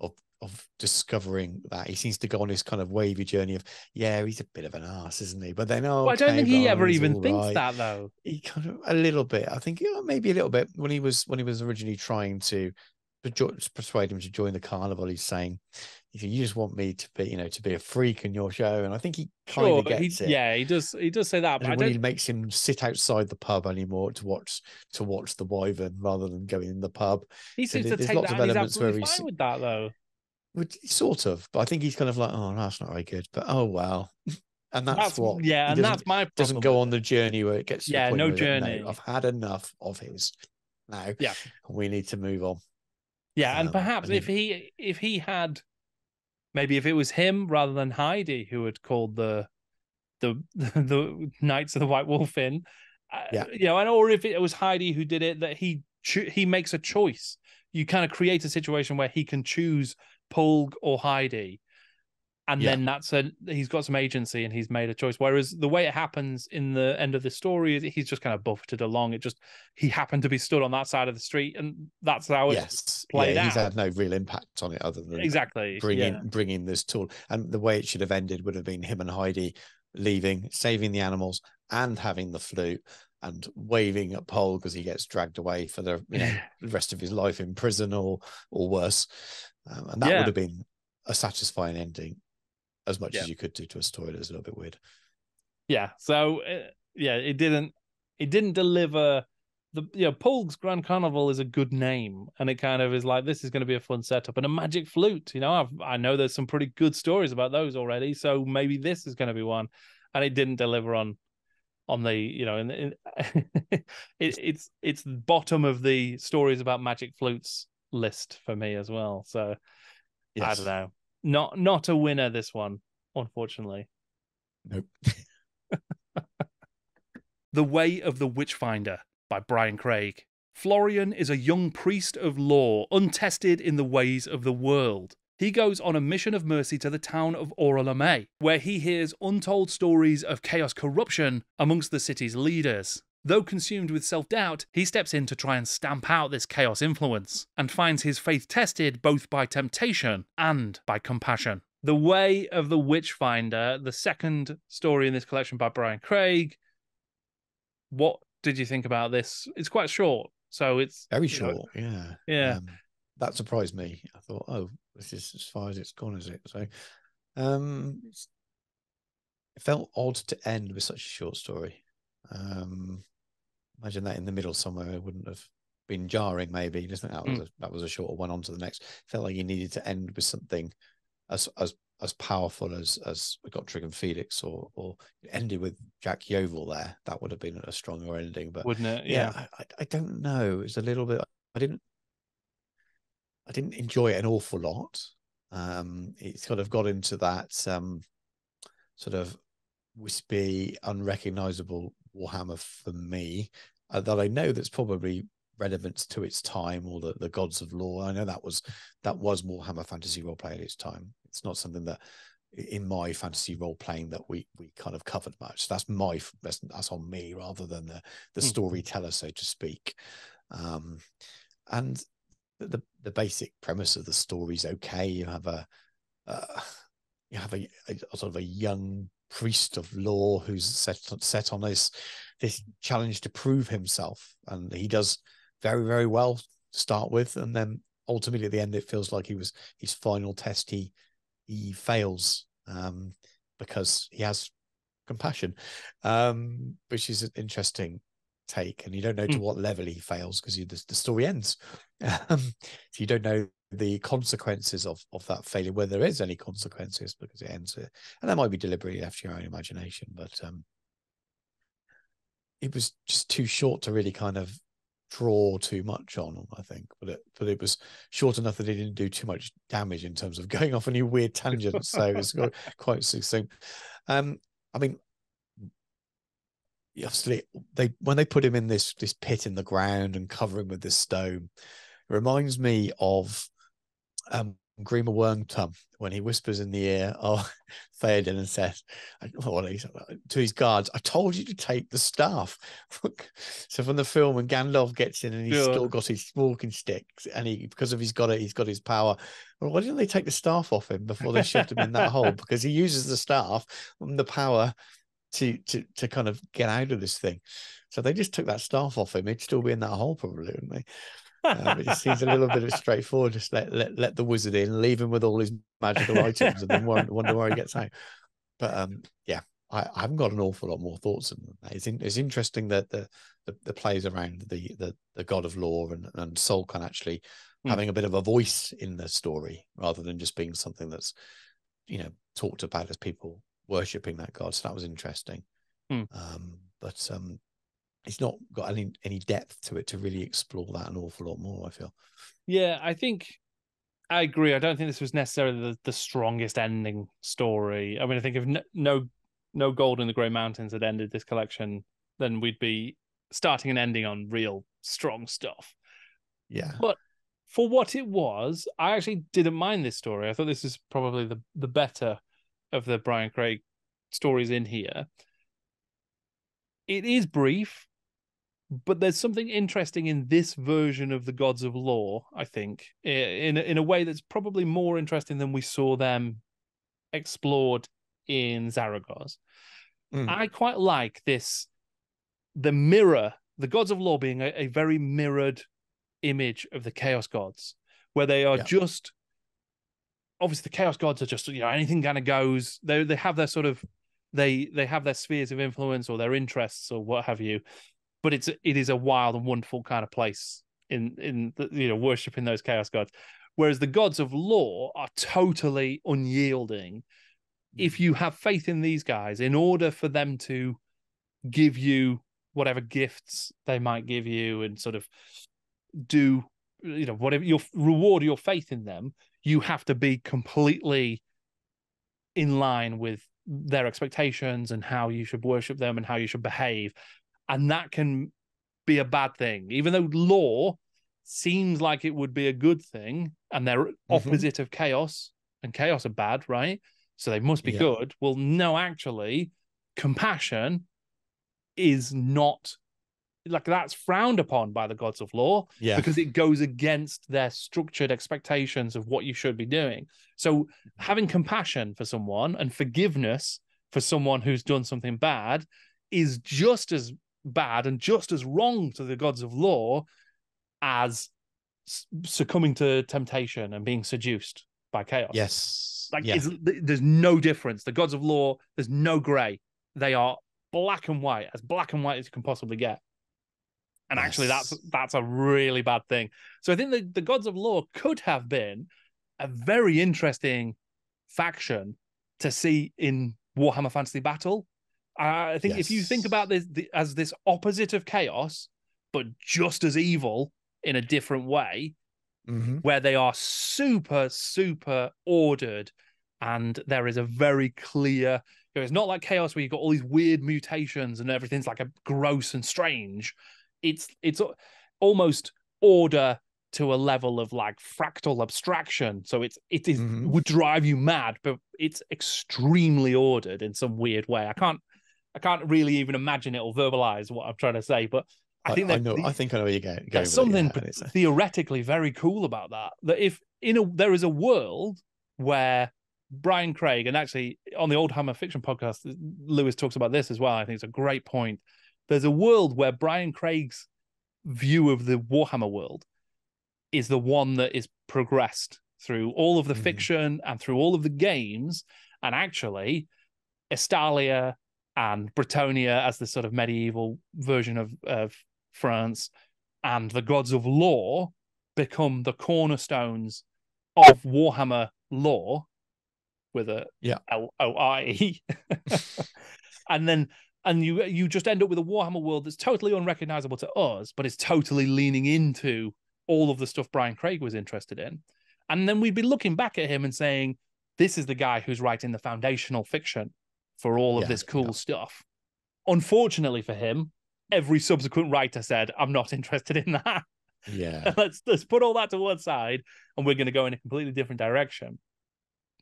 of of discovering that. He seems to go on this kind of wavy journey of, yeah, he's a bit of an ass, isn't he? But then, oh, well, I don't think he ever even thinks right. that though. He kind of a little bit. I think yeah, maybe a little bit when he was when he was originally trying to persuade him to join the carnival. He's saying, you just want me to be, you know, to be a freak in your show. And I think he kind sure, of gets he, it. Yeah, he does. He does say that. But when he makes him sit outside the pub anymore to watch to watch the Wyvern rather than going in the pub. He seems to take lots that. Of elements where he's fine with that though. Sort of, but I think he's kind of like, oh, that's not very good. But oh well. And that's, that's what, yeah, and that's my problem. doesn't go on the journey where it gets. yeah, no journey. no, I've had enough of his. Now, yeah, we need to move on. Yeah, um, and perhaps if he if he had maybe if it was him rather than Heidi who had called the the the Knights of the White Wolf in, uh, yeah, you know, and or if it was Heidi who did it, that he he makes a choice. You kind of create a situation where he can choose Pulg or Heidi, and Yeah. then that's a he's got some agency and he's made a choice. Whereas the way it happens in the end of the story is he's just kind of buffeted along. It just he happened to be stood on that side of the street, and that's how it yes, played yeah, he's had no real impact on it other than exactly. bringing yeah. bringing this tool. And the way it should have ended would have been him and Heidi leaving, saving the animals, and having the flute and waving at Pole because he gets dragged away for the you know the rest of his life in prison or or worse. Um, and that would have been a satisfying ending, as much Yeah. as you could do to a story that's a little bit weird. Yeah. So uh, yeah, it didn't it didn't deliver the you know Pulg's Grand Carnival is a good name and it kind of is like this is going to be a fun setup and a magic flute. You know, I've I know there's some pretty good stories about those already, so maybe this is going to be one, and it didn't deliver on on the you know in, in it, it's it's the bottom of the stories about magic flutes list for me as well. So I don't know, not not a winner this one, unfortunately. Nope. The Way of the Witchfinder by Brian Craig. Florian is a young priest of law, untested in the ways of the world. He goes on a mission of mercy to the town of Oralame, where he hears untold stories of chaos corruption amongst the city's leaders. Though consumed with self doubt, he steps in to try and stamp out this chaos influence, and finds his faith tested both by temptation and by compassion. The Way of the Witchfinder, the second story in this collection by Brian Craig, what did you think about this? It's quite short, so it's Very you know, short. yeah. yeah. Um, that surprised me. I thought, oh, this is as far as it's gone, is it? So, um, it felt odd to end with such a short story. Um, imagine that in the middle somewhere it wouldn't have been jarring. Maybe just think that was Mm. a, that was a shorter one on to the next. Felt like you needed to end with something as as as powerful as as Gotrek and Felix, or or ended with Jack Yeovil there. That would have been a stronger ending. But wouldn't it? yeah, Yeah. I, I, I don't know. It's a little bit. I didn't. I didn't enjoy it an awful lot. Um, it sort of got into that um, sort of wispy, unrecognizable Warhammer for me. Uh, that I know that's probably relevant to its time, or the, the gods of law. I know that was that was Warhammer fantasy role play at its time. It's not something that in my fantasy role playing that we we kind of covered much. That's my that's, that's on me rather than the the Mhm. storyteller, so to speak. Um, and the, the basic premise of the story is okay. You have a uh, you have a, a sort of a young priest of law who's set set on this this challenge to prove himself, and he does very very well to start with, and then ultimately at the end it feels like he was his final test. He he fails um, because he has compassion, um, which is an interesting take, and you don't know to Mm. what level he fails because the, the story ends. Um, so you don't know the consequences of of that failure, whether there is any consequences because it ends it, and that might be deliberately left to your own imagination, but um, it was just too short to really kind of draw too much on. I think, but it but it was short enough that it didn't do too much damage in terms of going off any weird tangents. so it's quite, quite succinct. Um, I mean, obviously they when they put him in this this pit in the ground and cover him with this stone, it reminds me of um Grima Wormtongue when he whispers in the ear of Theoden and says he's, to his guards, I told you to take the staff. so from the film when Gandalf gets in and he's Sure. still got his walking stick and he because of he's got it, he's got his power. Well, why didn't they take the staff off him before they shoved him in that hole? Because he uses the staff and the power to to to kind of get out of this thing. So they just took that staff off him. He'd still be in that hole probably, wouldn't they? Um, it seems a little bit of straightforward. Just let, let let the wizard in, leave him with all his magical items, and then wonder, wonder where he gets out. But um, yeah, I, I haven't got an awful lot more thoughts on that. It's in, it's interesting that the, the the plays around the the the god of law and and Solkan actually Hmm. having a bit of a voice in the story rather than just being something that's you know talked about as people worshipping that god. So that was interesting. Hmm. Um, but um, it's not got any any depth to it to really explore that an awful lot more. I feel. Yeah, I think I agree. I don't think this was necessarily the, the strongest ending story. I mean, I think if no, no no gold in the Grey Mountains had ended this collection, then we'd be starting and ending on real strong stuff. Yeah. But for what it was, I actually didn't mind this story. I thought this is probably the the better of the Brian Craig stories in here. It is brief, but there's something interesting in this version of the Gods of Law. I think in in a way that's probably more interesting than we saw them explored in Zaragoz. Mm. I quite like this the mirror, the Gods of Law being a, a very mirrored image of the Chaos Gods, where they are yeah. just obviously the Chaos Gods are just you know anything kind of goes. They they have their sort of they they have their spheres of influence or their interests or what have you, but it's it is a wild and wonderful kind of place in in the, you know worshiping those Chaos Gods, whereas the Gods of Law are totally unyielding. Hmm. If you have faith in these guys, in order for them to give you whatever gifts they might give you and sort of do you know whatever your reward your faith in them you have to be completely in line with their expectations and how you should worship them and how you should behave and that can be a bad thing even though law seems like it would be a good thing and they're mm-hmm. opposite of chaos and chaos are bad right so they must be yeah. good well no actually compassion is not like that's frowned upon by the gods of law yeah. because it goes against their structured expectations of what you should be doing so having compassion for someone and forgiveness for someone who's done something bad is just as bad and just as wrong to the gods of law as succumbing to temptation and being seduced by chaos yes like yeah. there's no difference the gods of law there's no gray they are black and white, as black and white as you can possibly get. And yes. actually, that's that's a really bad thing. So I think the, the Gods of Law could have been a very interesting faction to see in Warhammer Fantasy Battle. Uh, I think yes. if you think about this the, as this opposite of chaos, but just as evil in a different way, mm-hmm. where they are super, super ordered, and there is a very clear it's not like chaos where you've got all these weird mutations and everything's like a gross and strange. It's it's almost order to a level of like fractal abstraction. So it's it is, mm-hmm. would drive you mad, but it's extremely ordered in some weird way. I can't I can't really even imagine it or verbalize what I'm trying to say, but I, think I, know. The, I think I know where you're going. There's something it, yeah, theoretically very cool about that. That if in a there is a world where Brian Craig, and actually on the Old Hammer Fiction podcast, Lewis talks about this as well. I think it's a great point. There's a world where Brian Craig's view of the Warhammer world is the one that is progressed through all of the mm-hmm. fiction and through all of the games. And actually, Estalia and Bretonnia as the sort of medieval version of, of France and the gods of law become the cornerstones of Warhammer lore with a yeah. L O I E, and then and you you just end up with a Warhammer world that's totally unrecognizable to us, but it's totally leaning into all of the stuff Brian Craig was interested in, and then we'd be looking back at him and saying, "This is the guy who's writing the foundational fiction for all of yeah, this cool yeah. stuff." Unfortunately for him, every subsequent writer said, "I'm not interested in that." Yeah, let's let's put all that to one side, and we're going to go in a completely different direction.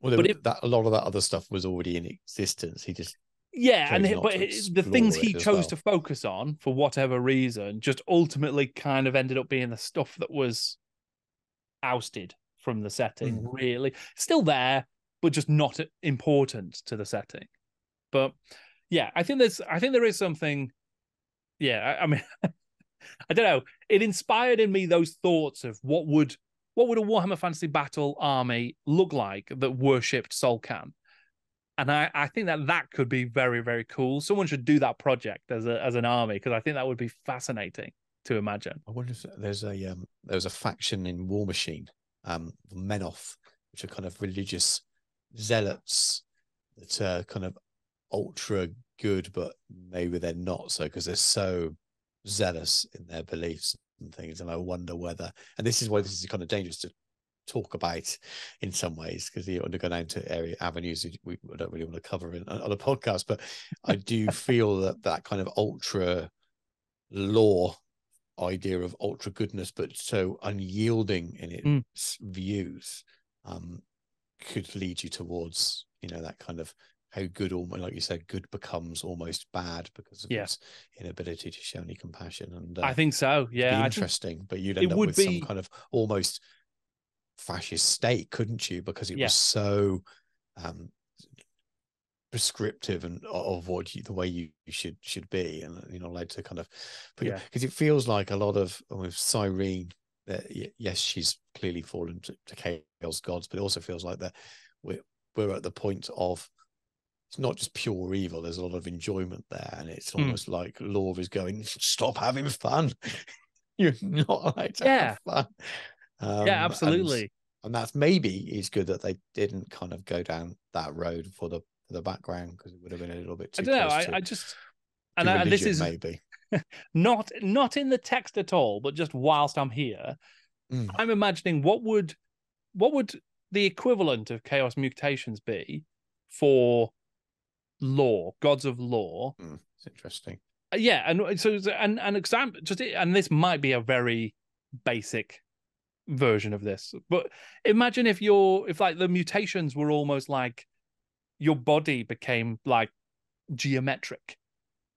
Well, but that a lot of that other stuff was already in existence. He just yeah, and it, but the things he chose well. to focus on for whatever reason just ultimately kind of ended up being the stuff that was ousted from the setting. Mm. Really, still there, but just not important to the setting. But yeah, I think there's, I think there is something. Yeah, I, I mean, I don't know. It inspired in me those thoughts of what would what would a Warhammer Fantasy Battle army look like that worshipped Solkan? And I, I think that that could be very, very cool. Someone should do that project as a as an army because I think that would be fascinating to imagine. I wonder if there's a um, there's a faction in Warmachine, um, Menoth, which are kind of religious zealots that are kind of ultra good, but maybe they're not so because they're so zealous in their beliefs and things. And I wonder whether, and this is why this is kind of dangerous to talk about in some ways because you want to go down to area avenues we don't really want to cover in, on a podcast. But I do feel that that kind of ultra law idea of ultra goodness, but so unyielding in its mm. views, um, could lead you towards you know that kind of how good almost like you said good becomes almost bad because of Yeah. its inability to show any compassion and uh, I think so. Yeah, I think- interesting but you'd it end up would with be- some kind of almost fascist state couldn't you because it Yeah. was so um prescriptive and of what you, the way you you should should be and you're not allowed to kind of Yeah. because it feels like a lot of with Cyrene that yes she's clearly fallen to, to chaos gods but it also feels like that we're we're at the point of it's not just pure evil there's a lot of enjoyment there and it's Mm. almost like law is going stop having fun you're not allowed to Yeah. have fun Um, yeah, absolutely. and that's maybe is good that they didn't kind of go down that road for the for the background because it would have been a little bit too I don't know. I, I just and, I, and this is maybe not not in the text at all, but just whilst I'm here, Mm. I'm imagining what would what would the equivalent of chaos mutations be for law, gods of law. Mm, it's interesting. Uh, Yeah, and so and and example just and this might be a very basic version of this, but imagine if your if like the mutations were almost like your body became like geometric.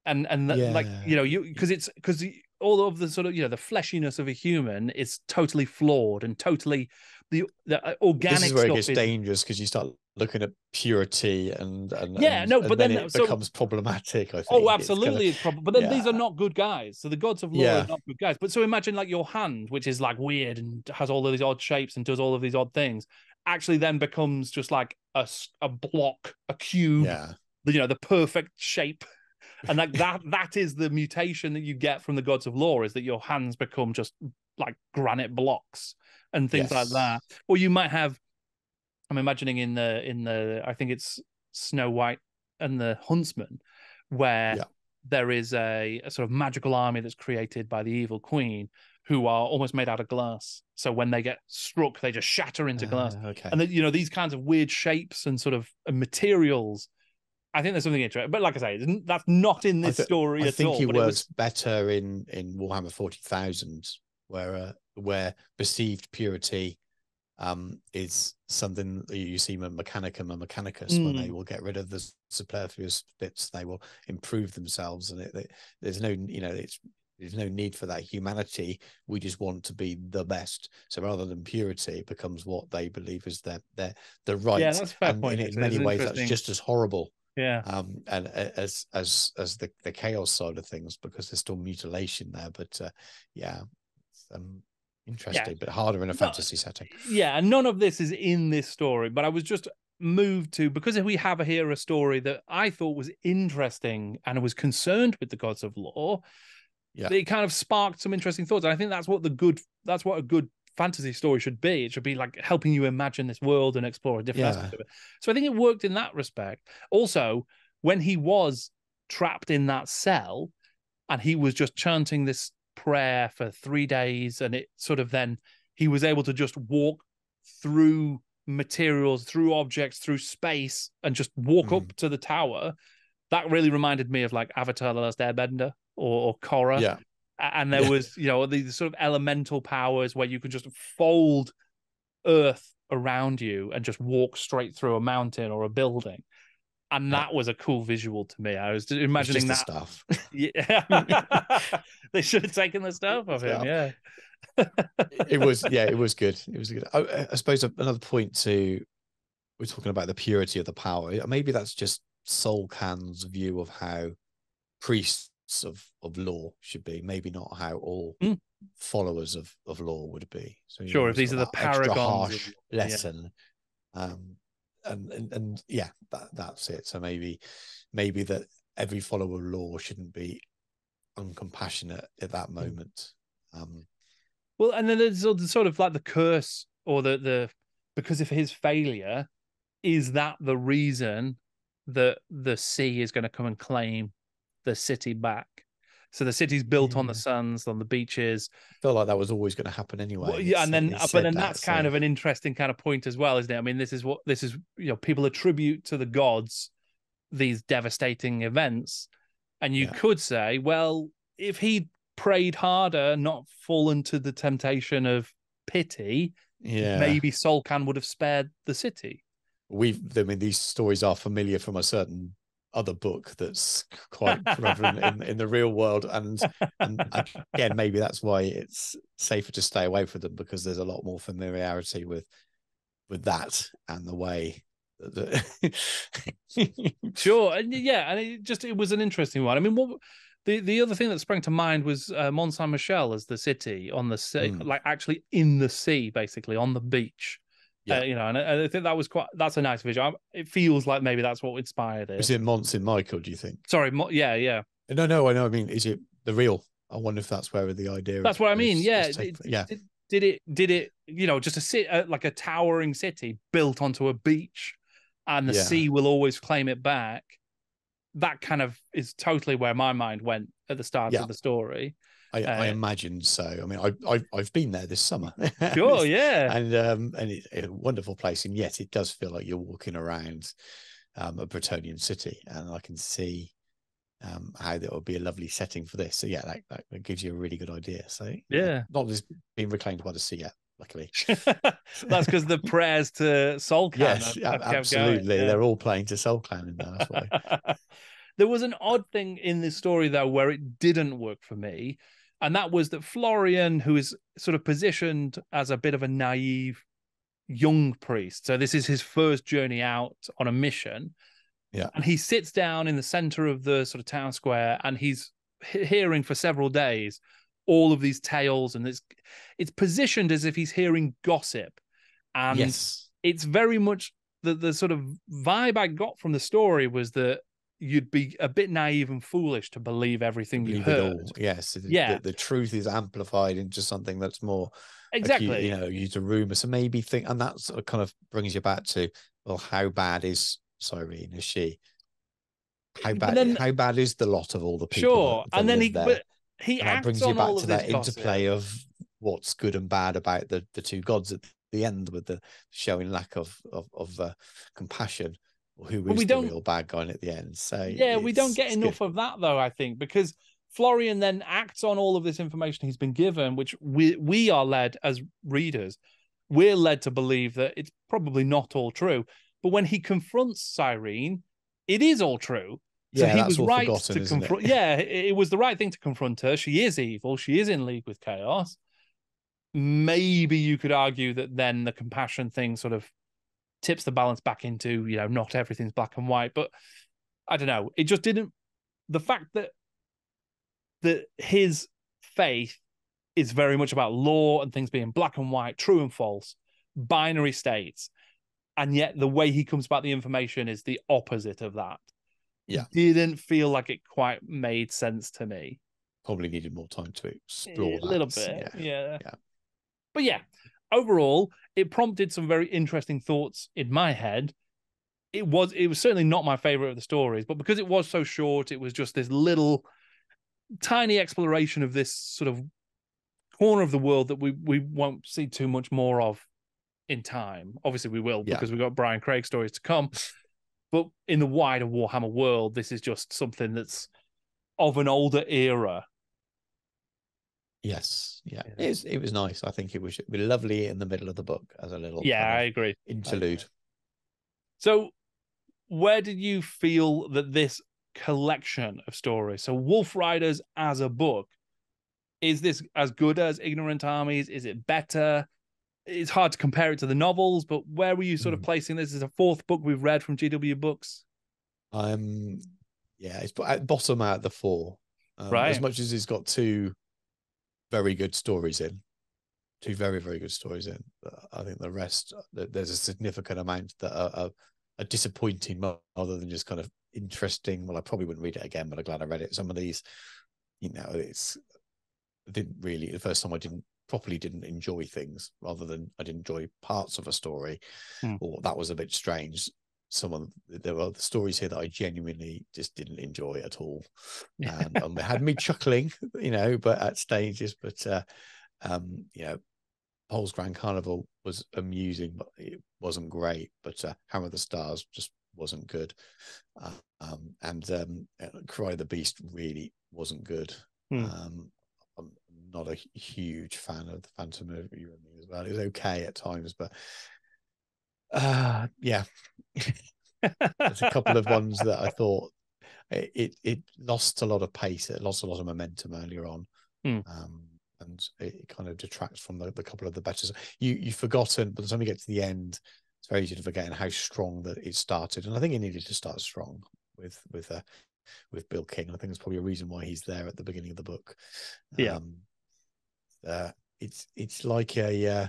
And and that, like you know you because it's because all of the sort of you know the fleshiness of a human is totally flawed and totally the the uh, organic this is where it gets is dangerous because you start looking at purity and and Yeah, and- no, but then- it so- becomes problematic. I think Oh, It's kinda- absolutely, it's. But then these are not good guys. So the gods of law Yeah. are not good guys. But so imagine like your hand, which is like weird and has all of these odd shapes and does all of these odd things, actually then becomes just like a a block, a cube, yeah, you know, the perfect shape. And like that, that is the mutation that you get from the gods of law is that your hands become just like granite blocks and things like that. Or you might have, I'm imagining in the in the I think it's Snow White and the Huntsman, where Yeah. there is a, a sort of magical army that's created by the evil queen who are almost made out of glass. So when they get struck, they just shatter into glass Ah, okay. and then you know these kinds of weird shapes and sort of uh, materials. I think there's something interesting, but like I say, that's not in I this thi- story I at think all. it but works better in in Warhammer Forty Thousand, where uh, where perceived purity um, is something you see in Mechanicum and Mechanicus when Mm. they will get rid of the superfluous bits, they will improve themselves, and it, it- there's no you know it's there's no need for that humanity. We just want to be the best. So rather than purity, it becomes what they believe is their their the right. Yeah, that's a fair and point, in, in many ways, that's just as horrible yeah, um and as as as the the chaos side of things because there's still mutilation there but uh, yeah um interesting but harder in a fantasy setting yeah, and none of this is in this story. But I was just moved to because if we have a here a story that I thought was interesting and was concerned with the gods of law. Yeah. it kind of sparked some interesting thoughts, and I think that's what the good that's what a good fantasy story should be. It should be like helping you imagine this world and explore a different Yeah. aspect of it. So I think it worked in that respect. Also, when he was trapped in that cell and he was just chanting this prayer for three days, and it sort of then he was able to just walk through materials, through objects, through space, and just walk up mm. to the tower. That really reminded me of like Avatar: The Last Airbender or, or Korra. yeah and there Yeah. was you know these sort of elemental powers where you could just fold earth around you and just walk straight through a mountain or a building and that was a cool visual to me. I was imagining that stuff. Yeah. They should have taken the stuff of him Yeah. it was yeah it was good. It was good. I, I suppose another point to we're talking about the purity of the power. Maybe that's just Solkan's view of how priests of of law should be maybe not how all Mm. followers of of law would be. So Sure, know, if these are the paragons harsh law, yeah. lesson um and, and and yeah that that's it. So maybe maybe that every follower of law shouldn't be uncompassionate at that moment. Um well and then there's sort of- like the curse or the the because of his failure is that the reason that the sea is going to come and claim the city back so the city's built on the Yeah. sands on the beaches felt like that was always going to happen anyway. Well, yeah, and then but then that, that's kind of an interesting kind of point as well, isn't it? I mean, this is what this is. You know, people attribute to the gods these devastating events, and you Yeah. could say, well, if he prayed harder, not fallen to the temptation of pity, yeah, maybe Solkan would have spared the city. we've I mean these stories are familiar from a certain other book that's quite prevalent in, in the real world and and again maybe that's why it's safer to stay away from them because there's a lot more familiarity with with that and the way that sure and yeah and it just it was an interesting one i mean what the the other thing that sprang to mind was uh, Mont Saint Michel as the city on the sea, mm. like actually in the sea, basically on the beach. Yeah. Uh, you know, and I, I, think that was quite. That's a nice visual. It feels like maybe that's what inspired it. Is it Mont Saint Michel? Do you think? Sorry, Mo- yeah, yeah. No, no, I know. I mean, is it the real? I wonder if that's where the idea. That's what I mean. Is, yeah, is it, yeah. Did, did, it? Did it? You know, just a sit uh, like a towering city built onto a beach, and the yeah. sea will always claim it back. That kind of is totally where my mind went at the start yeah. of the story. I, uh, I, imagine so. I mean, I, I have been there this summer. Sure, yeah, and um, and it's a wonderful place, and yet it does feel like you're walking around um, a Bretonnian city, and I can see um, how that would be a lovely setting for this. So yeah, that, that, that gives you a really good idea. So yeah, not just being reclaimed by the sea yet. Luckily, that's because the prayers to Solkan. Yes, have, have absolutely. Yeah. They're all playing to Solkan in there. That's why. there was an odd thing in this story though, where it didn't work for me, and that was that Florian, who is sort of positioned as a bit of a naive young priest, so this is his first journey out on a mission. Yeah. And he sits down in the center of the sort of town square and he's hearing for several days all of these tales and it's it's positioned as if he's hearing gossip. And yes. it's very much the the sort of vibe I got from the story was that you'd be a bit naive and foolish to believe everything you heard. Yes, yeah. The, the, truth is amplified into something that's more exactly. Acute, you know, use a rumor. So maybe think, and that sort of kind of brings you back to well, how bad is Cyrene? Is she? How bad? Then, how bad is the lot of all the people? Sure, that, that and then he, there? but he and brings you back to that gossip. interplay of what's good and bad about the the two gods at the end, with the showing lack of of, of uh, compassion who is we the real bad guy at the end. So yeah, we don't get enough good. of that though. I think because Florian then acts on all of this information he's been given, which we we are led as readers, we're led to believe that it's probably not all true. But when he confronts Cyrene, it is all true. So yeah, he was right to confront. Yeah, it was the right thing to confront her. She is evil. She is in league with chaos. Maybe you could argue that then the compassion thing sort of tips the balance back into you know not everything's black and white but i don't know. It just didn't the fact that that his faith is very much about law and things being black and white true and false binary states and yet the way he comes about the information is the opposite of that. Yeah. it didn't feel like it quite made sense to me. Probably needed more time to explore a little bit yeah. yeah. Yeah. But yeah overall, it prompted some very interesting thoughts in my head. It was it was certainly not my favorite of the stories, but because it was so short, it was just this little tiny exploration of this sort of corner of the world that we we won't see too much more of in time. Obviously, we will yeah. because we've got Brian Craig stories to come. But in the wider Warhammer world, this is just something that's of an older era Yes, yeah, it was. It was nice. I think it was, it was lovely in the middle of the book as a little. Yeah, I agree. Interlude. So, where did you feel that this collection of stories, so Wolf Riders as a book, is this as good as Ignorant Armies? Is it better? It's hard to compare it to the novels, but where were you sort of mm. placing this? Is a fourth book we've read from GW Books. Um, yeah, it's at bottom out the four. Um, right. As much as it's got two very good stories in, two very very good stories in. I think the rest there's a significant amount that are, are, are disappointing rather than just kind of interesting. Well, I probably wouldn't read it again, but I'm glad I read it. Some of these, you know, it's I didn't really the first time I didn't properly didn't enjoy things rather than I didn't enjoy parts of a story hmm. or that was a bit strange some of there were the stories here that I genuinely just didn't enjoy at all, and um, had me chuckling, you know, but at stages. But uh, um, you know, Pulg's Grand Carnival was amusing, but it wasn't great. But uh, Hammer of the Stars just wasn't good, uh, um, and um, Cry the Beast really wasn't good. Hmm. Um, I'm not a huge fan of the Phantom of Urania as well. It was okay at times, but Uh, yeah. There's a couple of ones that I thought it, it, it lost a lot of pace. It lost a lot of momentum earlier on. Mm. Um, and it kind of detracts from the, the couple of the better. You you've forgotten, but the time you get to the end, it's very easy to forget how strong that it started. And I think it needed to start strong with with uh, with Bill King. I think there's probably a reason why he's there at the beginning of the book. Yeah. Um, uh, it's it's like a uh,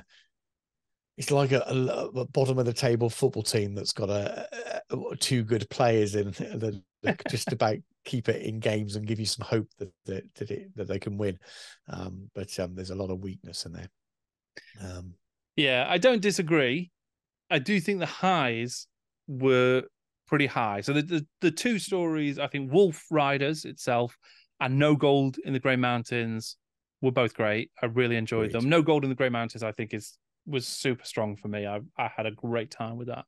it's like a, a, a, bottom of the table football team that's got a, a two good players in that, just about keep it in games and give you some hope that that that, it, that they can win. Um, but um, there's a lot of weakness in there. Um, yeah, I don't disagree. I do think the highs were pretty high. So the, the, the two stories, I think Wolf Riders itself and No Gold in the Grey Mountains were both great. I really enjoyed great. them. No Gold in the Grey Mountains, I think, is was super strong for me. I I had a great time with that.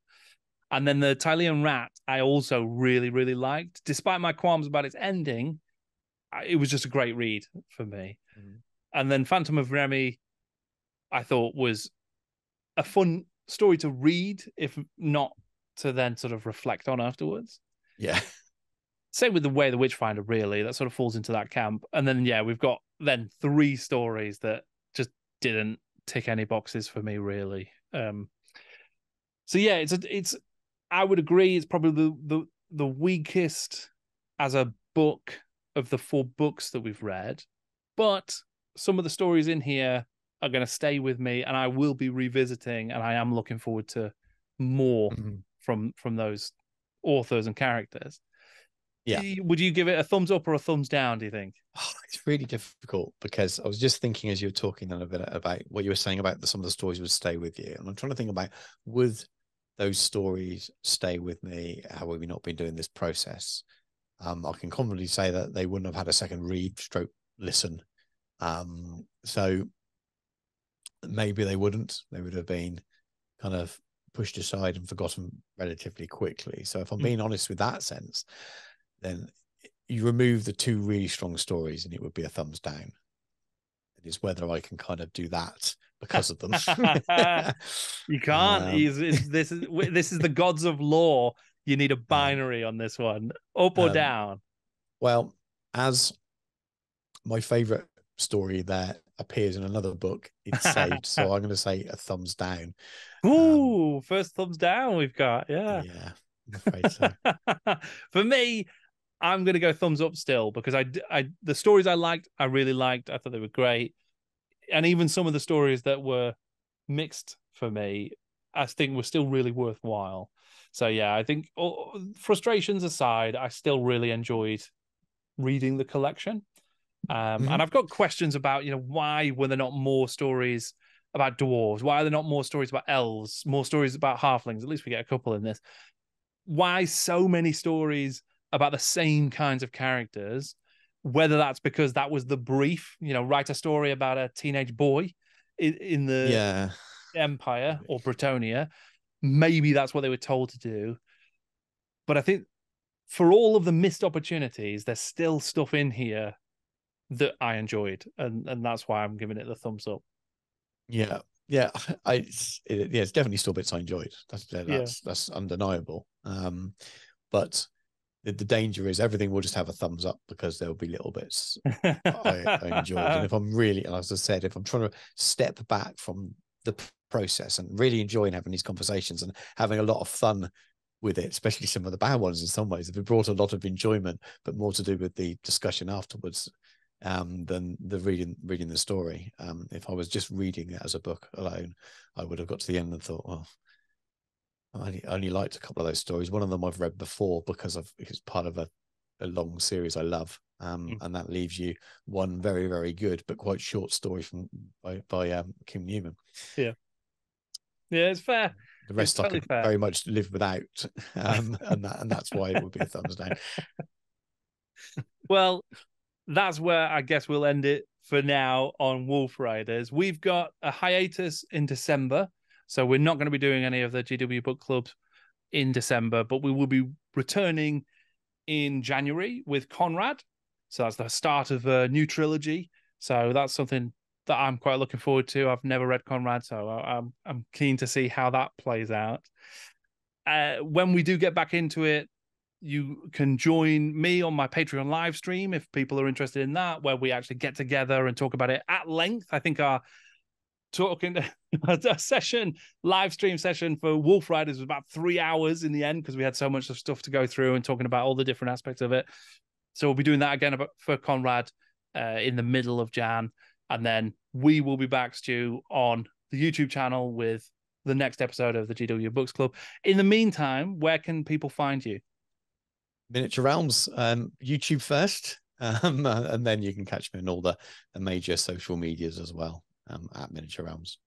And then the Tilean Rat, I also really, really liked. Despite my qualms about its ending, it was just a great read for me. Mm. And then Phantom of Remy, I thought was a fun story to read, if not to then sort of reflect on afterwards. Yeah. Same with the way the Witchfinder, really. That sort of falls into that camp. And then yeah, we've got then three stories that just didn't tick any boxes for me, really. Um so yeah, it's a, it's I would agree it's probably the the the weakest as a book of the four books that we've read. But some of the stories in here are going to stay with me and I will be revisiting and I am looking forward to more mm-hmm. from from those authors and characters. Yeah. Would you give it a thumbs up or a thumbs down, do you think? Oh, it's really difficult because I was just thinking as you were talking a bit about what you were saying about the, some of the stories would stay with you. And I'm trying to think about would those stories stay with me? How have we not been doing this process? Um, I can confidently say that they wouldn't have had a second read stroke listen. Um, so maybe they wouldn't. They would have been kind of pushed aside and forgotten relatively quickly. So if I'm mm. being honest with that sense, then you remove the two really strong stories and it would be a thumbs down. It is whether I can kind of do that because of them. you can't. Um, this is this is the gods of law. You need a binary on this one, up or um, down. Well, as my favorite story there appears in another book, it's saved. so I'm going to say a thumbs down. Ooh, um, first thumbs down we've got. Yeah. Yeah. I'm afraid so. For me, I'm going to go thumbs up still because I, I, the stories I liked, I really liked. I thought they were great. And even some of the stories that were mixed for me, I think were still really worthwhile. So yeah, I think oh, frustrations aside, I still really enjoyed reading the collection. Um, mm-hmm. And I've got questions about, you know, why were there not more stories about dwarves? Why are there not more stories about elves? More stories about halflings? At least we get a couple in this. Why so many stories about the same kinds of characters? Whether that's because that was the brief, you know, write a story about a teenage boy in, in the yeah. Empire or Bretonnia. Maybe that's what they were told to do. But I think for all of the missed opportunities, there's still stuff in here that I enjoyed, and and that's why I'm giving it the thumbs up. Yeah, yeah, I it's, it, yeah, it's definitely still bits I enjoyed. That's that's yeah. that's undeniable. Um, but the, the, danger is everything will just have a thumbs up because there will be little bits I, I enjoyed. And if I'm really, as I said, if I'm trying to step back from the process and really enjoying having these conversations and having a lot of fun with it, especially some of the bad ones in some ways, if it brought a lot of enjoyment, but more to do with the discussion afterwards um, than the reading reading the story. Um, if I was just reading it as a book alone, I would have got to the end and thought, well, I only, only liked a couple of those stories. One of them I've read before because of it's part of a, a long series I love, um, mm. and that leaves you one very very good but quite short story from by, by um, Kim Newman. Yeah, yeah, it's fair. The rest I could fair. very much live without, um, and that and that's why it would be a thumbs down. Well, that's where I guess we'll end it for now on Wolf Riders. We've got a hiatus in December, so we're not going to be doing any of the GW book clubs in December, but we will be returning in January with Conrad. So that's the start of a new trilogy. So that's something that I'm quite looking forward to. I've never read Conrad, so I'm I'm keen to see how that plays out. Uh, when we do get back into it, you can join me on my Patreon live stream if people are interested in that, where we actually get together and talk about it at length. I think our talking a session live stream session for wolf riders was about three hours in the end because we had so much of stuff to go through and talking about all the different aspects of it. So we'll be doing that again for conrad uh, in the middle of jan. And then we will be back stu on the youtube channel with the next episode of the gw books club. In the meantime where can people find you? Miniature realms um, youtube first um, and then you can catch me on all the, the major social medias as well um, at Miniature Realms.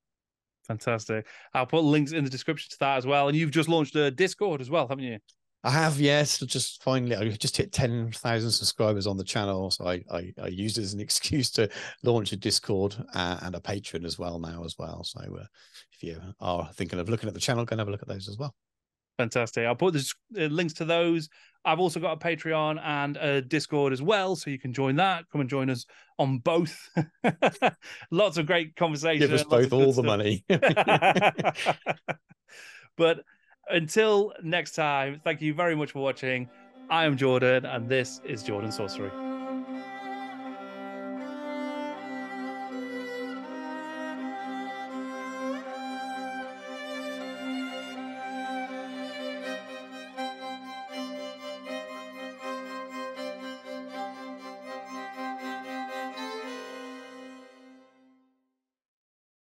Fantastic. I'll put links in the description to that as well. And you've just launched a Discord as well, haven't you? I have, yes. Just finally, I just hit 10,000 subscribers on the channel. So I, I, I, used it as an excuse to launch a Discord uh, and a Patreon as well now as well. So uh, if you are thinking of looking at the channel, go and have a look at those as well. Fantastic. I'll put the uh, links to those. I've also got a Patreon and a Discord as well, so you can join that. Come and join us on both. Lots of great conversation. Give us both all the money. but until next time, thank you very much for watching. I am Jordan, and this is Jordan Sorcery.